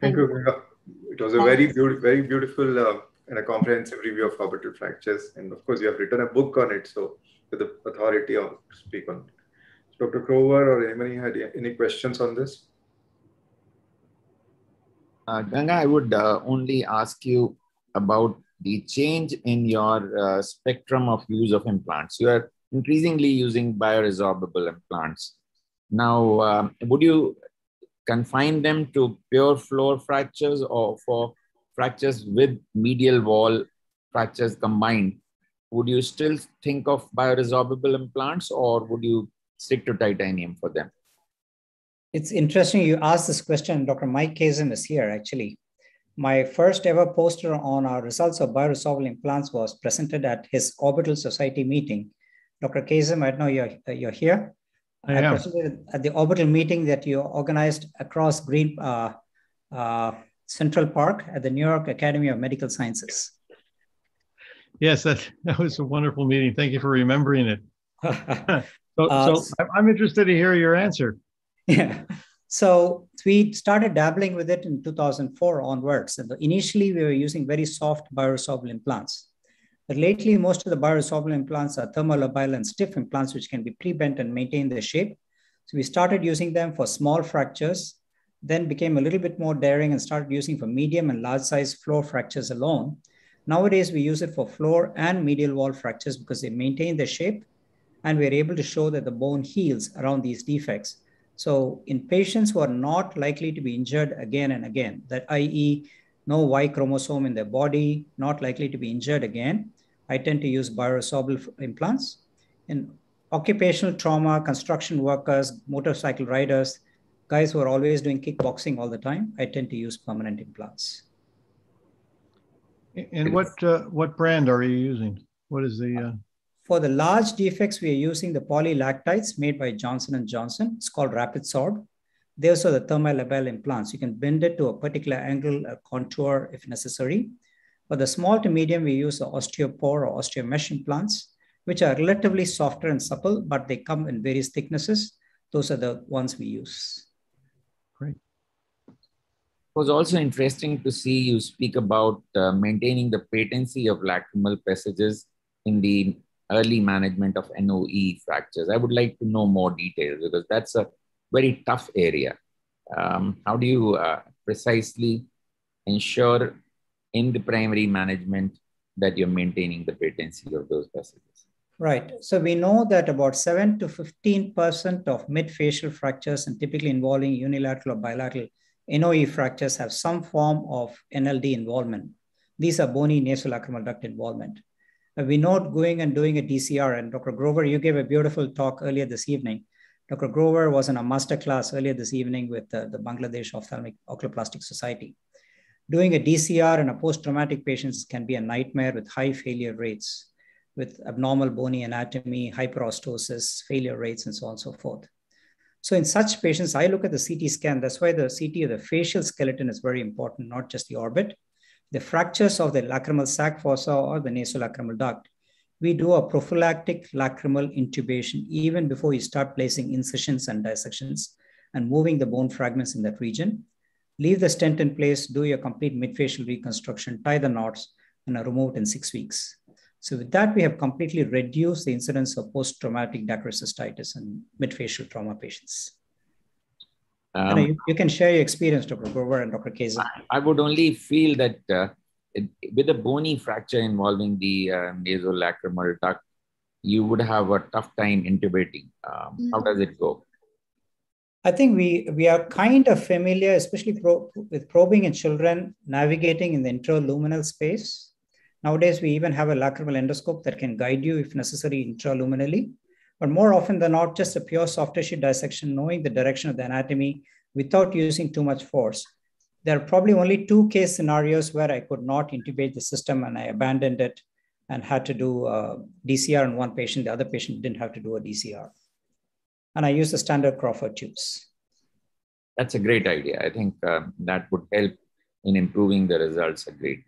Thank you. It was a very beautiful, very beautiful uh, and a comprehensive review of orbital fractures. And of course, you have written a book on it, so with the authority to speak on it. Dr. Grover or anybody had any questions on this? Uh, Ganga, I would uh, only ask you about the change in your uh, spectrum of use of implants. You are increasingly using bioresorbable implants. Now, um, would you confine them to pure floor fractures or for fractures with medial wall fractures combined? Would you still think of bioresorbable implants or would you stick to titanium for them? It's interesting you asked this question. Dr. Mike Kazim is here actually. My first ever poster on our results of bioresorbable implants was presented at his Orbital Society meeting. Dr. Kazim, I know you're, you're here. I, I presented at the Orbital meeting that you organized across Green uh, uh, Central Park at the New York Academy of Medical Sciences. Yes, that, that was a wonderful meeting. Thank you for remembering it. so, uh, so I'm interested to hear your answer. Yeah. So we started dabbling with it in 2004 onwards. And initially, we were using very soft bioresorbable implants. But lately, most of the bioresorbable implants are thermolabile and stiff implants, which can be pre-bent and maintain their shape. So we started using them for small fractures, then became a little bit more daring and started using for medium and large size floor fractures alone. Nowadays, we use it for floor and medial wall fractures because they maintain the shape and we're able to show that the bone heals around these defects. So in patients who are not likely to be injured again and again, that i.e. no Y chromosome in their body, not likely to be injured again, I tend to use bioresorbable implants. In occupational trauma, construction workers, motorcycle riders, guys who are always doing kickboxing all the time, I tend to use permanent implants. And what uh, what brand are you using? What is the uh... For the large defects, we are using the polylactides made by Johnson and Johnson. It's called RapidSorb. They also the thermolabile implants. You can bend it to a particular angle, a contour if necessary. For the small to medium, we use the osteopore or osteomesh implants, which are relatively softer and supple, but they come in various thicknesses. Those are the ones we use. Great. It was also interesting to see you speak about uh, maintaining the patency of lacrimal passages in the early management of NOE fractures. I would like to know more details because that's a very tough area. Um, how do you uh, precisely ensure in the primary management that you're maintaining the patency of those passages? Right. So we know that about 7 to 15% of mid-facial fractures and typically involving unilateral or bilateral NOE fractures have some form of NLD involvement. These are bony nasolacrimal duct involvement. We're not going and doing a DCR. And Dr. Grover, you gave a beautiful talk earlier this evening. Dr. Grover was in a master class earlier this evening with the, the Bangladesh Ophthalmic Oculoplastic Society. Doing a DCR in a post-traumatic patients can be a nightmare with high failure rates, with abnormal bony anatomy, hyperostosis, failure rates, and so on and so forth. So in such patients, I look at the CT scan. That's why the CT of the facial skeleton is very important, not just the orbit the fractures of the lacrimal sac fossa or the nasolacrimal duct, we do a prophylactic lacrimal intubation even before you start placing incisions and dissections and moving the bone fragments in that region. Leave the stent in place, do your complete midfacial reconstruction, tie the knots, and are removed in six weeks. So with that, we have completely reduced the incidence of post-traumatic dacryocystitis in midfacial trauma patients. Um, you, you, can share your experience, Dr. Grover and Dr. Casey. I, would only feel that uh, it, with a bony fracture involving the uh, nasolacrimal duct, you would have a tough time intubating. Um, mm-hmm. How does it go? I think we we are kind of familiar, especially pro, with probing in children, navigating in the intraluminal space. Nowadays, we even have a lacrimal endoscope that can guide you, if necessary, intraluminally. But more often than not, just a pure soft tissue dissection, knowing the direction of the anatomy without using too much force. There are probably only two case scenarios where I could not intubate the system and I abandoned it and had to do a DCR in one patient. The other patient didn't have to do a DCR. And I used the standard Crawford tubes. That's a great idea. I think uh, that would help in improving the results a great.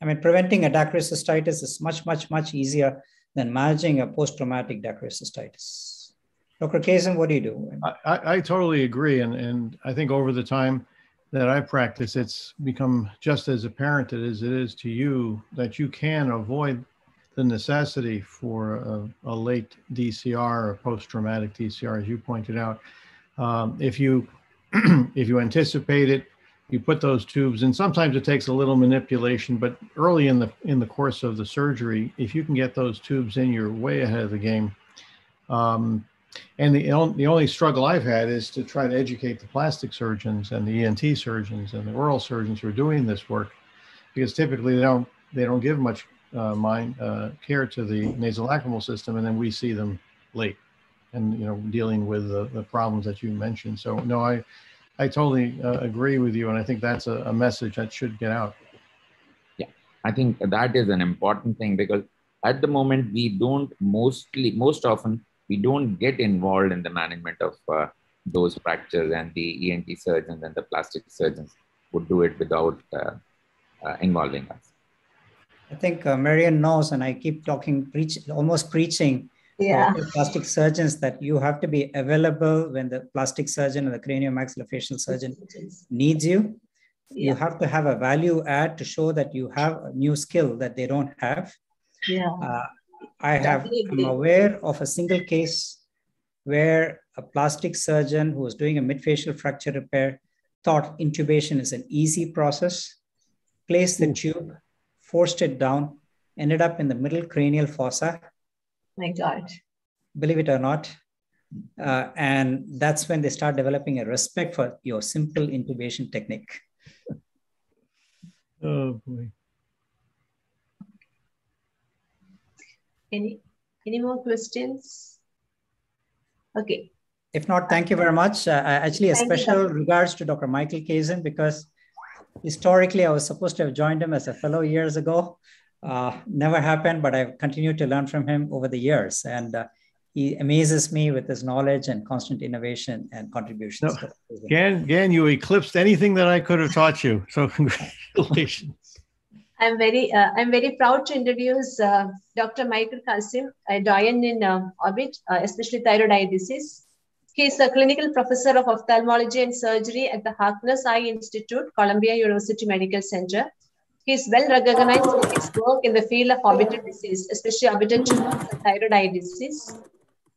I mean, preventing a dacryocystitis is much, much, much easier than managing a post-traumatic dacryocystitis. Dr. Kazim, what do you do? I, I totally agree. And, and I think over the time that I practice, it's become just as apparent as it is to you that you can avoid the necessity for a, a late DCR or post-traumatic DCR, as you pointed out. Um, if you if you anticipate it, you put those tubes and sometimes it takes a little manipulation but early in the in the course of the surgery if you can get those tubes in you're way ahead of the game. Um, and the, the only struggle i've had is to try to educate the plastic surgeons and the ent surgeons and the oral surgeons who are doing this work because typically they don't they don't give much uh, mind uh, care to the nasolacrimal system and then we see them late and you know dealing with the, the problems that you mentioned. So no i I totally uh, agree with you, and I think that's a, a, message that should get out. Yeah, I think that is an important thing because at the moment we don't mostly, most often we don't get involved in the management of uh, those fractures, and the ENT surgeons and the plastic surgeons would do it without uh, uh involving us. I think uh, Marion knows, and I keep talking, preach, almost preaching yeah. plastic surgeons that you have to be available when the plastic surgeon or the craniomaxillofacial surgeon needs you. Yeah. You have to have a value add to show that you have a new skill that they don't have. Yeah. Uh, I have, I'm aware of a single case where a plastic surgeon who was doing a midfacial fracture repair thought intubation is an easy process. placed the tube, forced it down, ended up in the middle cranial fossa. My God. Believe it or not. Uh, and that's when they start developing a respect for your simple intubation technique. Oh boy. Any any more questions? Okay. If not, thank you very much. Uh, actually, a Thank special you. regards to Dr. Michael Kazim because historically I was supposed to have joined him as a fellow years ago. Uh, never happened, but I've continued to learn from him over the years. And uh, he amazes me with his knowledge and constant innovation and contributions. No, Gan, Gan, you eclipsed anything that I could have taught you. So congratulations. I'm very, uh, I'm very proud to introduce uh, Dr. Michael Kazim, a doyen in uh, orbit, uh, especially thyroid eye disease. He is a clinical professor of ophthalmology and surgery at the Harkness Eye Institute, Columbia University Medical Center. He is well recognized for his work in the field of orbital disease, especially orbital tumors and thyroid eye disease.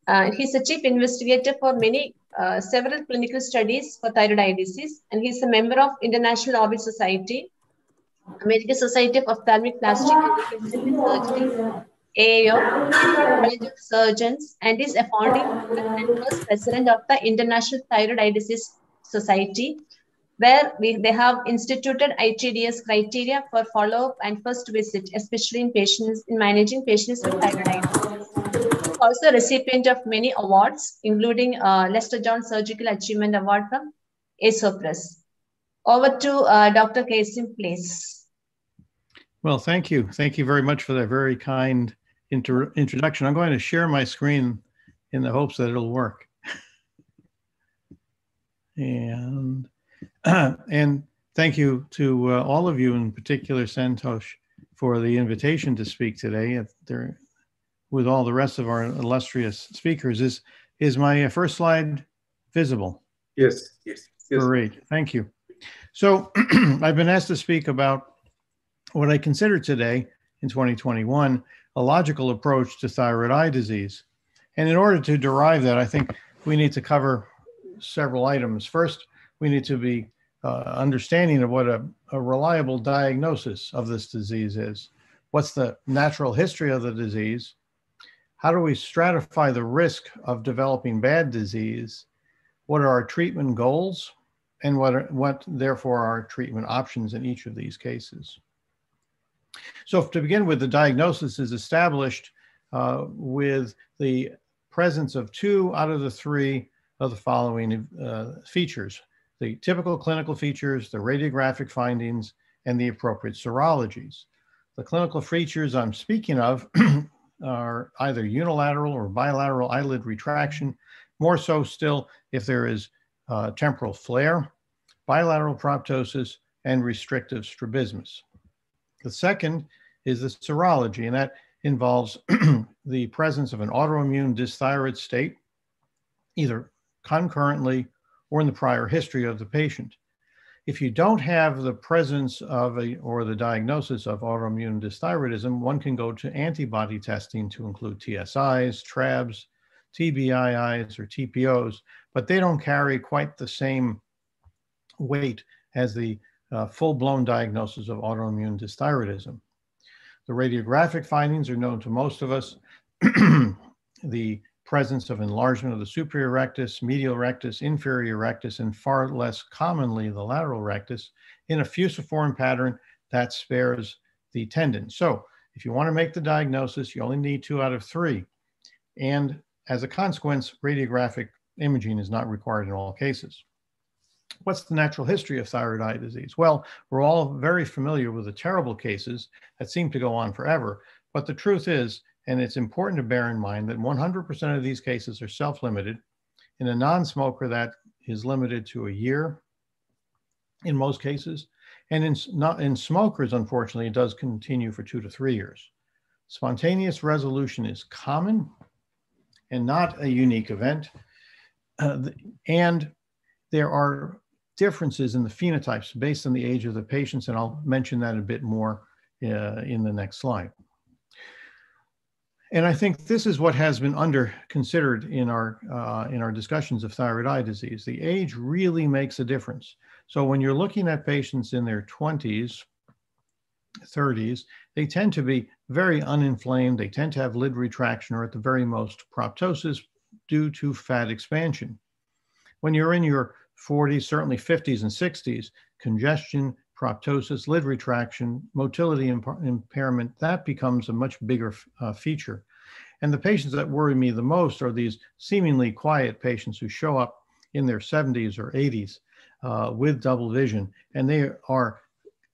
Uh, he's a chief investigator for many, uh, several clinical studies for thyroid eye disease, and he's a member of International Orbit Society, American Society of Ophthalmic Plastic and Surgery, AAO, Surgeons, and is a founding and first president of the International Thyroid Eye Disease Society, where we, they have instituted ITDS criteria for follow-up and first visit, especially in patients in managing patients with thyroid. Also recipient of many awards, including uh, Lester John Surgical Achievement Award from ASOPRS. Over to uh, Dr. Kazim, please. Well, thank you. Thank you very much for that very kind inter- introduction. I'm going to share my screen in the hopes that it'll work. and and thank you to uh, all of you, in particular Santosh, for the invitation to speak today. If There, with all the rest of our illustrious speakers, is is my first slide visible? Yes, yes, yes. Great, thank you. So I've been asked to speak about what I consider today in 2021 a logical approach to thyroid eye disease. And in order to derive that, I think we need to cover several items. First, we need to be uh, understanding of what a, a reliable diagnosis of this disease is. What's the natural history of the disease? How do we stratify the risk of developing bad disease? What are our treatment goals? And what, are, what therefore are treatment options in each of these cases? So to begin with, the diagnosis is established uh, with the presence of two out of the three of the following uh, features. The typical clinical features, the radiographic findings, and the appropriate serologies. The clinical features I'm speaking of are either unilateral or bilateral eyelid retraction, more so still if there is uh, temporal flare, bilateral proptosis, and restrictive strabismus. The second is the serology, and that involves the presence of an autoimmune dysthyroid state, either concurrently or in the prior history of the patient. If you don't have the presence of a or the diagnosis of autoimmune dysthyroidism, one can go to antibody testing to include TSIs, TRABs, TBIIs, or TPOs, but they don't carry quite the same weight as the uh, full-blown diagnosis of autoimmune dysthyroidism. The radiographic findings are known to most of us. the presence of enlargement of the superior rectus, medial rectus, inferior rectus, and far less commonly the lateral rectus in a fusiform pattern that spares the tendon. So if you want to make the diagnosis, you only need two out of three. And as a consequence, radiographic imaging is not required in all cases. What's the natural history of thyroid eye disease? Well, we're all very familiar with the terrible cases that seem to go on forever. But the truth is, and it's important to bear in mind that 100% of these cases are self-limited. In a non-smoker, that is limited to a year in most cases. And in, not, in smokers, unfortunately, it does continue for two to three years. Spontaneous resolution is common and not a unique event. Uh, and there are differences in the phenotypes based on the age of the patients, and I'll mention that a bit more uh, in the next slide. And I think this is what has been under considered in our uh, in our discussions of thyroid eye disease. The age really makes a difference. So when you're looking at patients in their 20s, 30s, they tend to be very uninflamed. They tend to have lid retraction or at the very most proptosis due to fat expansion. When you're in your 40s, certainly 50s and 60s, congestion, proptosis, lid retraction, motility imp impairment, that becomes a much bigger uh, feature. And the patients that worry me the most are these seemingly quiet patients who show up in their 70s or 80s uh, with double vision, and they are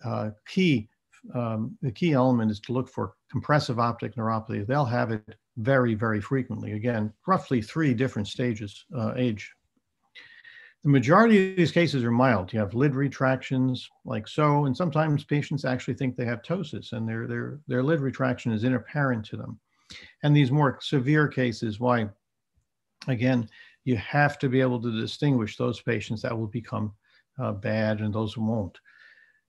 uh, key. Um, the key element is to look for compressive optic neuropathy. They'll have it very, very frequently. Again, roughly three different stages uh, age. The majority of these cases are mild. You have lid retractions like so, and sometimes patients actually think they have ptosis and their, their, their lid retraction is inapparent to them. And these more severe cases, why, again, you have to be able to distinguish those patients that will become uh, bad and those who won't.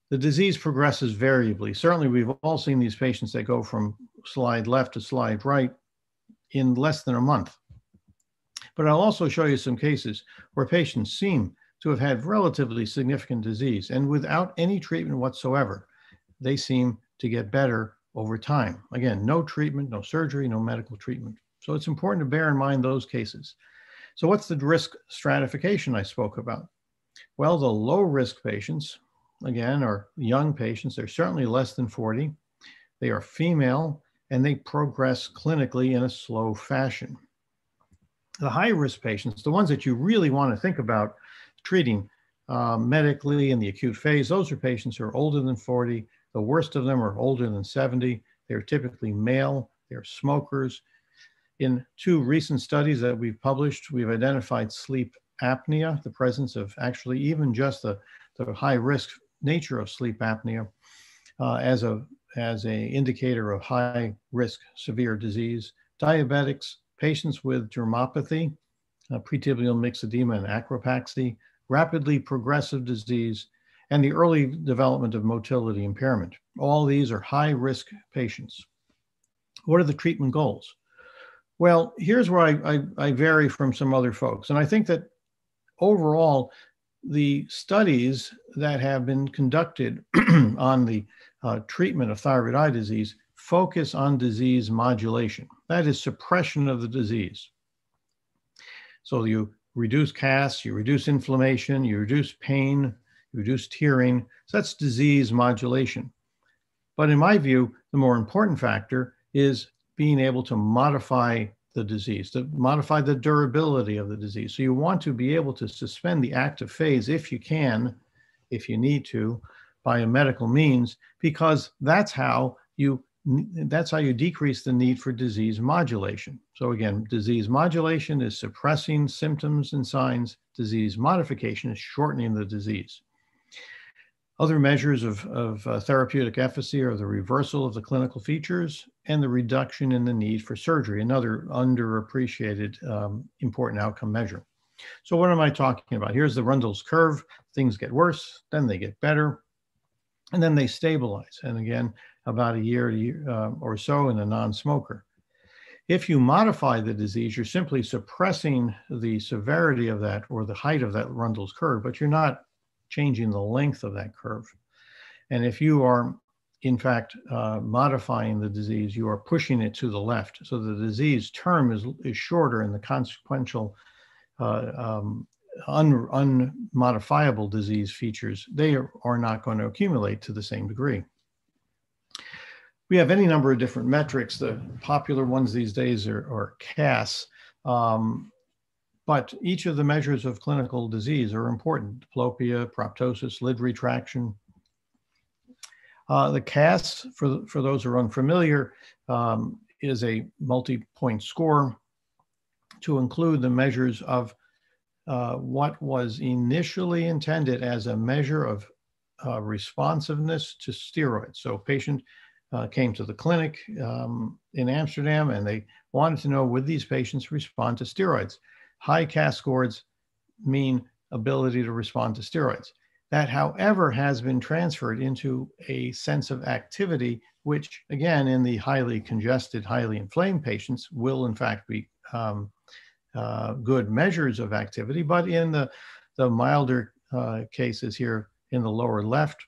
The disease progresses variably. Certainly, we've all seen these patients that go from slide left to slide right in less than a month. But I'll also show you some cases where patients seem to have had relatively significant disease and without any treatment whatsoever, they seem to get better over time. Again, no treatment, no surgery, no medical treatment. So it's important to bear in mind those cases. So what's the risk stratification I spoke about? Well, the low risk patients, again, are young patients. They're certainly less than 40. They are female and they progress clinically in a slow fashion. The high risk patients, the ones that you really want to think about treating uh, medically in the acute phase, those are patients who are older than 40. The worst of them are older than 70. They're typically male, they're smokers, in two recent studies that we've published, we've identified sleep apnea, the presence of actually even just the, the high risk nature of sleep apnea uh, as a as a indicator of high risk severe disease. Diabetics, patients with dermopathy, uh, pretibial myxedema and acropachy, rapidly progressive disease, and the early development of motility impairment. All these are high risk patients. What are the treatment goals? Well, here's where I, I, I, vary from some other folks. And I think that overall, the studies that have been conducted on the uh, treatment of thyroid eye disease focus on disease modulation. That is suppression of the disease. So you reduce CAS, you reduce inflammation, you reduce pain, you reduce tearing. So that's disease modulation. But in my view, the more important factor is being able to modify the disease, to modify the durability of the disease. So you want to be able to suspend the active phase if you can, if you need to, by a medical means, because that's how you that's how you decrease the need for disease modulation. So again, disease modulation is suppressing symptoms and signs. Disease modification is shortening the disease. Other measures of, of uh, therapeutic efficacy are the reversal of the clinical features and the reduction in the need for surgery, another underappreciated um, important outcome measure. So what am I talking about? Here's the Rundle's curve. Things get worse, then they get better, and then they stabilize. And again, about a year, year uh, or so in a non-smoker. If you modify the disease, you're simply suppressing the severity of that or the height of that Rundle's curve, but you're not changing the length of that curve. And if you are, in fact, uh, modifying the disease, you are pushing it to the left. So the disease term is, is shorter and the consequential uh, um, un, unmodifiable disease features, they are, are not going to accumulate to the same degree. We have any number of different metrics. The popular ones these days are, are CAS. Um, but each of the measures of clinical disease are important. Diplopia, proptosis, lid retraction. Uh, the CAS, for, for those who are unfamiliar, um, is a multi-point score to include the measures of uh, what was initially intended as a measure of uh, responsiveness to steroids. So patient uh, came to the clinic um, in Amsterdam and they wanted to know would these patients respond to steroids? High CAS scores mean ability to respond to steroids. That, however, has been transferred into a sense of activity, which, again, in the highly congested, highly inflamed patients, will in fact be um, uh, good measures of activity. But in the, the milder uh, cases here in the lower left,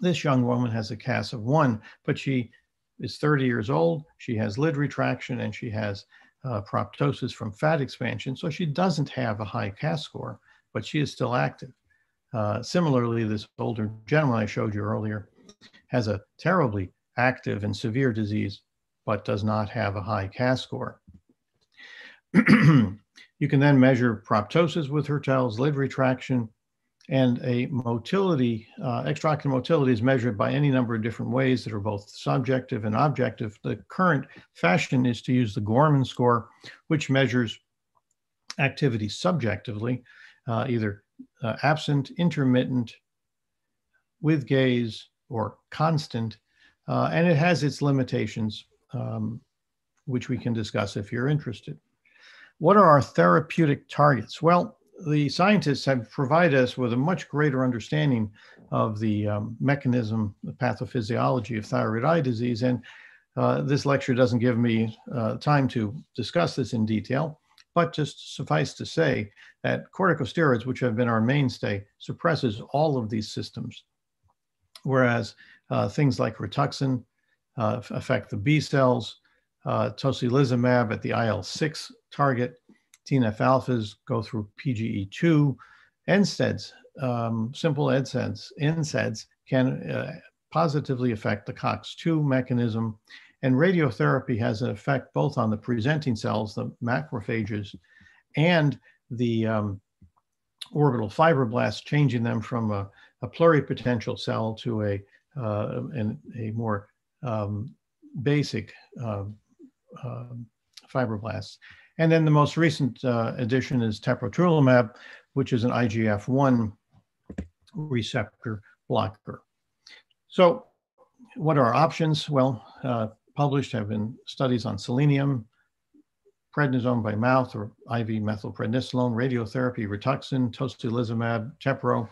This young woman has a CAS of one, but she is 30 years old. She has lid retraction and she has uh, proptosis from fat expansion. So she doesn't have a high CAS score, but she is still active. Uh, similarly, this older gentleman I showed you earlier has a terribly active and severe disease, but does not have a high CAS score. you can then measure proptosis with her Hertel's lid retraction, and a motility, uh, extraocular motility is measured by any number of different ways that are both subjective and objective. The current fashion is to use the Gorman score, which measures activity subjectively, uh, either uh, absent, intermittent, with gaze, or constant. Uh, and it has its limitations, um, which we can discuss if you're interested. What are our therapeutic targets? Well, the scientists have provided us with a much greater understanding of the um, mechanism, the pathophysiology of thyroid eye disease. And uh, this lecture doesn't give me uh, time to discuss this in detail, but just suffice to say that corticosteroids, which have been our mainstay, suppresses all of these systems. Whereas uh, things like Rituxan uh, affect the B cells, uh, tocilizumab at the IL-6 target, TNF alphas go through PGE2. NSAIDs, um, simple NSAIDs, NSAIDs can uh, positively affect the COX2 mechanism. And radiotherapy has an effect both on the presenting cells, the macrophages, and the um, orbital fibroblasts, changing them from a, a pluripotential cell to a, uh, an, a more um, basic uh, uh. And then the most recent uh, addition is teprotumumab, which is an IGF-1 receptor blocker. So what are our options? Well, uh, published have been studies on selenium, prednisone by mouth or IV methylprednisolone, radiotherapy, Rituxan, tocilizumab, Tepro.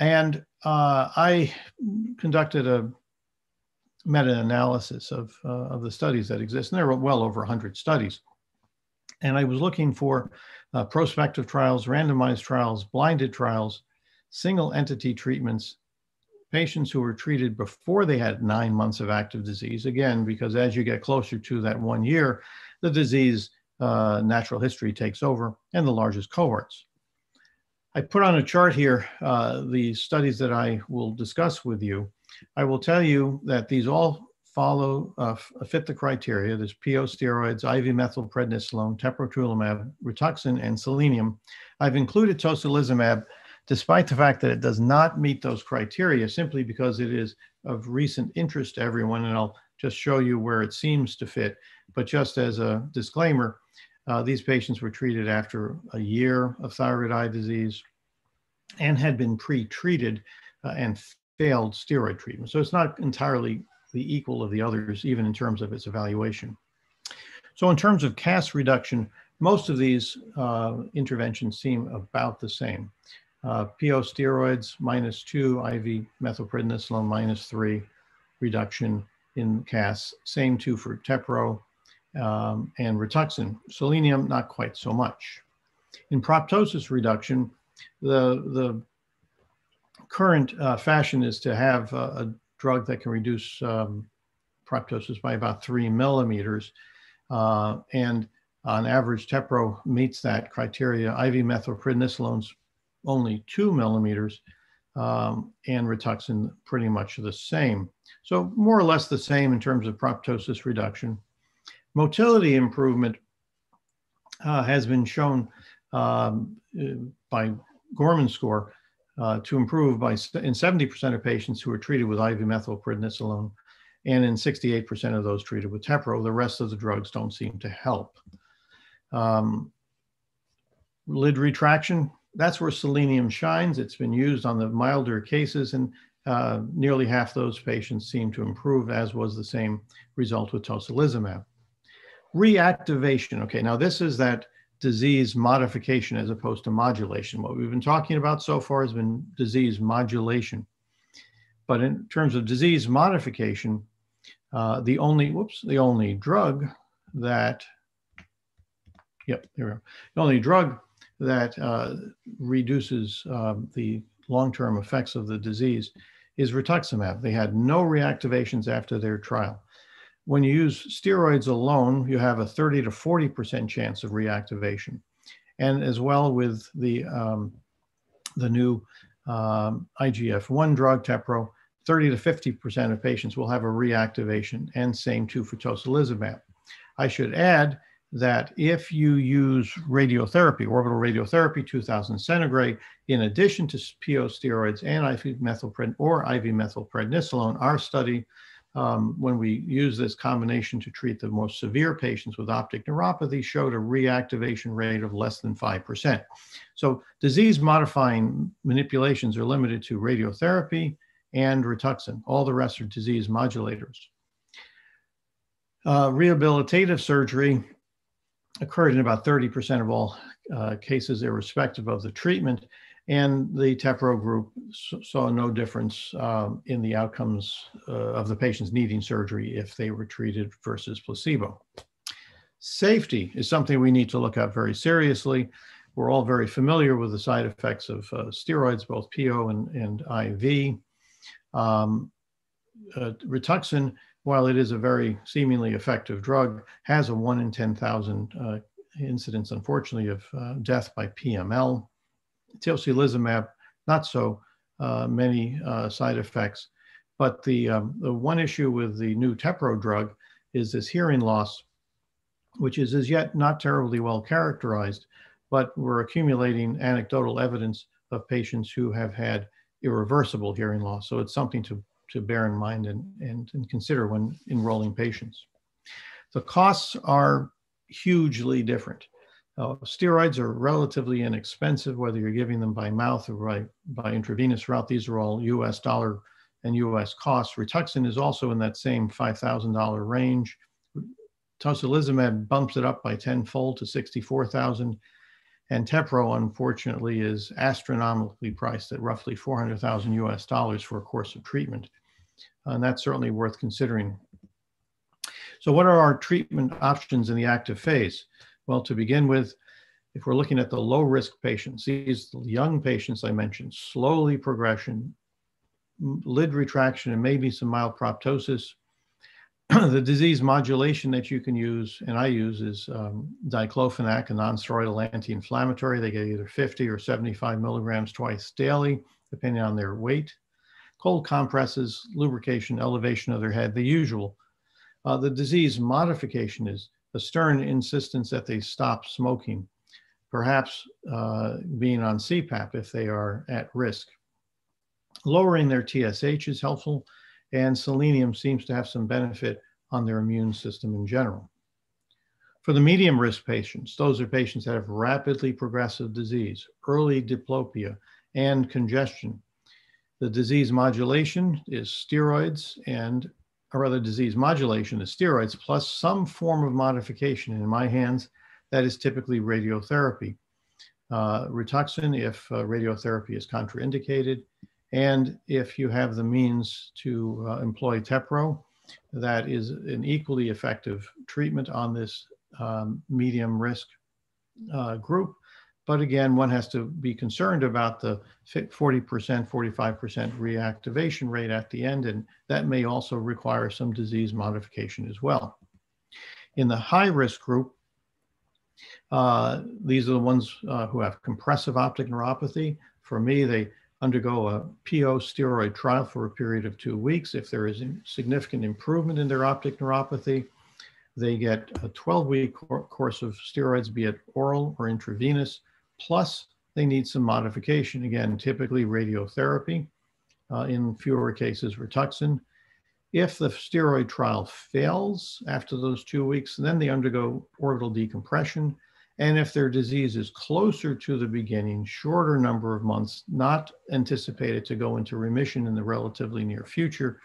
And uh, I conducted a meta-analysis of, uh, of the studies that exist, and there were well over 100 studies. And I was looking for uh, prospective trials, randomized trials, blinded trials, single entity treatments, patients who were treated before they had nine months of active disease. Again, because as you get closer to that one year, the disease uh, natural history takes over and the largest cohorts. I put on a chart here uh, the studies that I will discuss with you. I will tell you that these all follow, uh, fit the criteria. There's PO steroids, IV methylprednisolone, teprotumumab, Rituxan, and selenium. I've included tocilizumab despite the fact that it does not meet those criteria simply because it is of recent interest to everyone. And I'll just show you where it seems to fit. But just as a disclaimer, uh, these patients were treated after a year of thyroid eye disease and had been pre-treated uh, and failed steroid treatment. So it's not entirely the equal of the others, even in terms of its evaluation. So in terms of CAS reduction, most of these uh, interventions seem about the same. Uh, PO steroids minus two, IV methylprednisolone minus three, reduction in CAS. Same two for Tepro um, and Rituxan. Selenium, not quite so much. In proptosis reduction, the, the current uh, fashion is to have a drug that can reduce um, proptosis by about three millimeters. Uh, and on average, Tepro meets that criteria. IV methylprednisolone's only two millimeters, um, and Rituxan pretty much the same. So more or less the same in terms of proptosis reduction. Motility improvement uh, has been shown um, by Gorman score uh, to improve by in 70% of patients who are treated with IV methylprednisolone and in 68% of those treated with Tepro. The rest of the drugs don't seem to help. Um, lid retraction, that's where selenium shines. It's been used on the milder cases and uh, nearly half those patients seem to improve as was the same result with tocilizumab. Reactivation, okay, now this is that disease modification as opposed to modulation. What we've been talking about so far has been disease modulation. But in terms of disease modification, uh, the only, whoops, the only drug that, yep, there we go. The only drug that uh, reduces um, the long-term effects of the disease is rituximab. They had no reactivations after their trial. When you use steroids alone, you have a 30 to 40% chance of reactivation. And as well with the, um, the new um, IGF-1 drug, Tepro, 30 to 50% of patients will have a reactivation and same too for tocilizumab. I should add that if you use radiotherapy, orbital radiotherapy, 2000 centigray, in addition to PO steroids and IV methylpred or IV methylprednisolone, our study, um, when we use this combination to treat the most severe patients with optic neuropathy, showed a reactivation rate of less than 5%. So disease modifying manipulations are limited to radiotherapy and Rituxan. All the rest are disease modulators. Uh, rehabilitative surgery occurred in about 30% of all uh, cases, irrespective of the treatment. And the TEPRO group saw no difference um, in the outcomes uh, of the patients needing surgery if they were treated versus placebo. Safety is something we need to look at very seriously. We're all very familiar with the side effects of uh, steroids, both PO and, and IV. Um, uh, Rituxan while it is a very seemingly effective drug, has a one in 10,000 uh, incidence, unfortunately, of uh, death by PML. Tocilizumab, not so uh, many uh, side effects. But the, um, the one issue with the new Tepro drug is this hearing loss, which is as yet not terribly well characterized, but we're accumulating anecdotal evidence of patients who have had irreversible hearing loss. So it's something to to bear in mind and, and, and consider when enrolling patients. The costs are hugely different. Uh, steroids are relatively inexpensive, whether you're giving them by mouth or by, by intravenous route. These are all US dollar and US costs. Rituxan is also in that same $5,000 range. Tocilizumab bumps it up by tenfold to 64,000. And Tepro, unfortunately, is astronomically priced at roughly 400,000 US dollars for a course of treatment and that's certainly worth considering. So what are our treatment options in the active phase? Well, to begin with, if we're looking at the low risk patients, these young patients I mentioned, slowly progression, lid retraction, and maybe some mild proptosis. the disease modulation that you can use, and I use, is um, diclofenac, a non-steroidal anti-inflammatory. They get either 50 or 75 milligrams twice daily, depending on their weight cold compresses, lubrication, elevation of their head, the usual. Uh, the disease modification is a stern insistence that they stop smoking, perhaps uh, being on CPAP if they are at risk. Lowering their TSH is helpful, and selenium seems to have some benefit on their immune system in general. For the medium risk patients, those are patients that have rapidly progressive disease, early diplopia, and congestion, the disease modulation is steroids and, or rather disease modulation is steroids plus some form of modification. In my hands, that is typically radiotherapy. Uh, Rituxan if uh, radiotherapy is contraindicated. And if you have the means to uh, employ Tepro, that is an equally effective treatment on this um, medium risk uh, group. But again, one has to be concerned about the 40%, 45% reactivation rate at the end, and that may also require some disease modification as well. In the high risk group, uh, these are the ones uh, who have compressive optic neuropathy. For me, they undergo a PO steroid trial for a period of two weeks. If there is significant improvement in their optic neuropathy, they get a 12 week course of steroids, be it oral or intravenous, plus they need some modification. Again, typically radiotherapy, uh, in fewer cases Rituxan. If the steroid trial fails after those two weeks, then they undergo orbital decompression. And if their disease is closer to the beginning, shorter number of months, not anticipated to go into remission in the relatively near future,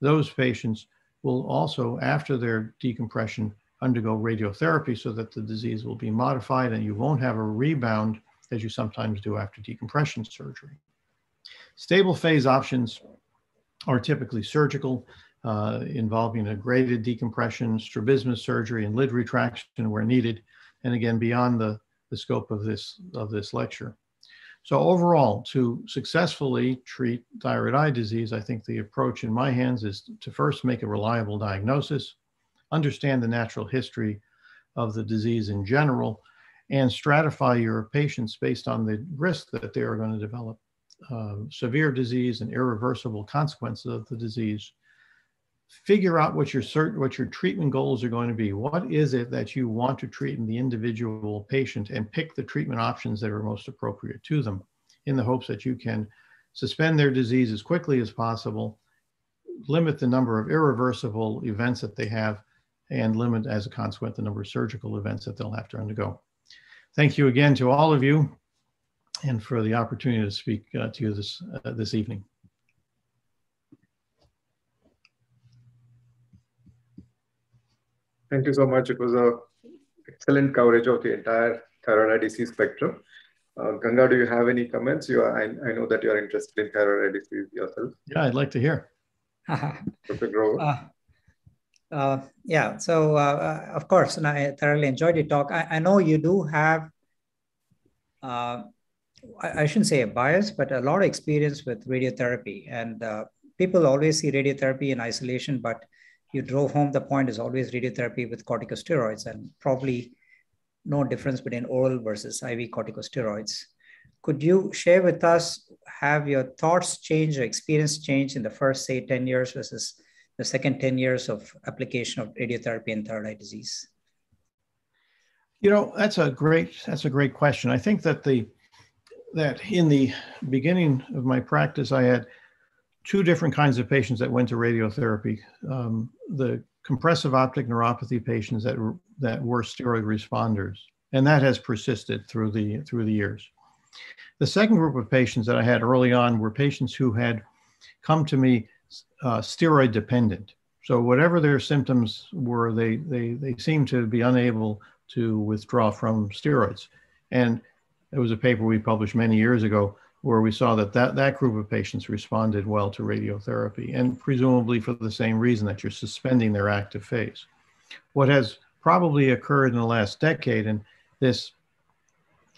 those patients will also, after their decompression, undergo radiotherapy so that the disease will be modified and you won't have a rebound as you sometimes do after decompression surgery. Stable phase options are typically surgical, uh, involving a graded decompression, strabismus surgery, and lid retraction where needed, and again, beyond the, the scope of this, of this lecture. So overall, to successfully treat thyroid eye disease, I think the approach in my hands is to first make a reliable diagnosis, understand the natural history of the disease in general, and stratify your patients based on the risk that they are going to develop uh, severe disease and irreversible consequences of the disease. Figure out what your what your treatment goals are going to be. What is it that you want to treat in the individual patient, and pick the treatment options that are most appropriate to them, in the hopes that you can suspend their disease as quickly as possible, limit the number of irreversible events that they have, and limit as a consequence the number of surgical events that they'll have to undergo. Thank you again to all of you and for the opportunity to speak uh, to you this, uh, this evening. Thank you so much. It was a excellent coverage of the entire thyroid eye disease spectrum. Uh, Ganga, do you have any comments? You are, I, I know that you are interested in thyroid eye disease yourself. Yeah, I'd like to hear. Dr. Grover. Uh, yeah, so uh, uh, of course, and I thoroughly enjoyed your talk. I, I know you do have, uh, I, I, shouldn't say a bias, but a lot of experience with radiotherapy. And uh, people always see radiotherapy in isolation, but you drove home the point is always radiotherapy with corticosteroids and probably no difference between oral versus IV corticosteroids. Could you share with us, have your thoughts changed or experience changed in the first, say, 10 years versus the second 10 years of application of radiotherapy in thyroid eye disease? You know, that's a great that's a great question. I think that the that in the beginning of my practice, I had two different kinds of patients that went to radiotherapy. Um, the compressive optic neuropathy patients that that were steroid responders, and that has persisted through the through the years. The second group of patients that I had early on were patients who had come to me uh, steroid dependent. So whatever their symptoms were, they, they, they seemed to be unable to withdraw from steroids. And there was a paper we published many years ago where we saw that, that that group of patients responded well to radiotherapy and presumably for the same reason that you're suspending their active phase. What has probably occurred in the last decade, and this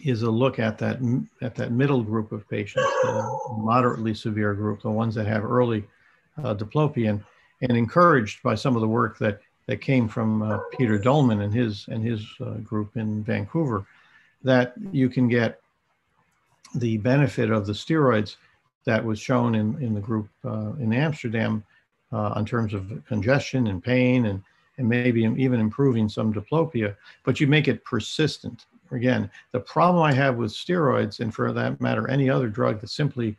is a look at that at that middle group of patients, the moderately severe group, the ones that have early uh, diplopia and encouraged by some of the work that that came from uh, Peter Dolman and his and his uh, group in Vancouver, that you can get the benefit of the steroids that was shown in in the group uh, in Amsterdam uh, in terms of congestion and pain and and maybe even improving some diplopia, but you make it persistent. Again, the problem I have with steroids, and for that matter, any other drug that simply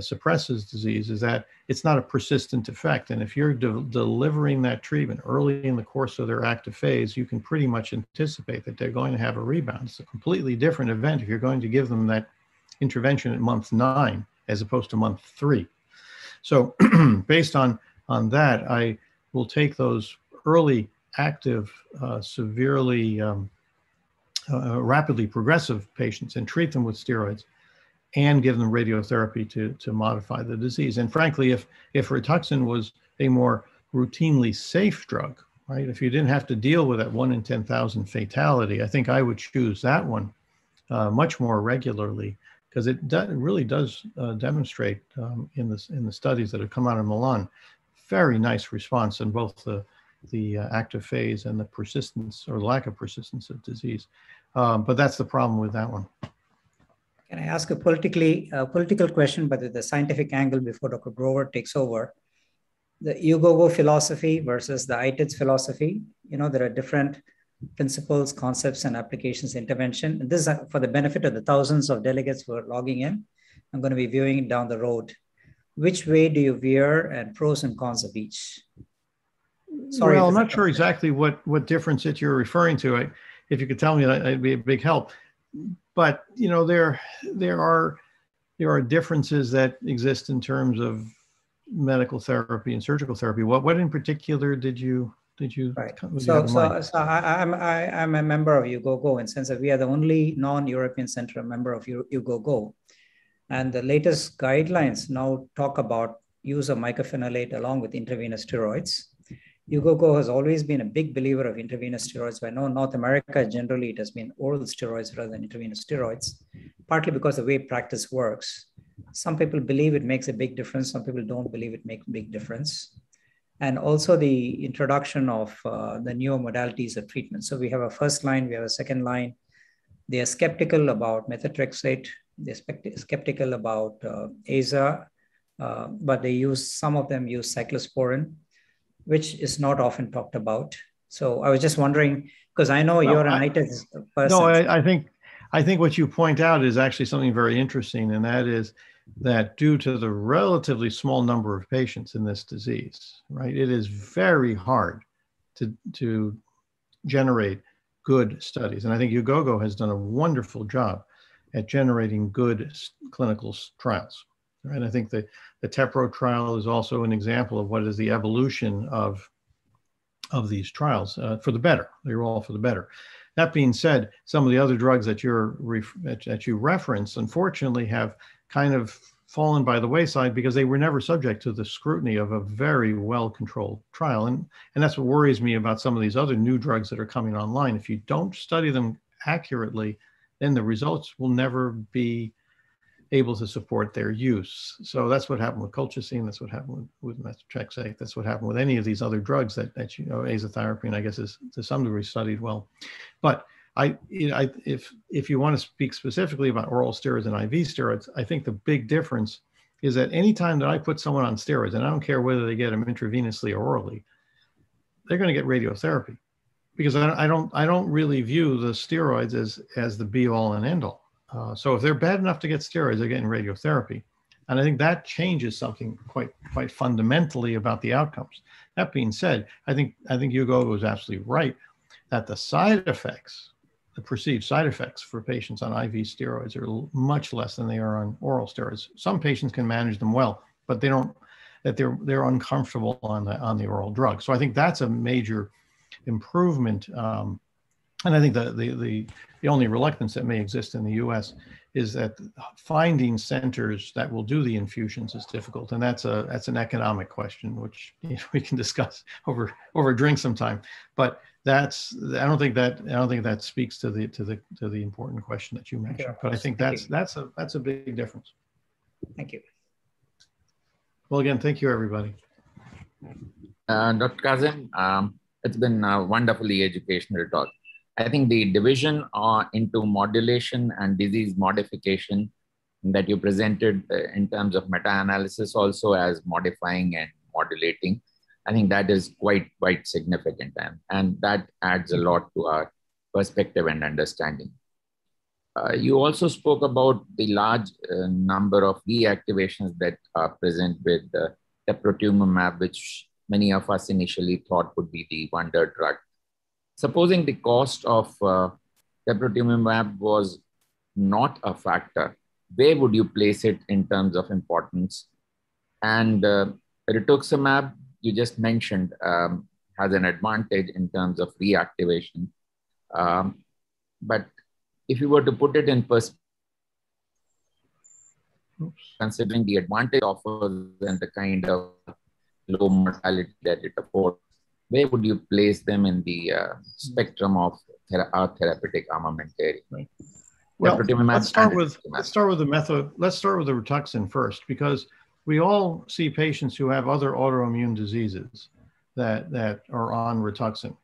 suppresses disease is that it's not a persistent effect. And if you're de- delivering that treatment early in the course of their active phase, you can pretty much anticipate that they're going to have a rebound. It's a completely different event if you're going to give them that intervention at month nine as opposed to month three. So, based on on that, I will take those early active, uh, severely um, uh, rapidly progressive patients and treat them with steroids and give them radiotherapy to, to modify the disease. And frankly, if, if Rituxan was a more routinely safe drug, right, if you didn't have to deal with that one in 10,000 fatality, I think I would choose that one uh, much more regularly because it, do, it, really does uh, demonstrate um, in, this, in the studies that have come out of Milan, very nice response in both the, the uh, active phase and the persistence or lack of persistence of disease. Um, but that's the problem with that one. Can I ask a politically uh, political question, but with the scientific angle before Dr. Grover takes over? The EUGOGO philosophy versus the ITEDS philosophy. You know, there are different principles, concepts, and applications intervention. And this is for the benefit of the thousands of delegates who are logging in. I'm going to be viewing it down the road. Which way do you veer and pros and cons of each? Sorry, well, I'm not sure exactly what, what difference that you're referring to. I, if you could tell me, that, would be a big help but you know there there are there are differences that exist in terms of medical therapy and surgical therapy. What what in particular did you did you? Right. So so, so I, I'm I, I'm a member of EUGOGO in sense that we are the only non-European center member of EUGOGO, and the latest guidelines now talk about use of mycophenolate along with intravenous steroids. EUGOGO has always been a big believer of intravenous steroids. I know North America generally it has been oral steroids rather than intravenous steroids, partly because the way practice works. Some people believe it makes a big difference. Some people don't believe it makes a big difference. And also the introduction of uh, the newer modalities of treatment. So we have a first line, we have a second line. They are skeptical about methotrexate. They're skeptical about uh, AZA, uh, but they use, some of them use cyclosporin which is not often talked about. So I was just wondering, because I know you're an ITEDS person. No, I, I, think I think what you point out is actually something very interesting, and that is that due to the relatively small number of patients in this disease, right, it is very hard to to generate good studies. And I think EUGOGO has done a wonderful job at generating good clinical trials. Right. I think the, the TEPRO trial is also an example of what is the evolution of, of these trials uh, for the better. They're all for the better. That being said, some of the other drugs that you're that you reference, unfortunately, have kind of fallen by the wayside because they were never subject to the scrutiny of a very well-controlled trial. And, and that's what worries me about some of these other new drugs that are coming online. If you don't study them accurately, then the results will never be able to support their use. So that's what happened with colchicine. That's what happened with, with methotrexate. That's what happened with any of these other drugs that, that you know, azathioprine, I guess, is to some degree studied well. But I, I, if if you want to speak specifically about oral steroids and IV steroids, I think the big difference is that anytime that I put someone on steroids, and I don't care whether they get them intravenously or orally, they're going to get radiotherapy because I don't, I don't, I don't really view the steroids as as the be all and end all. Uh, so if they're bad enough to get steroids, they're getting radiotherapy. And I think that changes something quite quite fundamentally about the outcomes. That being said, I think I think Hugo was absolutely right that the side effects, the perceived side effects for patients on IV steroids are much less than they are on oral steroids. Some patients can manage them well, but they don't that they're they're uncomfortable on the on the oral drug. So I think that's a major improvement um, and I think the, the, the, the, only reluctance that may exist in the US is that finding centers that will do the infusions is difficult. And that's a that's an economic question, which you know, we can discuss over over a drink sometime. But that's I don't think that I don't think that speaks to the to the to the important question that you mentioned. But I think that's that's a that's a big difference. Thank you. Well, again, thank you, everybody. Uh, Dr. Kazim, um, it's been a wonderfully educational talk. I think the division uh, into modulation and disease modification that you presented uh, in terms of meta-analysis also as modifying and modulating, I think that is quite, quite significant. And, and that adds a lot to our perspective and understanding. Uh, you also spoke about the large uh, number of reactivations that are present with the teprotumumab, which many of us initially thought would be the wonder drug Supposing the cost of uh, teprotumumab was not a factor, where would you place it in terms of importance? And uh, rituximab, you just mentioned, um, has an advantage in terms of reactivation. Um, but if you were to put it in perspective, considering the advantage offers and the kind of low mortality that it affords, where would you place them in the uh, spectrum of thera- our therapeutic armamentarium? Right. Well, let's start with let's start with the method. Let's start with the Rituxan first, because we all see patients who have other autoimmune diseases that that are on Rituxan,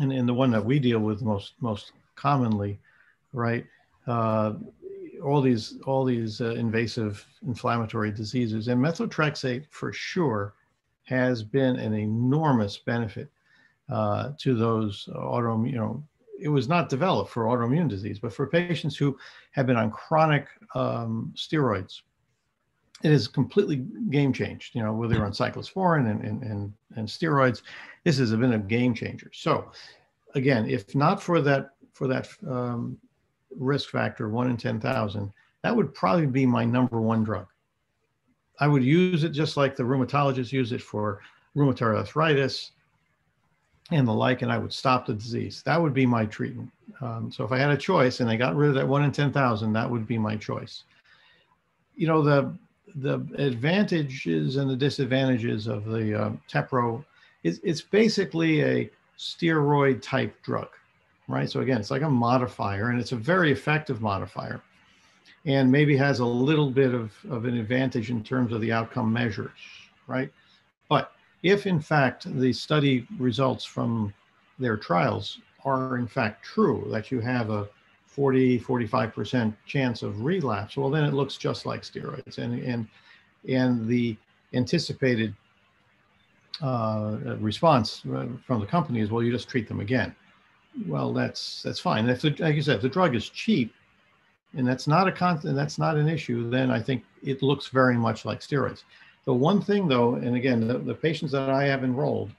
and in the one that we deal with most most commonly, right? Uh, all these all these uh, invasive inflammatory diseases, and methotrexate for sure has been an enormous benefit uh, to those autoimmune, you know, it was not developed for autoimmune disease, but for patients who have been on chronic um, steroids, it is completely game changed. You know, whether you're on cyclosporin and, and, and, and steroids, this has been a game changer. So again, if not for that, for that um, risk factor, one in 10,000, that would probably be my number one drug. I would use it just like the rheumatologists use it for rheumatoid arthritis and the like, and I would stop the disease. That would be my treatment. Um, so if I had a choice and I got rid of that one in 10,000, that would be my choice. You know, the, the advantages and the disadvantages of the uh, TEPRO it's, it's basically a steroid type drug, right? So again, it's like a modifier and it's a very effective modifier and maybe has a little bit of, of an advantage in terms of the outcome measures, right? But if in fact the study results from their trials are in fact true, that you have a 40, 45% chance of relapse, well, then it looks just like steroids. And, and, and the anticipated uh, response from the company is, well, you just treat them again. Well, that's that's fine. If the, like you said, if the drug is cheap, and that's not a con- that's not an issue, then I think it looks very much like steroids. The one thing, though, and again, the, the patients that I have enrolled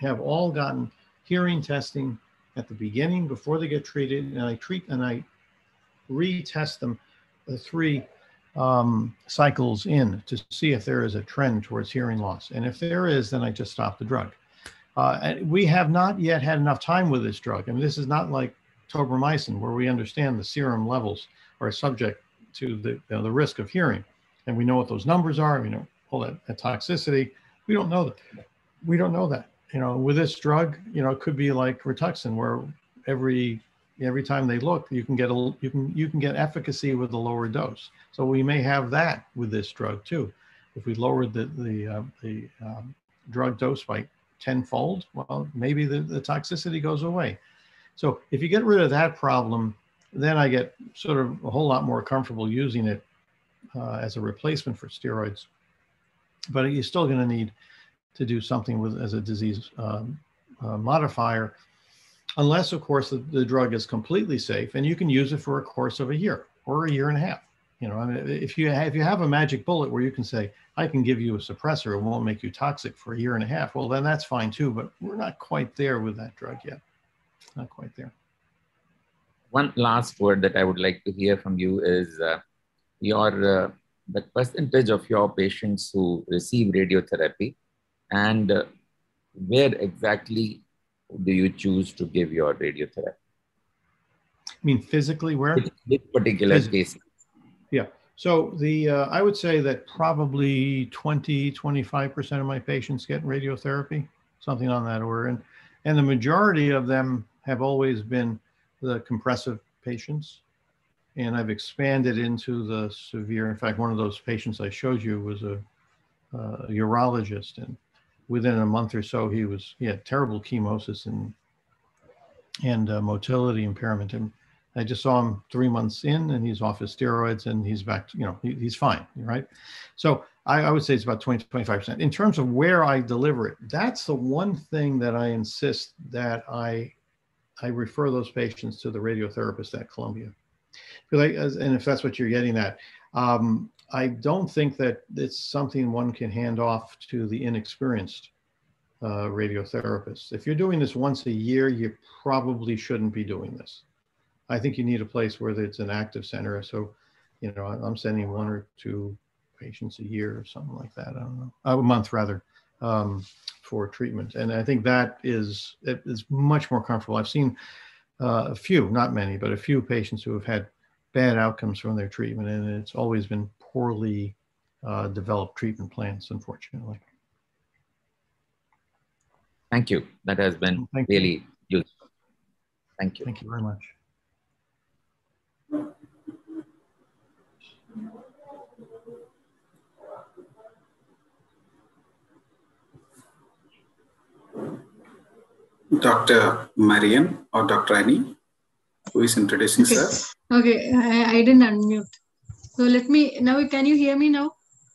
have all gotten hearing testing at the beginning before they get treated, and I treat and I retest them the three um, cycles in to see if there is a trend towards hearing loss. And if there is, then I just stop the drug. Uh, we have not yet had enough time with this drug. I mean, this is not like tobramycin, where we understand the serum levels are subject to the, you know, the risk of hearing. And we know what those numbers are, you know, all that, that toxicity. We don't know that. We don't know that. You know, with this drug, you know, it could be like Rituxan, where every every time they look, you can get a you can you can get efficacy with a lower dose. So we may have that with this drug too. If we lowered the the uh, the um, drug dose by tenfold, well, maybe the, the toxicity goes away. So if you get rid of that problem, then I get sort of a whole lot more comfortable using it uh, as a replacement for steroids. But you're still going to need to do something with as a disease um, uh, modifier unless of course the, the drug is completely safe and you can use it for a course of a year or a year and a half. You know I mean, if you have, if you have a magic bullet where you can say i can give you a suppressor it won't make you toxic for a year and a half well then that's fine too but we're not quite there with that drug yet. Not quite there one last word that i would like to hear from you is uh, your uh, the percentage of your patients who receive radiotherapy and uh, where exactly do you choose to give your radiotherapy? I mean, physically, where? This particular physically. case. Yeah. So the uh, I would say that probably 20, 25% of my patients get radiotherapy, something on that order. And, and the majority of them have always been the compressive patients. And I've expanded into the severe. In fact, one of those patients I showed you was a, urologist. And within a month or so, he was he had terrible chemosis and and uh, motility impairment. And I just saw him three months in, and he's off his steroids, and he's back. To, you know, he, he's fine, right? So I, I would say it's about 20 to 25 percent. In terms of where I deliver it, that's the one thing that I insist that I I refer those patients to the radiotherapist at Columbia. And if that's what you're getting at, um, I don't think that it's something one can hand off to the inexperienced uh, radiotherapist. If you're doing this once a year, you probably shouldn't be doing this. I think you need a place where it's an active center. So, you know, I'm sending one or two patients a year or something like that. I don't know, a month rather, um, for treatment. And I think that is it is much more comfortable. I've seen uh, a few, not many, but a few patients who have had bad outcomes from their treatment, and it's always been poorly uh, developed treatment plans, unfortunately. Thank you. That has been Thank really you. useful. Thank you. Thank you very much. Dr. Marian or Dr. Annie, who is introducing okay. sir. Okay, I, I didn't unmute. So let me, now can you hear me now?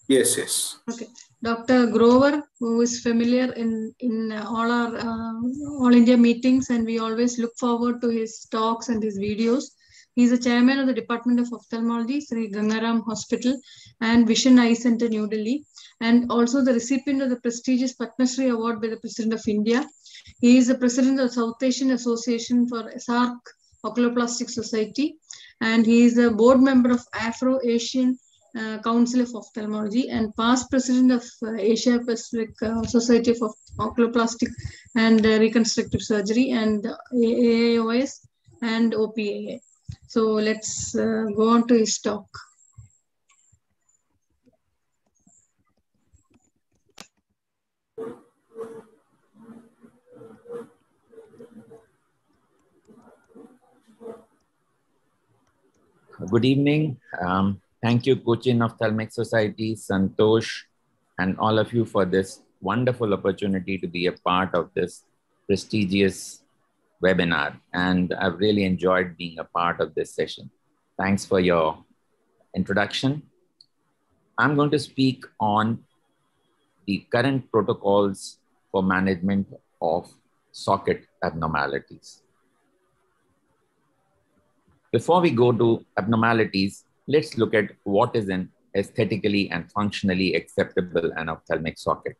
Yes, yes. Okay. Dr. Grover, who is familiar in, in all our uh, All India meetings and we always look forward to his talks and his videos. He's the chairman of the Department of Ophthalmology, Sri Gangaram Hospital and Vision Eye Center, New Delhi, and also the recipient of the prestigious Padma Shri Award by the President of India. He is the president of South Asian Association for SAARC Oculoplastic Society and he is a board member of Afro-Asian uh, Council of Ophthalmology and past president of uh, Asia Pacific uh, Society of Oculoplastic and uh, Reconstructive Surgery and AAOS and OPAA. So let's uh, go on to his talk. Good evening. Um, thank you, Cochin Ophthalmic Society, Santosh, and all of you for this wonderful opportunity to be a part of this prestigious webinar. And I've really enjoyed being a part of this session. Thanks for your introduction. I'm going to speak on the current protocols for management of socket abnormalities. Before we go to abnormalities, let's look at what is an aesthetically and functionally acceptable anophthalmic socket.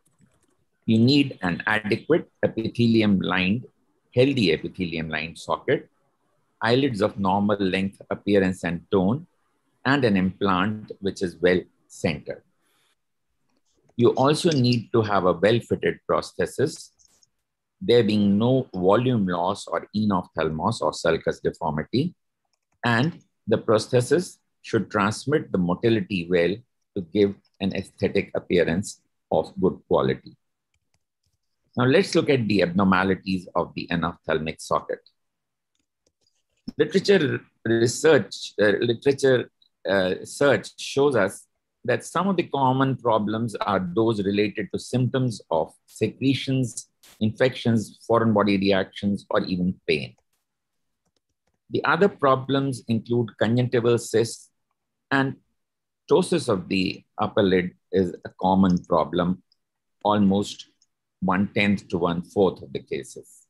You need an adequate epithelium-lined, healthy epithelium-lined socket, eyelids of normal length, appearance, and tone, and an implant which is well centered. You also need to have a well-fitted prosthesis, there being no volume loss or enophthalmos or sulcus deformity, and the prosthesis should transmit the motility well to give an aesthetic appearance of good quality. Now let's look at the abnormalities of the anophthalmic socket. Literature research, uh, literature uh, search shows us that some of the common problems are those related to symptoms of secretions, infections, foreign body reactions, or even pain. The other problems include conjunctival cysts and ptosis of the upper lid is a common problem, almost one tenth to one fourth of the cases.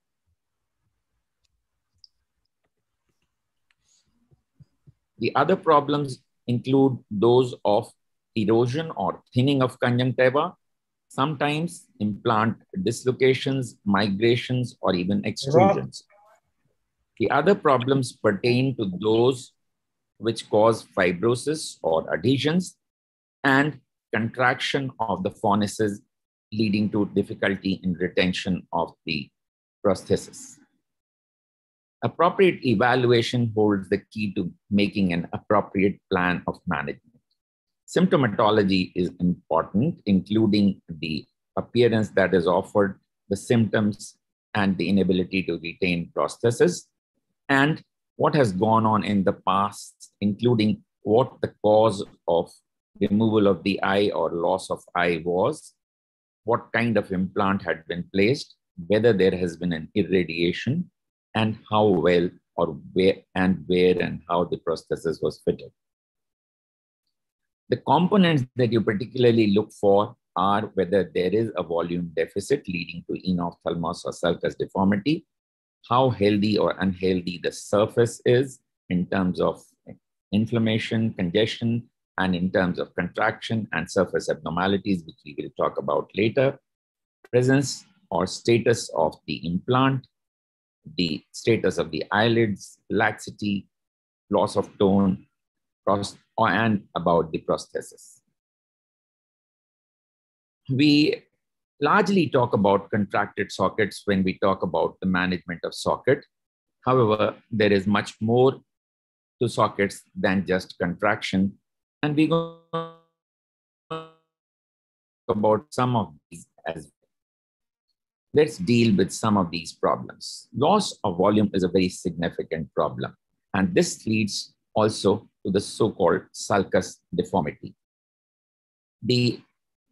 The other problems include those of erosion or thinning of conjunctiva, sometimes implant dislocations, migrations, or even extrusions. The other problems pertain to those which cause fibrosis or adhesions and contraction of the fornices leading to difficulty in retention of the prosthesis. Appropriate evaluation holds the key to making an appropriate plan of management. Symptomatology is important, including the appearance that is offered, the symptoms, and the inability to retain prosthesis, and what has gone on in the past, including what the cause of removal of the eye or loss of eye was, what kind of implant had been placed, whether there has been an irradiation, and how well or where and where and how the prosthesis was fitted. The components that you particularly look for are whether there is a volume deficit leading to enophthalmos or sulcus deformity, how healthy or unhealthy the surface is in terms of inflammation, congestion, and in terms of contraction and surface abnormalities, which we will talk about later, presence or status of the implant, the status of the eyelids, laxity, loss of tone, and about the prosthesis. We largely talk about contracted sockets when we talk about the management of socket. However, there is much more to sockets than just contraction. And we go about some of these as well. Let's deal with some of these problems. Loss of volume is a very significant problem. And this leads also to the so-called sulcus deformity. The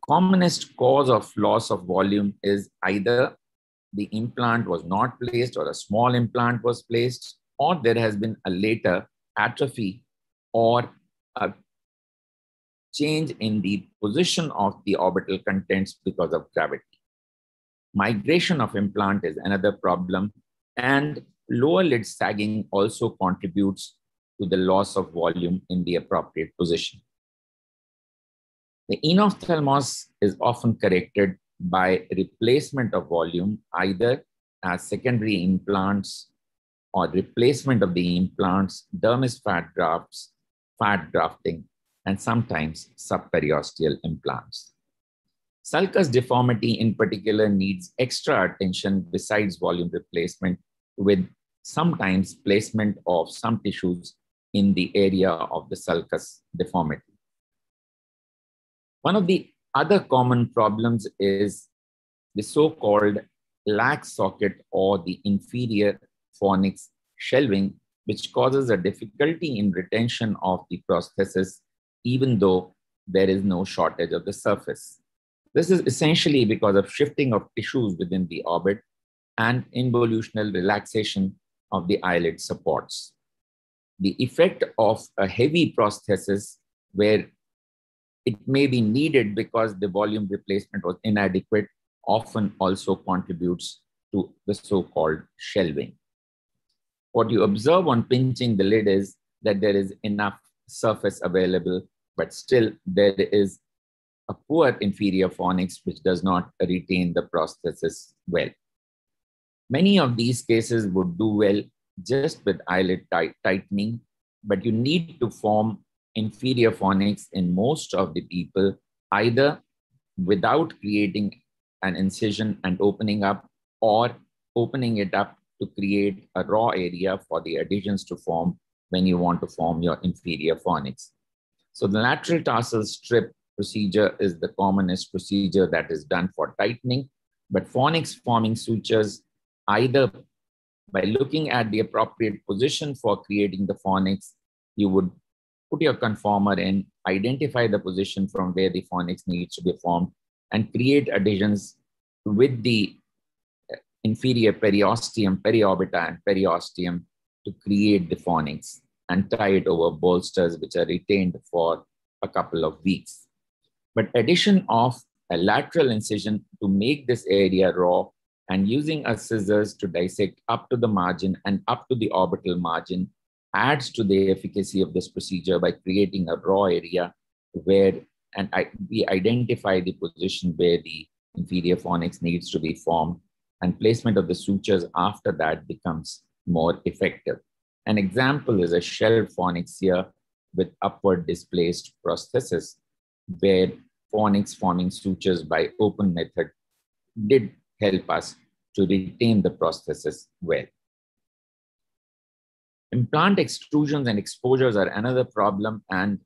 commonest cause of loss of volume is either the implant was not placed or a small implant was placed, or there has been a later atrophy or a change in the position of the orbital contents because of gravity. Migration of implant is another problem, and lower lid sagging also contributes to the loss of volume in the appropriate position. The enophthalmos is often corrected by replacement of volume, either as secondary implants or replacement of the implants, dermis fat grafts, fat grafting, and sometimes subperiosteal implants. Sulcus deformity in particular needs extra attention besides volume replacement with sometimes placement of some tissues in the area of the sulcus deformity. One of the other common problems is the so-called lax socket or the inferior fornix shelving, which causes a difficulty in retention of the prosthesis, even though there is no shortage of the surface. This is essentially because of shifting of tissues within the orbit and involutional relaxation of the eyelid supports. The effect of a heavy prosthesis where it may be needed because the volume replacement was inadequate often also contributes to the so-called shelving. What you observe on pinching the lid is that there is enough surface available, but still there is a poor inferior fornix which does not retain the prosthesis well. Many of these cases would do well just with eyelid tightening, but you need to form inferior fornix in most of the people, either without creating an incision and opening up or opening it up to create a raw area for the adhesions to form when you want to form your inferior fornix. So the lateral tarsal strip procedure is the commonest procedure that is done for tightening, but fornix forming sutures either by looking at the appropriate position for creating the fornix, you would put your conformer in, identify the position from where the fornix needs to be formed, and create adhesions with the uh, inferior periosteum, periorbita, and periosteum to create the fornix and tie it over bolsters which are retained for a couple of weeks. But addition of a lateral incision to make this area raw and using a scissors to dissect up to the margin and up to the orbital margin adds to the efficacy of this procedure by creating a raw area where and I, we identify the position where the inferior fornix needs to be formed and placement of the sutures after that becomes more effective. An example is a shell fornix here with upward displaced prosthesis, where fornix forming sutures by open method did help us to retain the prosthesis well. Implant extrusions and exposures are another problem, and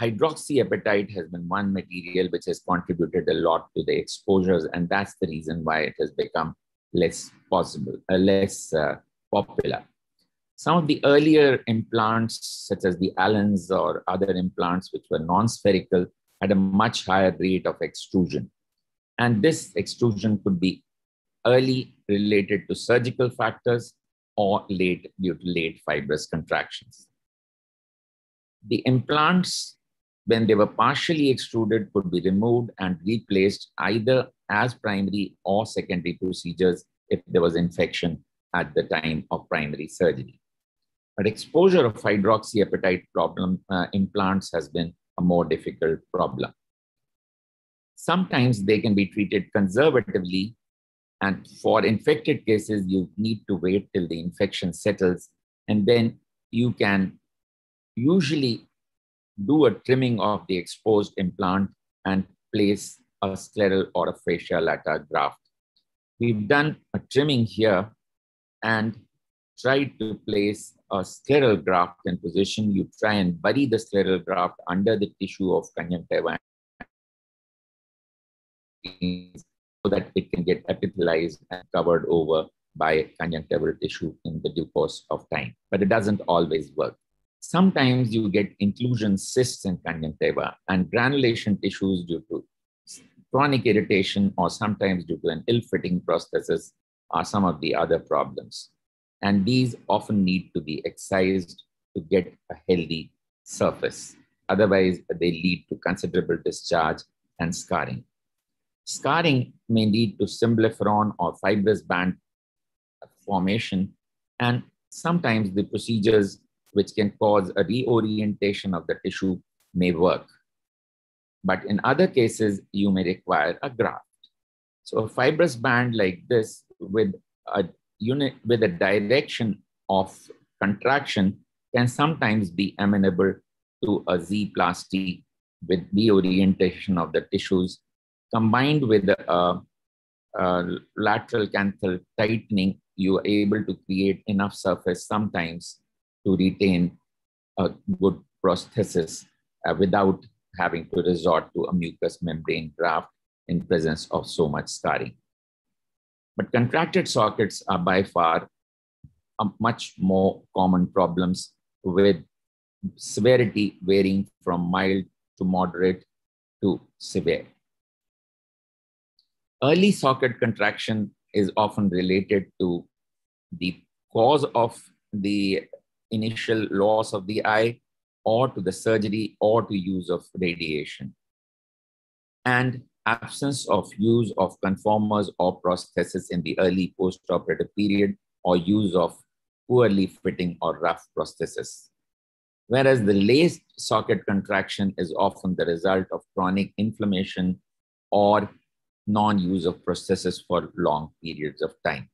hydroxyapatite has been one material which has contributed a lot to the exposures, and that's the reason why it has become less possible, uh, less uh, popular. Some of the earlier implants, such as the Allens or other implants which were non-spherical, had a much higher rate of extrusion. And this extrusion could be early related to surgical factors or late due to late fibrous contractions. The implants when they were partially extruded could be removed and replaced either as primary or secondary procedures if there was infection at the time of primary surgery. But exposure of hydroxyapatite problem uh, implants has been a more difficult problem. Sometimes they can be treated conservatively, and for infected cases, you need to wait till the infection settles, and then you can usually do a trimming of the exposed implant and place a scleral or a fascia lata graft. We've done a trimming here and tried to place a scleral graft in position. You try and bury the scleral graft under the tissue of conjunctiva so that it can get epithelialized and covered over by conjunctival tissue in the due course of time. But it doesn't always work. Sometimes you get inclusion cysts in conjunctiva and granulation tissues due to chronic irritation or sometimes due to an ill-fitting prosthesis are some of the other problems. And these often need to be excised to get a healthy surface. Otherwise, they lead to considerable discharge and scarring. Scarring may lead to symblepharon or fibrous band formation, and sometimes the procedures which can cause a reorientation of the tissue may work. But in other cases, you may require a graft. So a fibrous band like this with a unit with a direction of contraction can sometimes be amenable to a Z-plasty with reorientation of the tissues combined with a, a lateral canthal tightening, you are able to create enough surface sometimes to retain a good prosthesis uh, without having to resort to a mucous membrane graft in presence of so much scarring. But contracted sockets are by far uh, much more common problems with severity varying from mild to moderate to severe. Early socket contraction is often related to the cause of the initial loss of the eye or to the surgery or to use of radiation. And absence of use of conformers or prosthesis in the early postoperative period or use of poorly fitting or rough prosthesis. Whereas the late socket contraction is often the result of chronic inflammation or non-use of processes for long periods of time.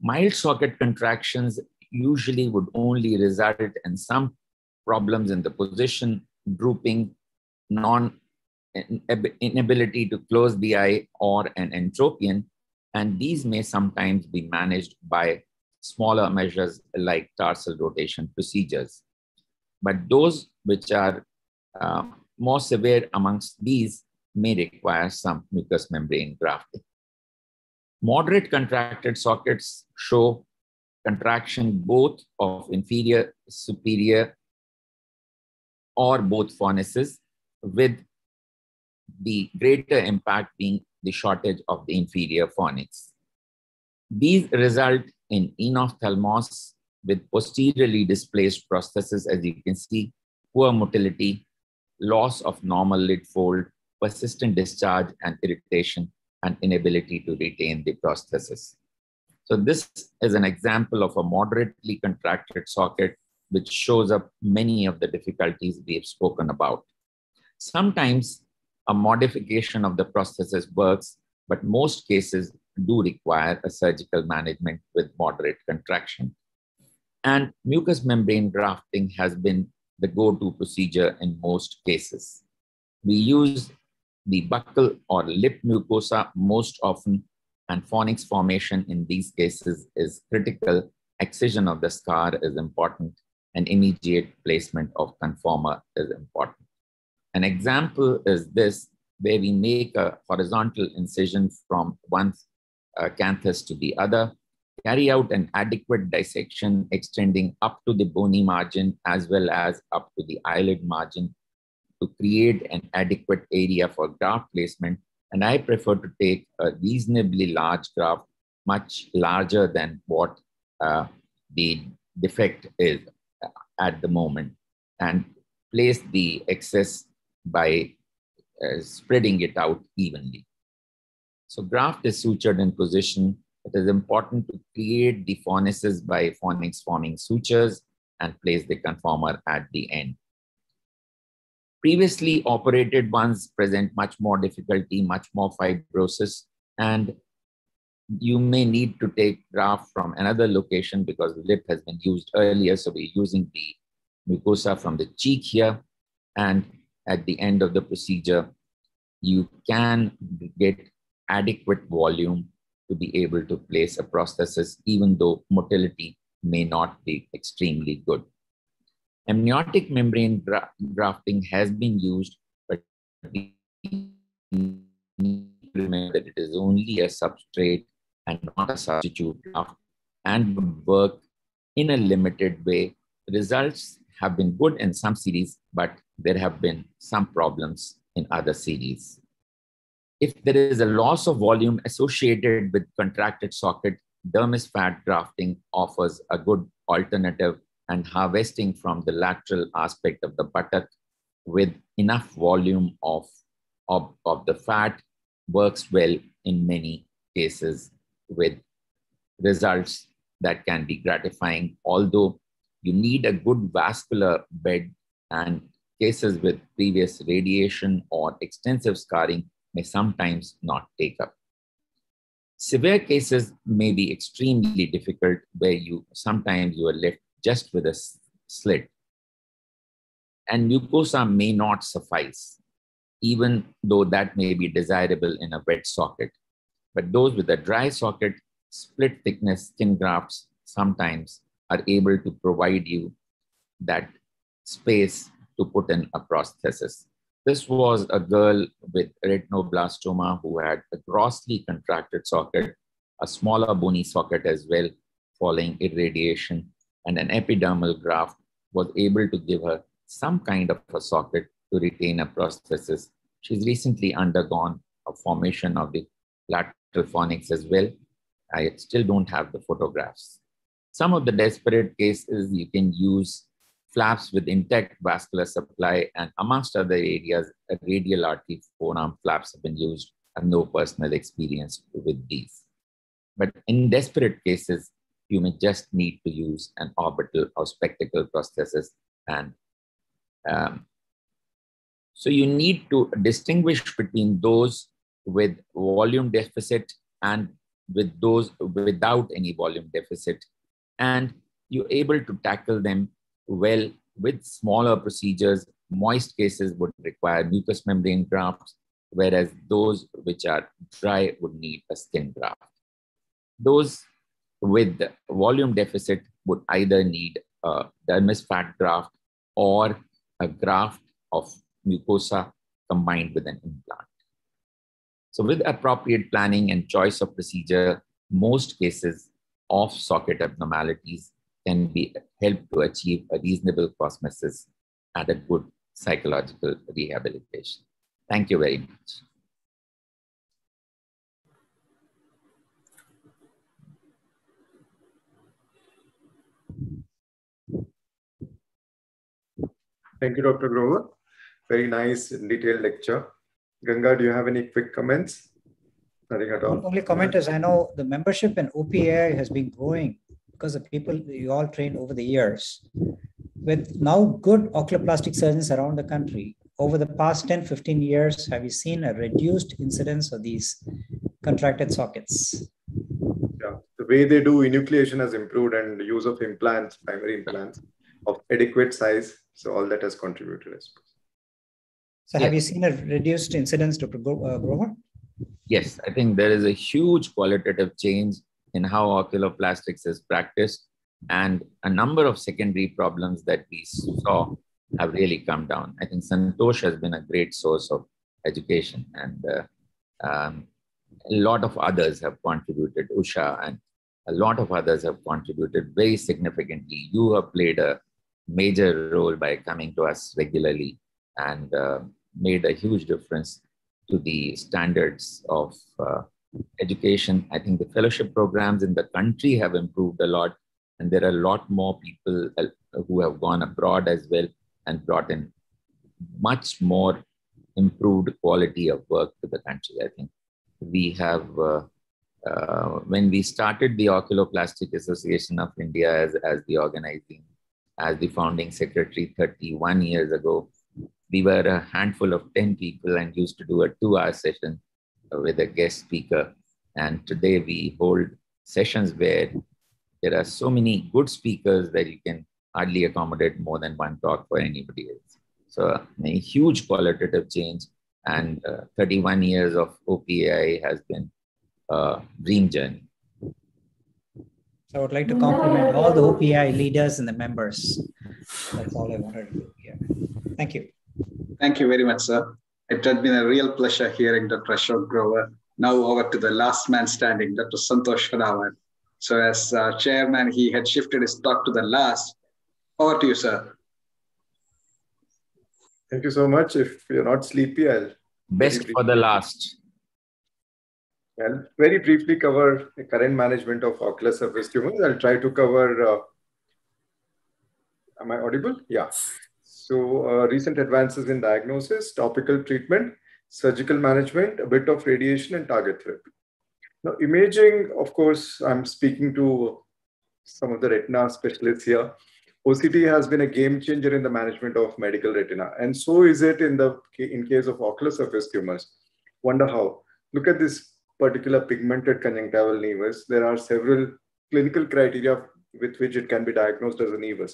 Mild socket contractions usually would only result in some problems in the position, drooping, non inability to close the eye or an entropion, and these may sometimes be managed by smaller measures like tarsal rotation procedures. But those which are uh, more severe amongst these may require some mucous membrane grafting. Moderate contracted sockets show contraction both of inferior, superior, or both fornices, with the greater impact being the shortage of the inferior fornix. These result in enophthalmos with posteriorly displaced prosthesis, as you can see, poor motility, loss of normal lid fold, persistent discharge and irritation, and inability to retain the prosthesis. So this is an example of a moderately contracted socket which shows up many of the difficulties we've spoken about. Sometimes a modification of the prosthesis works, but most cases do require a surgical management with moderate contraction. And mucous membrane grafting has been the go-to procedure in most cases. We use the buccal or lip mucosa most often, and fornix formation in these cases is critical. Excision of the scar is important, and immediate placement of conformer is important. An example is this, where we make a horizontal incision from one uh, canthus to the other, carry out an adequate dissection extending up to the bony margin as well as up to the eyelid margin to create an adequate area for graft placement. And I prefer to take a reasonably large graft, much larger than what uh, the defect is at the moment, and place the excess by uh, spreading it out evenly. So graft is sutured in position. It is important to create the fornices by fornix forming sutures and place the conformer at the end. Previously operated ones present much more difficulty, much more fibrosis, and you may need to take graft from another location because the lip has been used earlier. So we're using the mucosa from the cheek here. And at the end of the procedure, you can get adequate volume to be able to place a prosthesis, even though motility may not be extremely good. Amniotic membrane gra grafting has been used, but remember that it is only a substrate and not a substitute and work in a limited way. Results have been good in some series, but there have been some problems in other series. If there is a loss of volume associated with contracted socket, dermis fat grafting offers a good alternative and harvesting from the lateral aspect of the buttock with enough volume of, of, of the fat works well in many cases with results that can be gratifying, although you need a good vascular bed and cases with previous radiation or extensive scarring may sometimes not take up. Severe cases may be extremely difficult where you sometimes you are left just with a slit. And mucosa may not suffice, even though that may be desirable in a wet socket. But those with a dry socket, split thickness skin grafts sometimes are able to provide you that space to put in a prosthesis. This was a girl with retinoblastoma who had a grossly contracted socket a smaller bony socket as well following irradiation and an epidermal graft was able to give her some kind of a socket to retain a prosthesis. She's recently undergone a formation of the lateral fornix as well. I still don't have the photographs. Some of the desperate cases, you can use flaps with intact vascular supply and amongst other areas, a radial artery forearm flaps have been used. I have no personal experience with these. But in desperate cases, you may just need to use an orbital or spectacle prosthesis. And um, so you need to distinguish between those with volume deficit and with those without any volume deficit. And you're able to tackle them well with smaller procedures. Moist cases would require mucous membrane grafts, whereas those which are dry would need a skin graft. Those with volume deficit would either need a dermis fat graft or a graft of mucosa combined with an implant. So with appropriate planning and choice of procedure, most cases of socket abnormalities can be helped to achieve a reasonable prosthesis and a good psychological rehabilitation. Thank you very much. Thank you, Dr. Grover. Very nice detailed lecture. Ganga, do you have any quick comments? Nothing at all. Only comment is I know the membership in OPAI has been growing because the people you all trained over the years. With now good oculoplastic surgeons around the country, over the past 10, 15 years, have you seen a reduced incidence of these contracted sockets? Yeah, the way they do enucleation has improved and the use of implants, primary implants of adequate size. So all that has contributed, I suppose. So have you seen a reduced incidence, Dr. Uh, Grover? Yes, I think there is a huge qualitative change in how oculoplastics is practiced and a number of secondary problems that we saw have really come down. I think Santosh has been a great source of education and uh, um, a lot of others have contributed, Usha and a lot of others have contributed very significantly. You have played a major role by coming to us regularly and uh, made a huge difference to the standards of uh, education. I think the fellowship programs in the country have improved a lot, and there are a lot more people uh, who have gone abroad as well and brought in much more improved quality of work to the country. I think we have, uh, uh, when we started the Oculoplastic Association of India as, as the organizing, as the founding secretary 31 years ago, we were a handful of 10 people and used to do a two hour session with a guest speaker. And today we hold sessions where there are so many good speakers that you can hardly accommodate more than one talk for anybody else. So a huge qualitative change and uh, 31 years of OPAI has been a dream journey. So I would like to compliment all the OPI leaders and the members. That's all I wanted to do here. Thank you. Thank you very much, sir. It has been a real pleasure hearing Dr. Ashok Grover. Now over to the last man standing, Dr. Santosh Honavar. So as uh, chairman, he had shifted his talk to the last. Over to you, sir. Thank you so much. If you're not sleepy, I'll... Best for the last. I'll very briefly cover the current management of ocular surface tumors. I'll try to cover... Uh, am I audible? Yeah. So uh, recent advances in diagnosis, topical treatment, surgical management, a bit of radiation and target therapy. Now imaging, of course, I'm speaking to some of the retina specialists here. OCT has been a game changer in the management of medical retina. And so is it in the in case of ocular surface tumors. Wonder how. Look at this particular pigmented conjunctival nevus. There are several clinical criteria with which it can be diagnosed as a nevus.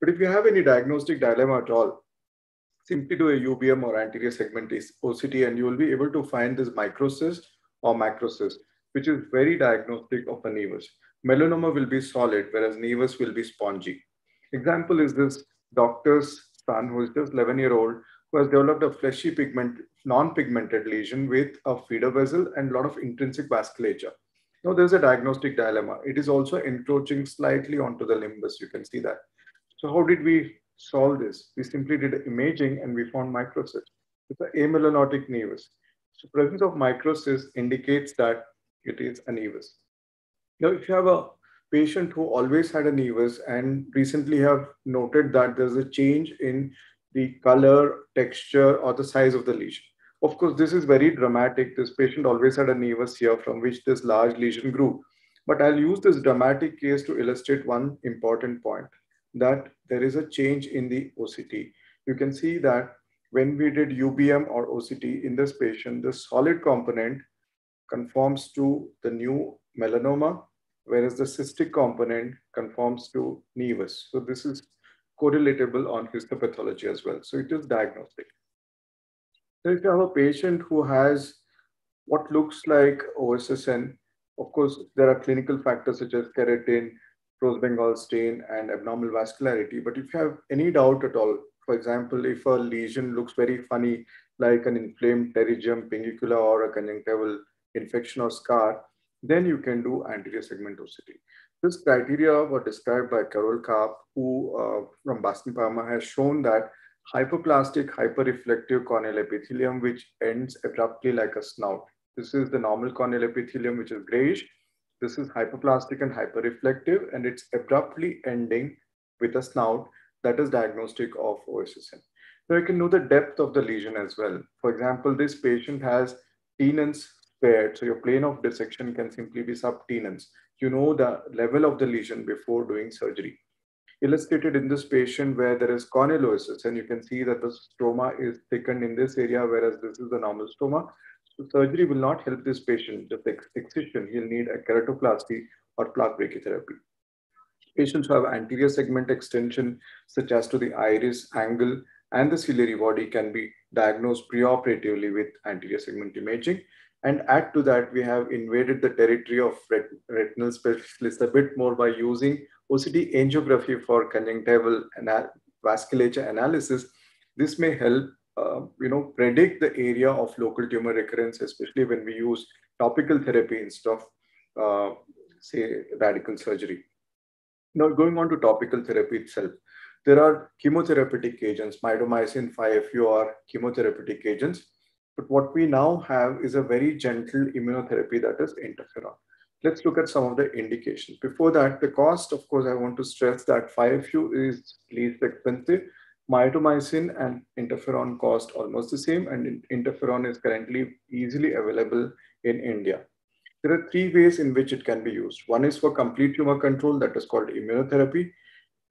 But if you have any diagnostic dilemma at all, simply do a UBM or anterior segment OCT and you will be able to find this microcyst or macrocyst, which is very diagnostic of a nevus. Melanoma will be solid, whereas nevus will be spongy. Example is this doctor's son who is just 11 year old who has developed a fleshy pigment, non-pigmented lesion with a feeder vessel and a lot of intrinsic vasculature. Now there's a diagnostic dilemma. It is also encroaching slightly onto the limbus. You can see that. So how did we solve this? We simply did imaging and we found microcyst. It's an amelanotic nevus. So presence of microcyst indicates that it is a nevus. Now, if you have a patient who always had a nevus and recently have noted that there's a change in the color, texture, or the size of the lesion. Of course, this is very dramatic. This patient always had a nevus here from which this large lesion grew. But I'll use this dramatic case to illustrate one important point that there is a change in the OCT. You can see that when we did UBM or OCT in this patient, the solid component conforms to the new melanoma, whereas the cystic component conforms to nevus. So this is correlatable on histopathology as well. So it is diagnostic. So if you have a patient who has what looks like OSSN, of course, there are clinical factors such as keratin, rose Bengal stain, and abnormal vascularity. But if you have any doubt at all, for example, if a lesion looks very funny, like an inflamed pterygium pinguecula or a conjunctival infection or scar, then you can do anterior segment. This criteria were described by Carol Karp, who uh, from Bascom Palmer has shown that hypoplastic hyperreflective corneal epithelium, which ends abruptly like a snout. This is the normal corneal epithelium, which is grayish. This is hypoplastic and hyperreflective, and it's abruptly ending with a snout that is diagnostic of OSSN. So you can know the depth of the lesion as well. For example, this patient has tenons spared, so your plane of dissection can simply be subtenons. You know the level of the lesion before doing surgery. Illustrated in this patient where there is corneal and you can see that the stroma is thickened in this area, whereas this is the normal stroma. So surgery will not help this patient, just excision. He'll need a keratoplasty or plaque brachytherapy. Patients who have anterior segment extension, such as to the iris angle and the ciliary body can be diagnosed preoperatively with anterior segment imaging. And add to that, we have invaded the territory of ret retinal specialists a bit more by using OCT angiography for conjunctival anal vasculature analysis. This may help, uh, you know, predict the area of local tumor recurrence, especially when we use topical therapy instead of, uh, say, radical surgery. Now, going on to topical therapy itself, there are chemotherapeutic agents, mitomycin 5-FU or chemotherapeutic agents. But what we now have is a very gentle immunotherapy that is interferon. Let's look at some of the indications. Before that, the cost, of course, I want to stress that 5-FU is least expensive. Mitomycin and interferon cost almost the same, and interferon is currently easily available in India. There are three ways in which it can be used. One is for complete tumor control, that is called immunotherapy.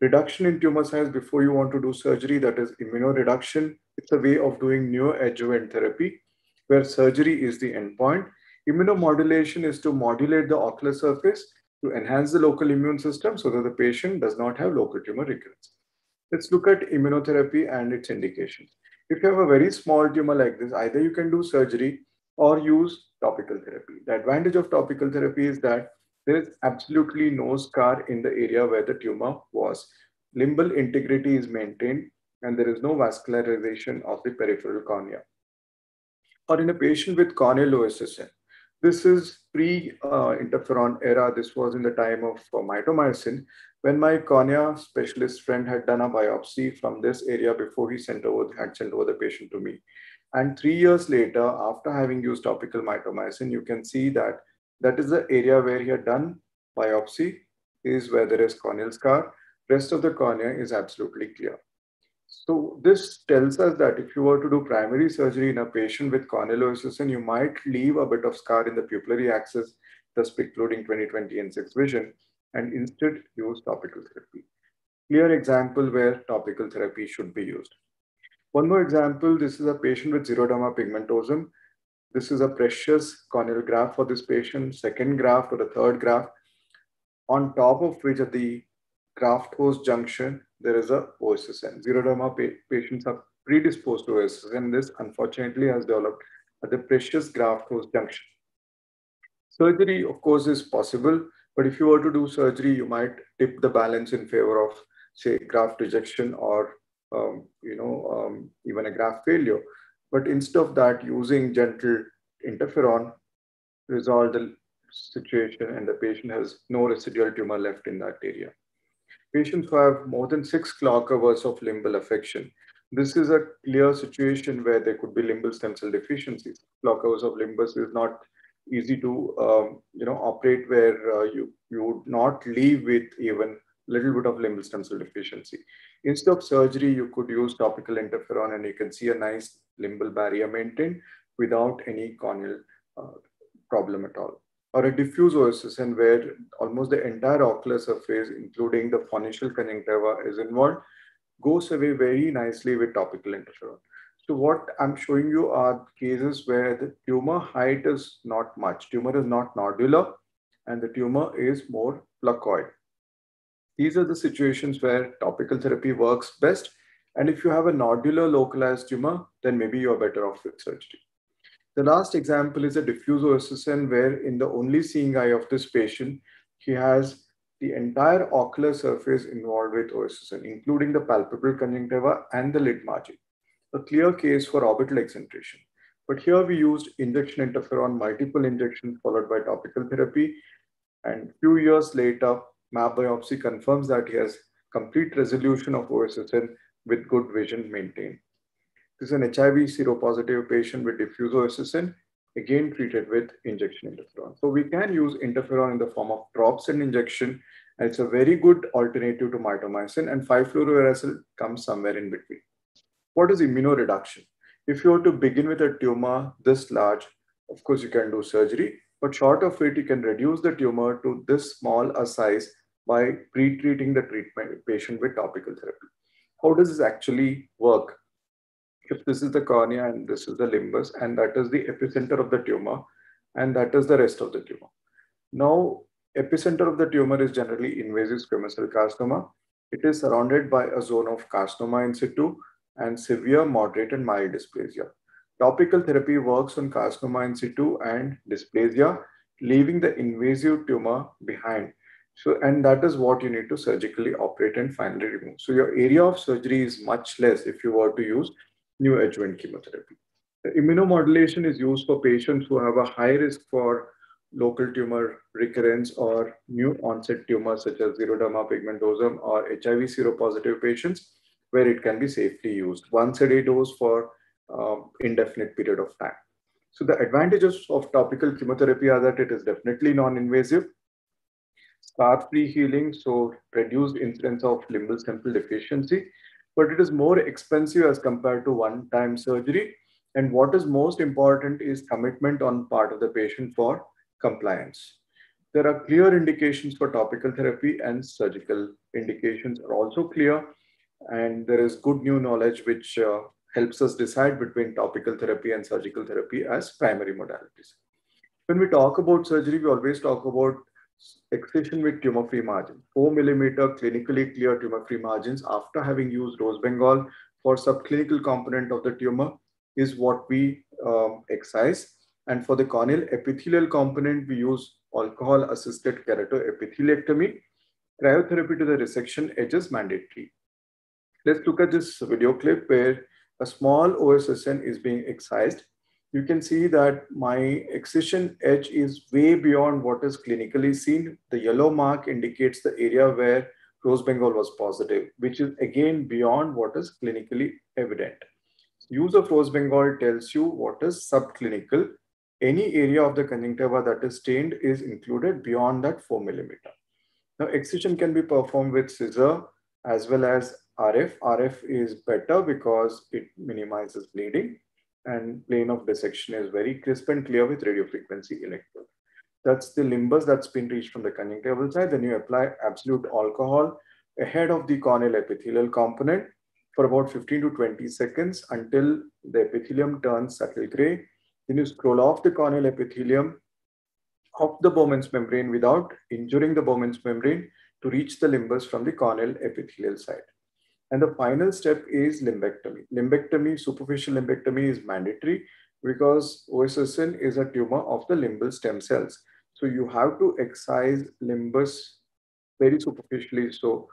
Reduction in tumor size before you want to do surgery, that is immunoreduction. It's a way of doing neoadjuvant therapy, where surgery is the endpoint. Immunomodulation is to modulate the ocular surface to enhance the local immune system so that the patient does not have local tumor recurrence. Let's look at immunotherapy and its indications. If you have a very small tumor like this, either you can do surgery or use topical therapy. The advantage of topical therapy is that there is absolutely no scar in the area where the tumor was. Limbal integrity is maintained and there is no vascularization of the peripheral cornea. Or in a patient with corneal OSSN, this is pre-interferon uh, era. This was in the time of uh, mitomycin when my cornea specialist friend had done a biopsy from this area before he sent over, had sent over the patient to me. And three years later, after having used topical mitomycin, you can see that that is the area where he had done biopsy is where there is corneal scar. Rest of the cornea is absolutely clear. So this tells us that if you were to do primary surgery in a patient with corneal OSSN, you might leave a bit of scar in the pupillary axis, thus precluding 20/20 and 6 vision, and instead use topical therapy. Clear example where topical therapy should be used. One more example, this is a patient with xeroderma pigmentosum. This is a precious corneal graft for this patient, second graft or the third graft, on top of which at the graft host junction, there is a OSSN. Xeroderma pa patients are predisposed to OSSN. This unfortunately has developed at the precious graft host junction. Surgery, of course, is possible, but if you were to do surgery, you might tip the balance in favor of, say, graft rejection or um, you know, um, even a graft failure. But instead of that, using gentle interferon resolve the situation and the patient has no residual tumor left in that area. Patients who have more than six clock hours of limbal affection. This is a clear situation where there could be limbal stem cell deficiencies. Clock hours of limbus is not easy to um, you know operate where uh, you you would not leave with even little bit of limbal stem cell deficiency. Instead of surgery, you could use topical interferon and you can see a nice limbal barrier maintained without any corneal uh, problem at all. Or a diffuse OSSN where almost the entire ocular surface, including the forniceal conjunctiva is involved, goes away very nicely with topical interferon. So what I'm showing you are cases where the tumor height is not much. Tumor is not nodular and the tumor is more placoid. These are the situations where topical therapy works best. And if you have a nodular localized tumor, then maybe you're better off with surgery. The last example is a diffuse OSSN where in the only seeing eye of this patient, he has the entire ocular surface involved with OSSN, including the palpebral conjunctiva and the lid margin. A clear case for orbital exenteration. But here we used injection interferon, multiple injections followed by topical therapy. And few years later, map biopsy confirms that he has complete resolution of OSSN with good vision maintained. This is an HIV seropositive patient with diffuse OSSN, again treated with injection interferon. So we can use interferon in the form of drops and injection, and it's a very good alternative to mitomycin, and 5-fluorouracil comes somewhere in between. What is immunoreduction? If you were to begin with a tumor this large, of course you can do surgery, but short of it, you can reduce the tumor to this small a size by pre-treating the treatment patient with topical therapy. How does this actually work? If this is the cornea and this is the limbus, and that is the epicenter of the tumor, and that is the rest of the tumor. Now, epicenter of the tumor is generally invasive squamous cell carcinoma. It is surrounded by a zone of carcinoma in situ and severe, moderate, and mild dysplasia. Topical therapy works on carcinoma in situ and dysplasia, leaving the invasive tumor behind. So, and that is what you need to surgically operate and finally remove. So your area of surgery is much less if you were to use neoadjuvant chemotherapy. The immunomodulation is used for patients who have a high risk for local tumor recurrence or new onset tumors such as xeroderma pigmentosum or HIV seropositive patients where it can be safely used. Once a day dose for um, indefinite period of time. So the advantages of topical chemotherapy are that it is definitely non-invasive, scar-free healing, so reduced incidence of limbal cell deficiency, but it is more expensive as compared to one-time surgery. And what is most important is commitment on part of the patient for compliance. There are clear indications for topical therapy and surgical indications are also clear. And there is good new knowledge which uh, helps us decide between topical therapy and surgical therapy as primary modalities. When we talk about surgery, we always talk about excision with tumor-free margin. 4 millimeter clinically clear tumor-free margins after having used rose bengal for subclinical component of the tumor is what we um, excise. And for the corneal epithelial component, we use alcohol-assisted keratoepitheliectomy. Cryotherapy to the resection edges mandatory. Let's look at this video clip where a small OSSN is being excised, you can see that my excision edge is way beyond what is clinically seen. The yellow mark indicates the area where rose bengal was positive, which is again beyond what is clinically evident. Use of rose bengal tells you what is subclinical. Any area of the conjunctiva that is stained is included beyond that 4 millimeter. Now, excision can be performed with scissor as well as RF. RF is better because it minimizes bleeding and plane of dissection is very crisp and clear with radiofrequency electrode. That's the limbus that's been reached from the conjunctival side. Then you apply absolute alcohol ahead of the corneal epithelial component for about 15 to 20 seconds until the epithelium turns subtle gray. Then you scroll off the corneal epithelium of the Bowman's membrane without injuring the Bowman's membrane to reach the limbus from the corneal epithelial side. And the final step is limbectomy. Limbectomy, superficial limbectomy is mandatory because OSSN is a tumor of the limbal stem cells. So you have to excise limbus very superficially so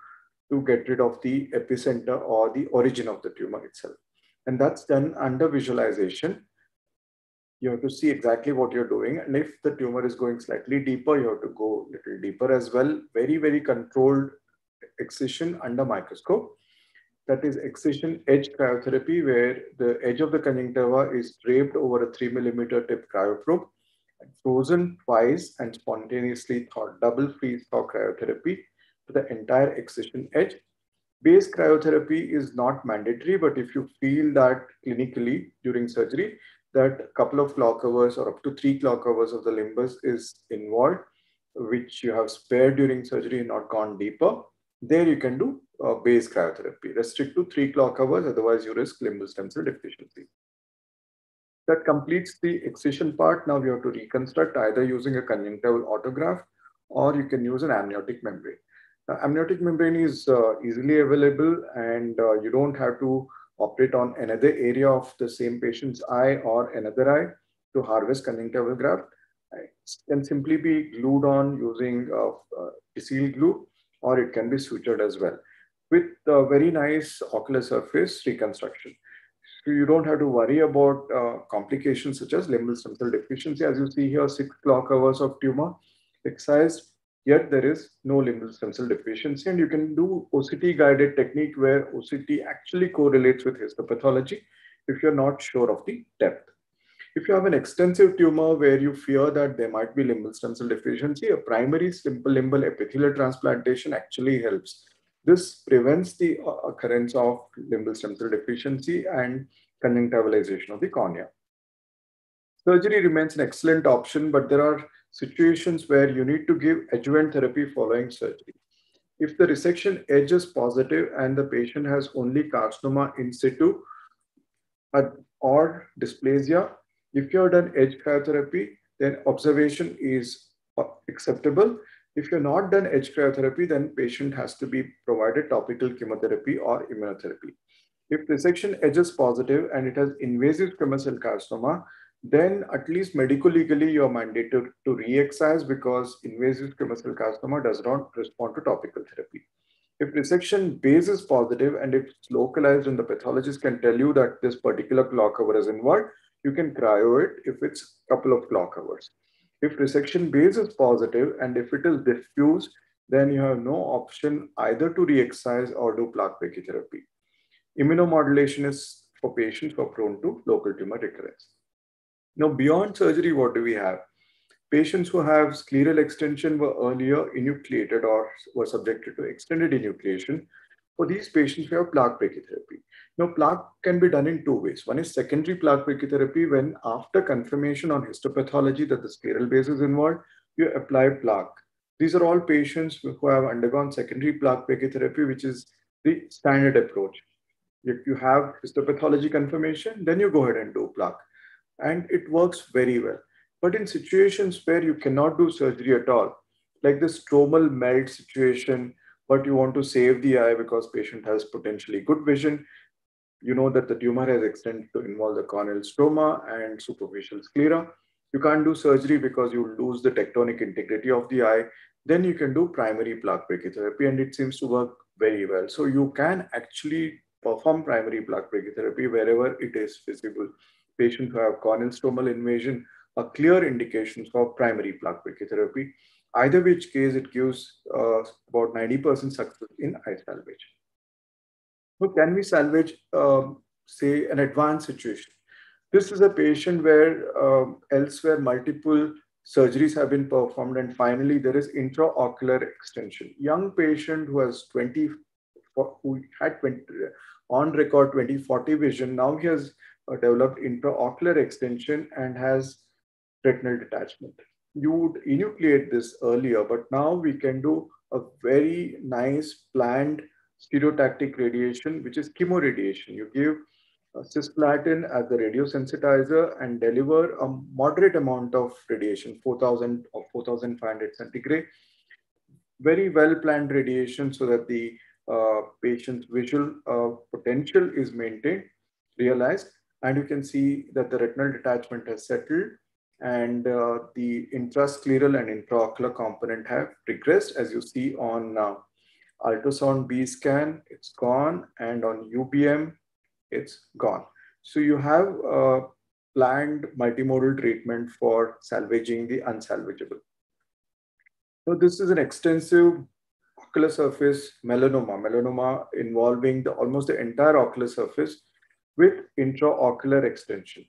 to get rid of the epicenter or the origin of the tumor itself. And that's done under visualization. you have to see exactly what you're doing. And if the tumor is going slightly deeper, you have to go a little deeper as well. Very, very controlled excision under microscope. That is excision edge cryotherapy, where the edge of the conjunctiva is draped over a three millimeter tip cryoprobe, frozen twice and spontaneously thawed, double freeze thaw cryotherapy to the entire excision edge. Base cryotherapy is not mandatory, but if you feel that clinically during surgery, that a couple of clock hours or up to three clock hours of the limbus is involved, which you have spared during surgery and not gone deeper, there you can do uh, base cryotherapy. Restrict to three clock hours, otherwise you risk limbal stem cell deficiency. That completes the excision part. Now we have to reconstruct either using a conjunctival autograft or you can use an amniotic membrane. Now, amniotic membrane is uh, easily available and uh, you don't have to operate on another area of the same patient's eye or another eye to harvest conjunctival graft. It can simply be glued on using uh, uh, glue or it can be sutured as well with a very nice ocular surface reconstruction. So you don't have to worry about uh, complications such as limbal stem cell deficiency. As you see here, six clock hours of tumor excised, yet there is no limbal stem cell deficiency. And you can do OCT guided technique where OCT actually correlates with histopathology if you're not sure of the depth. If you have an extensive tumor where you fear that there might be limbal stem cell deficiency, a primary simple limbal epithelial transplantation actually helps this prevents the uh, occurrence of limbal stem cell deficiency and conjunctivalization of the cornea. Surgery remains an excellent option, but there are situations where you need to give adjuvant therapy following surgery. If the resection edge is positive and the patient has only carcinoma in situ or dysplasia, if you have done edge cryotherapy, then observation is uh, acceptable if you're not done edge cryotherapy, then patient has to be provided topical chemotherapy or immunotherapy. If resection edge is positive and it has invasive squamous cell carcinoma, then at least medico-legally you're mandated to re-excise because invasive squamous cell carcinoma does not respond to topical therapy. If resection base is positive and it's localized and the pathologist can tell you that this particular clock hour is involved, you can cryo it if it's a couple of clock hours. If resection base is positive and if it is diffuse, then you have no option either to re-excise or do plaque brachytherapy. Immunomodulation is for patients who are prone to local tumor recurrence. Now, beyond surgery, what do we have? Patients who have scleral extension were earlier enucleated or were subjected to extended enucleation for these patients, we have plaque brachytherapy. Now, plaque can be done in two ways. One is secondary plaque brachytherapy, when after confirmation on histopathology that the scleral base is involved, you apply plaque. These are all patients who have undergone secondary plaque brachytherapy, which is the standard approach. If you have histopathology confirmation, then you go ahead and do plaque. And it works very well. But in situations where you cannot do surgery at all, like the stromal melt situation, but you want to save the eye because patient has potentially good vision. You know that the tumor has extended to involve the corneal stroma and superficial sclera. You can't do surgery because you lose the tectonic integrity of the eye. Then you can do primary plaque brachytherapy and it seems to work very well. So you can actually perform primary plaque brachytherapy wherever it is feasible. Patients who have corneal stromal invasion are clear indications for primary plaque brachytherapy either which case it gives uh, about 90% success in eye salvage. So can we salvage, um, say, an advanced situation? This is a patient where um, elsewhere multiple surgeries have been performed and finally there is intraocular extension. Young patient who has 20, who had 20, on record 2040 vision, now he has uh, developed intraocular extension and has retinal detachment you would enucleate this earlier, but now we can do a very nice planned stereotactic radiation, which is chemoradiation. You give cisplatin as the radiosensitizer and deliver a moderate amount of radiation, 4000 or 4500 centigray. Very well planned radiation so that the uh, patient's visual uh, potential is maintained, realized, and you can see that the retinal detachment has settled and uh, the intrascleral and intraocular component have regressed as you see on uh, ultrasound B scan, it's gone, and on UBM, it's gone. So you have uh, planned multimodal treatment for salvaging the unsalvageable. So this is an extensive ocular surface melanoma, melanoma involving the, almost the entire ocular surface with intraocular extension.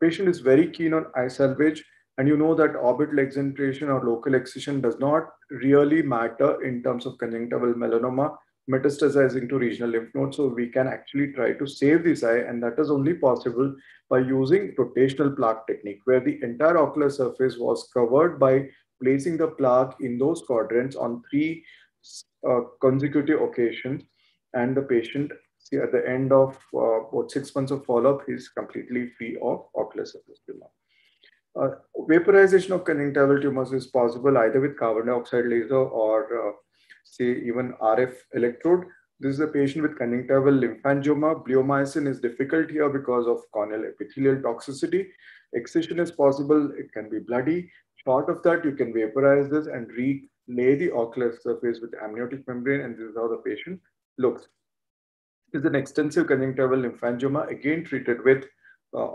Patient is very keen on eye salvage and you know that orbital excision or local excision does not really matter in terms of conjunctival melanoma metastasizing to regional lymph nodes. So we can actually try to save this eye and that is only possible by using rotational plaque technique where the entire ocular surface was covered by placing the plaque in those quadrants on three uh, consecutive occasions and the patient see at the end of uh, about six months of follow-up is completely free of ocular surface tumor. Uh, vaporization of conjunctival tumors is possible either with carbon dioxide laser or uh, say even RF electrode. This is a patient with conjunctival lymphangioma. Bleomycin is difficult here because of corneal epithelial toxicity. Excision is possible. It can be bloody. Short of that, you can vaporize this and relay the ocular surface with amniotic membrane, and this is how the patient looks. Is an extensive conjunctival lymphangioma, again treated with uh,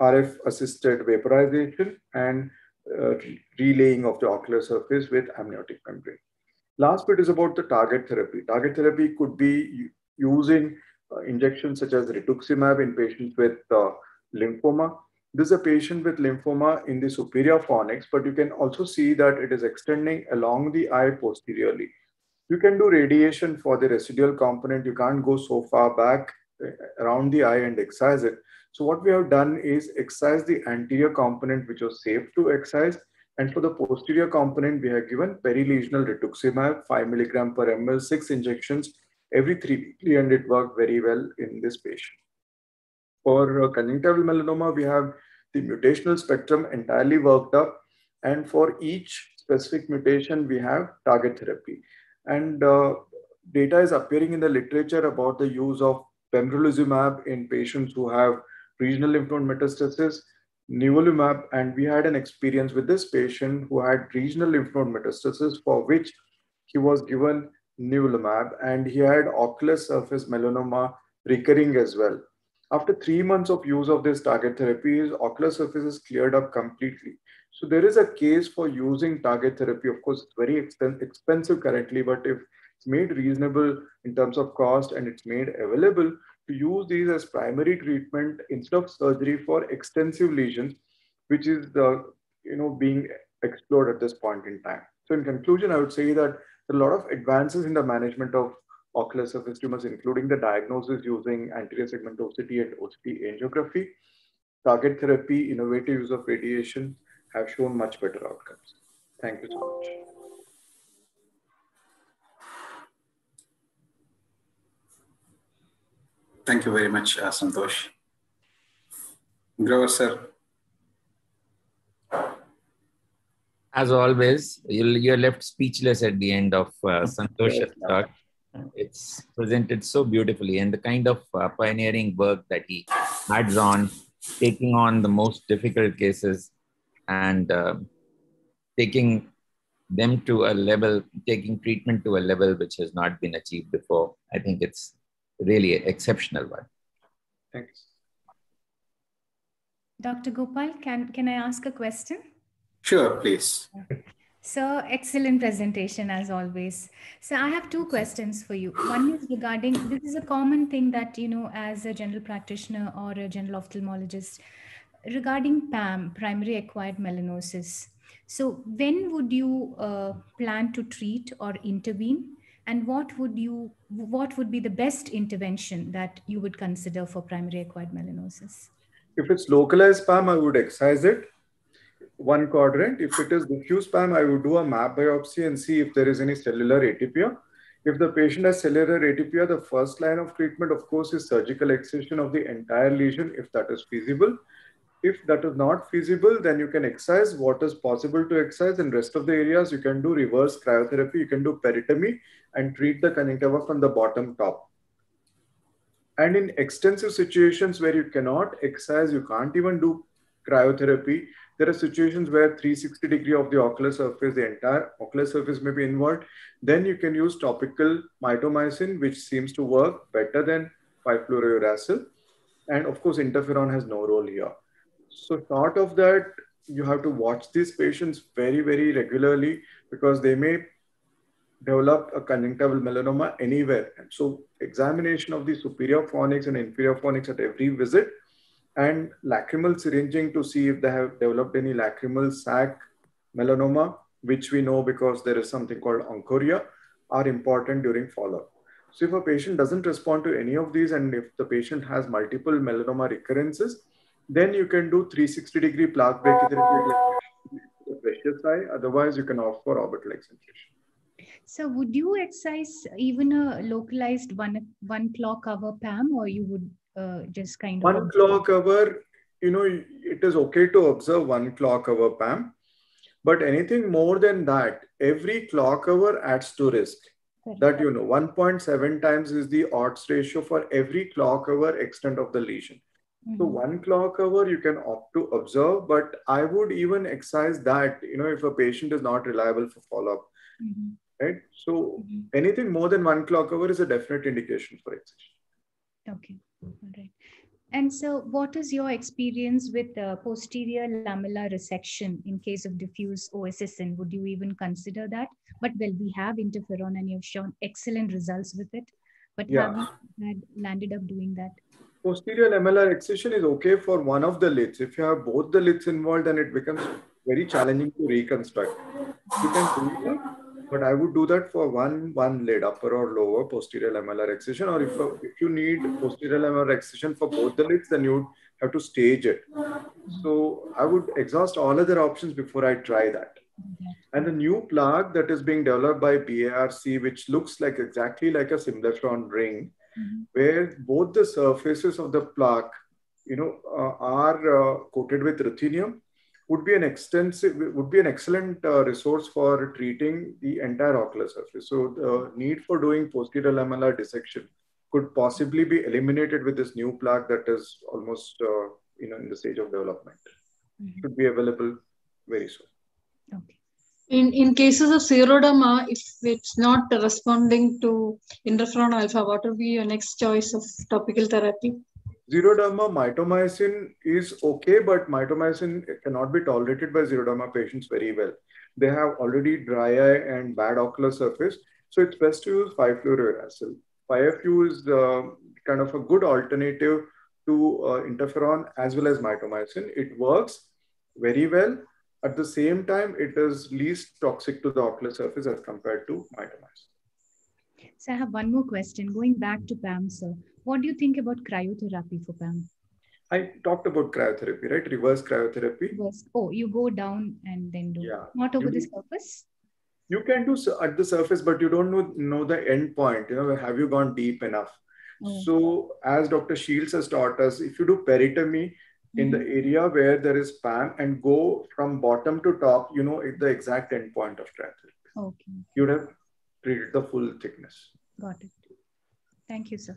RF assisted vaporization and uh, relaying of the ocular surface with amniotic membrane. Last bit is about the target therapy. Target therapy could be using uh, injections such as rituximab in patients with uh, lymphoma. This is a patient with lymphoma in the superior fornix, but you can also see that it is extending along the eye posteriorly. You can do radiation for the residual component. You can't go so far back uh, around the eye and excise it. So what we have done is excise the anterior component, which was safe to excise, and for the posterior component, we have given perilesional rituximab, 5 milligram per ml, six injections every three weekly, and it worked very well in this patient. For uh, conjunctival melanoma, we have the mutational spectrum entirely worked up. And for each specific mutation, we have target therapy. And uh, data is appearing in the literature about the use of pembrolizumab in patients who have regional lymph node metastasis nivolumab, and we had an experience with this patient who had regional lymph node metastasis for which he was given nivolumab, and he had ocular surface melanoma recurring as well. After three months of use of this target therapy, his ocular surface is cleared up completely. So there is a case for using target therapy. Of course, it's very expensive currently, but if it's made reasonable in terms of cost and it's made available, to use these as primary treatment instead of surgery for extensive lesions, which is the you know being explored at this point in time. So in conclusion, I would say that a lot of advances in the management of ocular surface tumors, including the diagnosis using anterior segment OCT and OCT angiography, target therapy, innovative use of radiation have shown much better outcomes. Thank you so much. Thank you very much, uh, Santosh. Grover, sir. As always, you're left speechless at the end of uh, Santosh's talk. It's presented so beautifully, and the kind of uh, pioneering work that he adds on, taking on the most difficult cases and uh, taking them to a level, taking treatment to a level which has not been achieved before. I think it's really an exceptional one. Thanks. Dr. Gopal, can, can I ask a question? Sure, please. So excellent presentation as always. So I have two questions for you. One is regarding, this is a common thing that, you know, as a general practitioner or a general ophthalmologist, regarding PAM, primary acquired melanosis. So when would you uh, plan to treat or intervene? and what would you what would be the best intervention that you would consider for primary acquired melanosis if it's localized PAM, I would excise it one quadrant. If it is diffuse PAM, I would do a map biopsy and see if there is any cellular atypia. If the patient has cellular atypia, the first line of treatment, of course, is surgical excision of the entire lesion, if that is feasible. If that is not feasible, then you can excise what is possible to excise and rest of the areas you can do reverse cryotherapy, you can do peritomy and treat the conjunctiva from the bottom top. And in extensive situations where you cannot excise, you can't even do cryotherapy, there are situations where 360 degree of the ocular surface, the entire ocular surface may be involved. Then you can use topical mitomycin, which seems to work better than 5-fluorouracil. And of course, interferon has no role here. So short of that, you have to watch these patients very, very regularly because they may develop a conjunctival melanoma anywhere. And so examination of the superior fornix and inferior fornix at every visit and lacrimal syringing to see if they have developed any lacrimal sac melanoma, which we know because there is something called oncoria, are important during follow-up. So if a patient doesn't respond to any of these and if the patient has multiple melanoma recurrences, then you can do 360 degree plaque brachytherapy. Otherwise, you can opt for orbital excision. So would you excise even a localized one one clock hour PAM or you would uh, just kind of one clock hour, you know, it is okay to observe one clock hour PAM, but anything more than that, every clock hour adds to risk. That you know, 1.7 times is the odds ratio for every clock hour extent of the lesion. Mm-hmm. So one clock hour you can opt to observe, but I would even excise that, you know, if a patient is not reliable for follow-up. Mm-hmm. Right. So mm-hmm. anything more than one clock hour is a definite indication for excision. Okay. All right. And so, what is your experience with uh, posterior lamellar resection in case of diffuse OSSN? Would you even consider that? But well, we have interferon and you've shown excellent results with it. But yeah. have you had landed up doing that? Posterior lamellar excision is okay for one of the lids. If you have both the lids involved, then it becomes very challenging to reconstruct. You can do it but I would do that for one one lid, upper or lower posterior lamellar excision. Or if, if you need posterior lamellar excision for both the lids, then you'd have to stage it. So I would exhaust all other options before I try that. And the new plaque that is being developed by BARC, which looks like exactly like a symblepharon ring, mm-hmm. where both the surfaces of the plaque, you know, uh, are uh, coated with ruthenium would be an extensive would be an excellent uh, resource for treating the entire ocular surface. So the need for doing posterior lamellar dissection could possibly be eliminated with this new plaque that is almost uh, you know in the stage of development. Mm-hmm. Should be available very soon. Okay. In, in cases of xeroderma, if it's not responding to interferon alpha, what would be your next choice of topical therapy? Xeroderma mitomycin is okay, but mitomycin cannot be tolerated by xeroderma patients very well. They have already dry eye and bad ocular surface. So it's best to use 5-fluorouracil. 5-FU is uh, kind of a good alternative to uh, interferon as well as mitomycin. It works very well. At the same time, it is least toxic to the ocular surface as compared to mitomycin. So I have one more question. Going back to PAM, sir. What do you think about cryotherapy for PAM? I talked about cryotherapy, right? Reverse cryotherapy. Reverse. Oh, you go down and then do. Yeah. Not over you, the surface. You can do at the surface, but you don't know, know the end point. You know, have you gone deep enough? Oh. So, as Dr. Shields has taught us, if you do peritomy mm-hmm. in the mm-hmm. area where there is PAM and go from bottom to top, you know the exact end point of cryotherapy. Okay. You'd have treated the full thickness. Got it. Thank you, sir.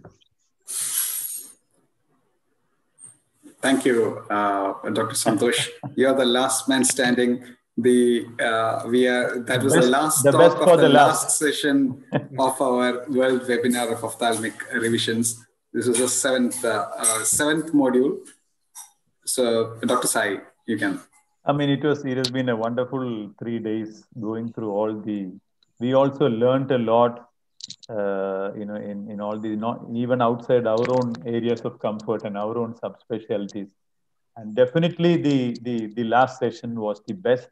Thank you, uh, Dr. Santosh. You're the last man standing. The uh, we are that was best, the last the talk of the, last. last session of our world webinar of ophthalmic revisions. This was the seventh uh, uh, seventh module. So, Dr. Sai, you can. I mean, it was it has been a wonderful three days going through all the. We also learned a lot uh, you know, in, in all the, not even outside our own areas of comfort and our own subspecialties. And definitely the, the, the last session was the best.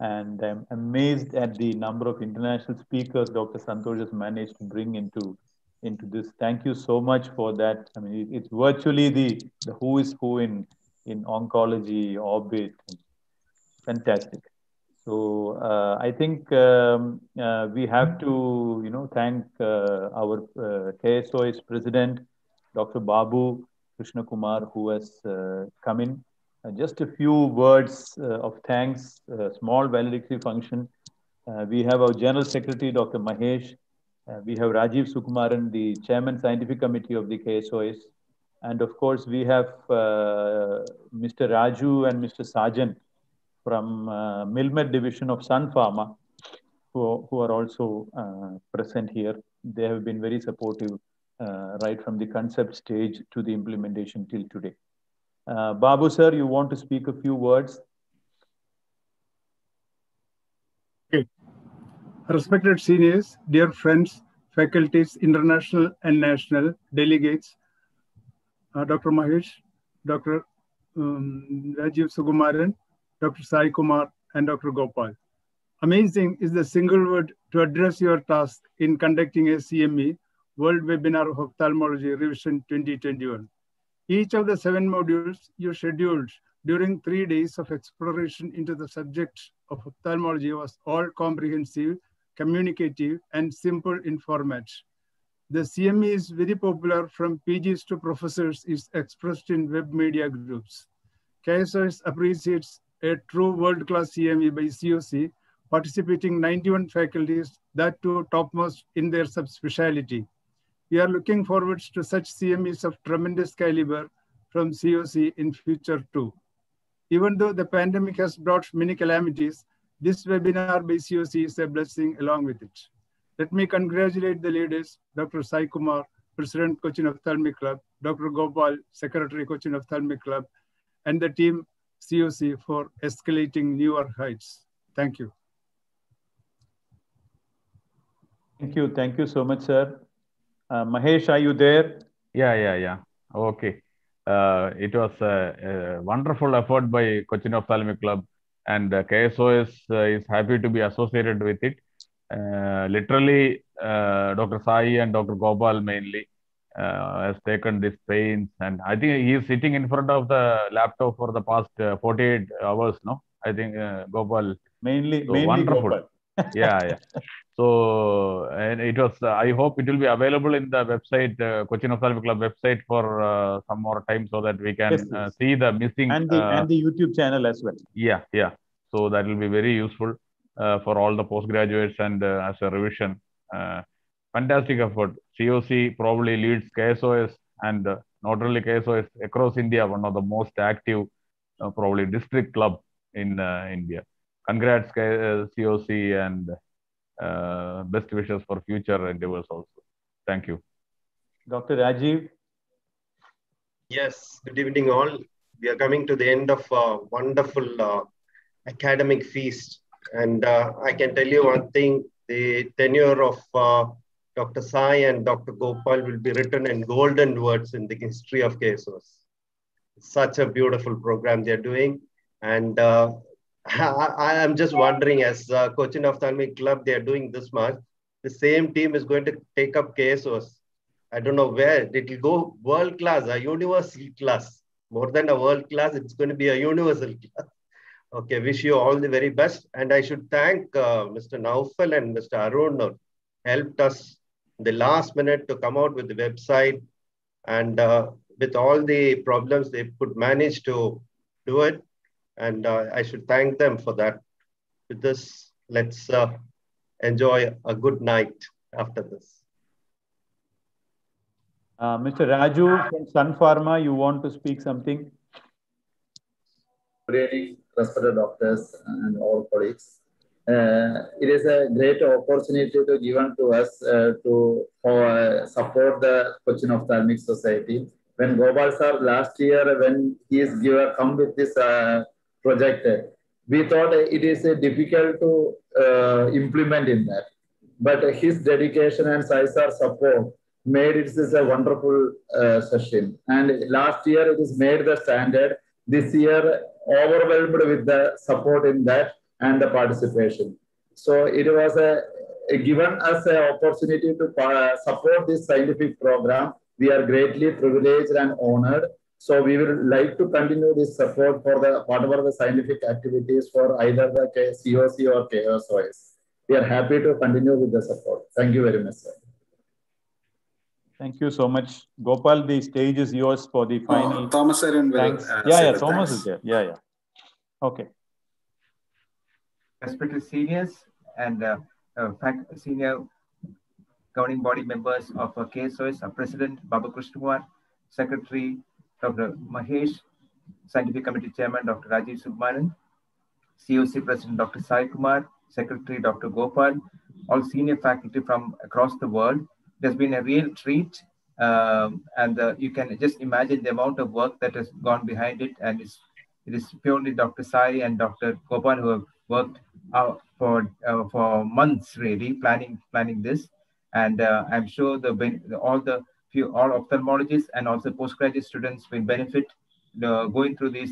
And I'm amazed at the number of international speakers Dr. Santosh has managed to bring into, into this. Thank you so much for that. I mean, it's virtually the, the who is who in, in oncology, orbit. Fantastic. So uh, I think um, uh, we have to, you know, thank uh, our uh, KSOS president, Dr. Babu Krishna Kumar, who has uh, come in. Uh, just a few words of thanks, small valedictory function. we have our General Secretary, Dr. Mahesh. we have Rajiv Sukumaran, the Chairman Scientific Committee of the KSOS. And of course, we have Mr. Raju and Mr. Sajan, from uh, division of Sun Pharma, who, who are also uh, present here. They have been very supportive uh, right from the concept stage to the implementation till today. Uh, Babu sir, you want to speak a few words? Okay. Respected seniors, dear friends, faculties, international and national delegates, uh, Dr. Mahesh, Dr. Um, Rajiv Sugumaran, Dr. Sai Kumar, and Dr. Gopal. Amazing is the single word to address your task in conducting a CME World Webinar of Ophthalmology Revision 2021. Each of the seven modules you scheduled during three days of exploration into the subject of ophthalmology was all comprehensive, communicative, and simple in format. The CME is very popular from PGs to professors is expressed in web media groups. KSOS appreciates a true world-class CME by COC, participating 91 faculties, that too topmost in their subspecialty. We are looking forward to such CMEs of tremendous caliber from COC in future too. Even though the pandemic has brought many calamities, this webinar by COC is a blessing along with it. Let me congratulate the leaders, Dr. Sai Kumar, President Cochin Ophthalmic Club, Dr. Gopal, Secretary Cochin Ophthalmic Club, and the team COC for escalating newer heights. Thank you. Thank you. Thank you so much, sir. Uh, Mahesh, are you there? Yeah, yeah, yeah. Okay. Uh, it was a, a, wonderful effort by Cochin Ophthalmic Club, and uh, KSOS is happy to be associated with it. literally, Dr. Sai and Dr. Gopal mainly has taken this pains, and I think he is sitting in front of the laptop for the past 48 hours. No, I think Gopal mainly, so mainly wonderful. Gopal. yeah, yeah. So, and it was, uh, I hope it will be available in the website, uh, Cochin Ophthalmic Club website for uh, some more time so that we can Yes, uh, yes. see the missing. And the uh, and the YouTube channel as well. yeah, yeah. So that will be very useful uh, for all the postgraduates and uh, as a revision. Uh, fantastic effort. COC probably leads KSOS and uh, not only KSOS across India, one of the most active, uh, probably district club in uh, India. Congrats, K- uh, COC, and uh, best wishes for future endeavors also. Thank you. Dr. Rajiv, Yes, good evening, all. We are coming to the end of a wonderful uh, academic feast. And uh, I can tell you one thing the tenure of uh, Dr. Sai and Dr. Gopal will be written in golden words in the history of KSOS. Such a beautiful program they're doing. And uh, I, am just wondering, as uh, Cochin Ophthalmic Club, they are doing this much. The same team is going to take up KSOS. I don't know where it will go world class, a universal class. More than a world class, it's going to be a universal class. Okay, wish you all the very best. And I should thank uh, Mr. Naufal and Mr. Arun helped us in the last minute to come out with the website. And uh, with all the problems, they could manage to do it. And uh, I should thank them for that. With this, let's uh, enjoy a good night after this. uh, Mr. Raju from Sun Pharma, you want to speak something? Good evening, respected doctors and all colleagues. Uh, it is a great opportunity to given to us uh, to uh, support the Cochin Ophthalmic Society. When Gopal sir last year, when he is given come with this uh, project, we thought it is uh, difficult to uh, implement in that. But his dedication and Sai sir support made it is a wonderful uh, session. And last year it is made the standard. This year overwhelmed with the support in that and the participation. So it was a, a given us an opportunity to uh, support this scientific program. We are greatly privileged and honored. So we will like to continue this support for the whatever the scientific activities for either the COC or KSOS. We are happy to continue with the support. Thank you very much, sir. Thank you so much. Gopal, the stage is yours for the final. Thomas Aaron will, Thanks. uh, yeah, yeah, Thomas thanks. is there. Yeah, yeah. Okay. Respected seniors and uh, uh, senior governing body members of uh, KSOS, uh, President Babu Krishnakumar, Secretary Dr. Mahesh, Scientific Committee Chairman Dr. Rajiv Sukumaran, COC President Dr. Sai Kumar, Secretary Dr. Gopal, all senior faculty from across the world. It has been a real treat Um, and uh, you can just imagine the amount of work that has gone behind it. And it's, it is purely Dr. Sai and Dr. Gopal who have worked out for, uh, for months really planning, planning this. And uh, I'm sure the, all the few, all ophthalmologists and also postgraduate students will benefit going through this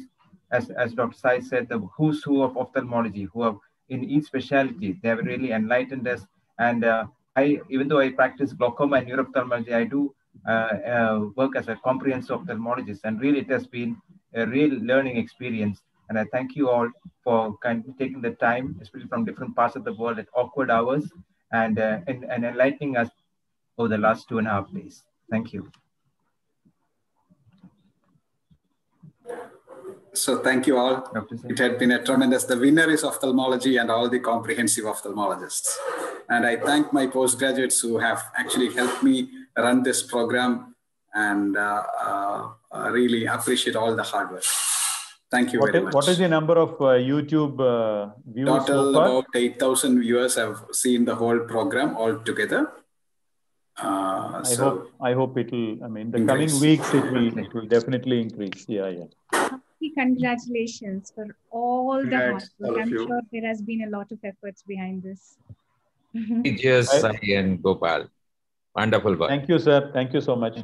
as, as Dr. Sai said, the who's who of ophthalmology, who have in each specialty, they have really enlightened us. And uh, I, even though I practice glaucoma and neurophthalmology, I do uh, uh, work as a comprehensive ophthalmologist. And really, it has been a real learning experience. And I thank you all for kind of taking the time, especially from different parts of the world at awkward hours, and, uh, and, and enlightening us over the last two and a half days. Thank you. So thank you all. It had been a tremendous, the winner is ophthalmology and all the comprehensive ophthalmologists. And I thank my postgraduates who have actually helped me run this program and uh, uh, really appreciate all the hard work. Thank you what very is, much. What is the number of uh, YouTube uh, views Total so about 8,000 viewers have seen the whole program altogether. Uh, I so hope I hope it will. I mean, the Increase. coming weeks it will it will definitely increase. Yeah, yeah. Congratulations for all the hard work. I'm you. sure there has been a lot of efforts behind this. Teachers, Sai and Gopal. Wonderful work. Thank you, sir. Thank you so much.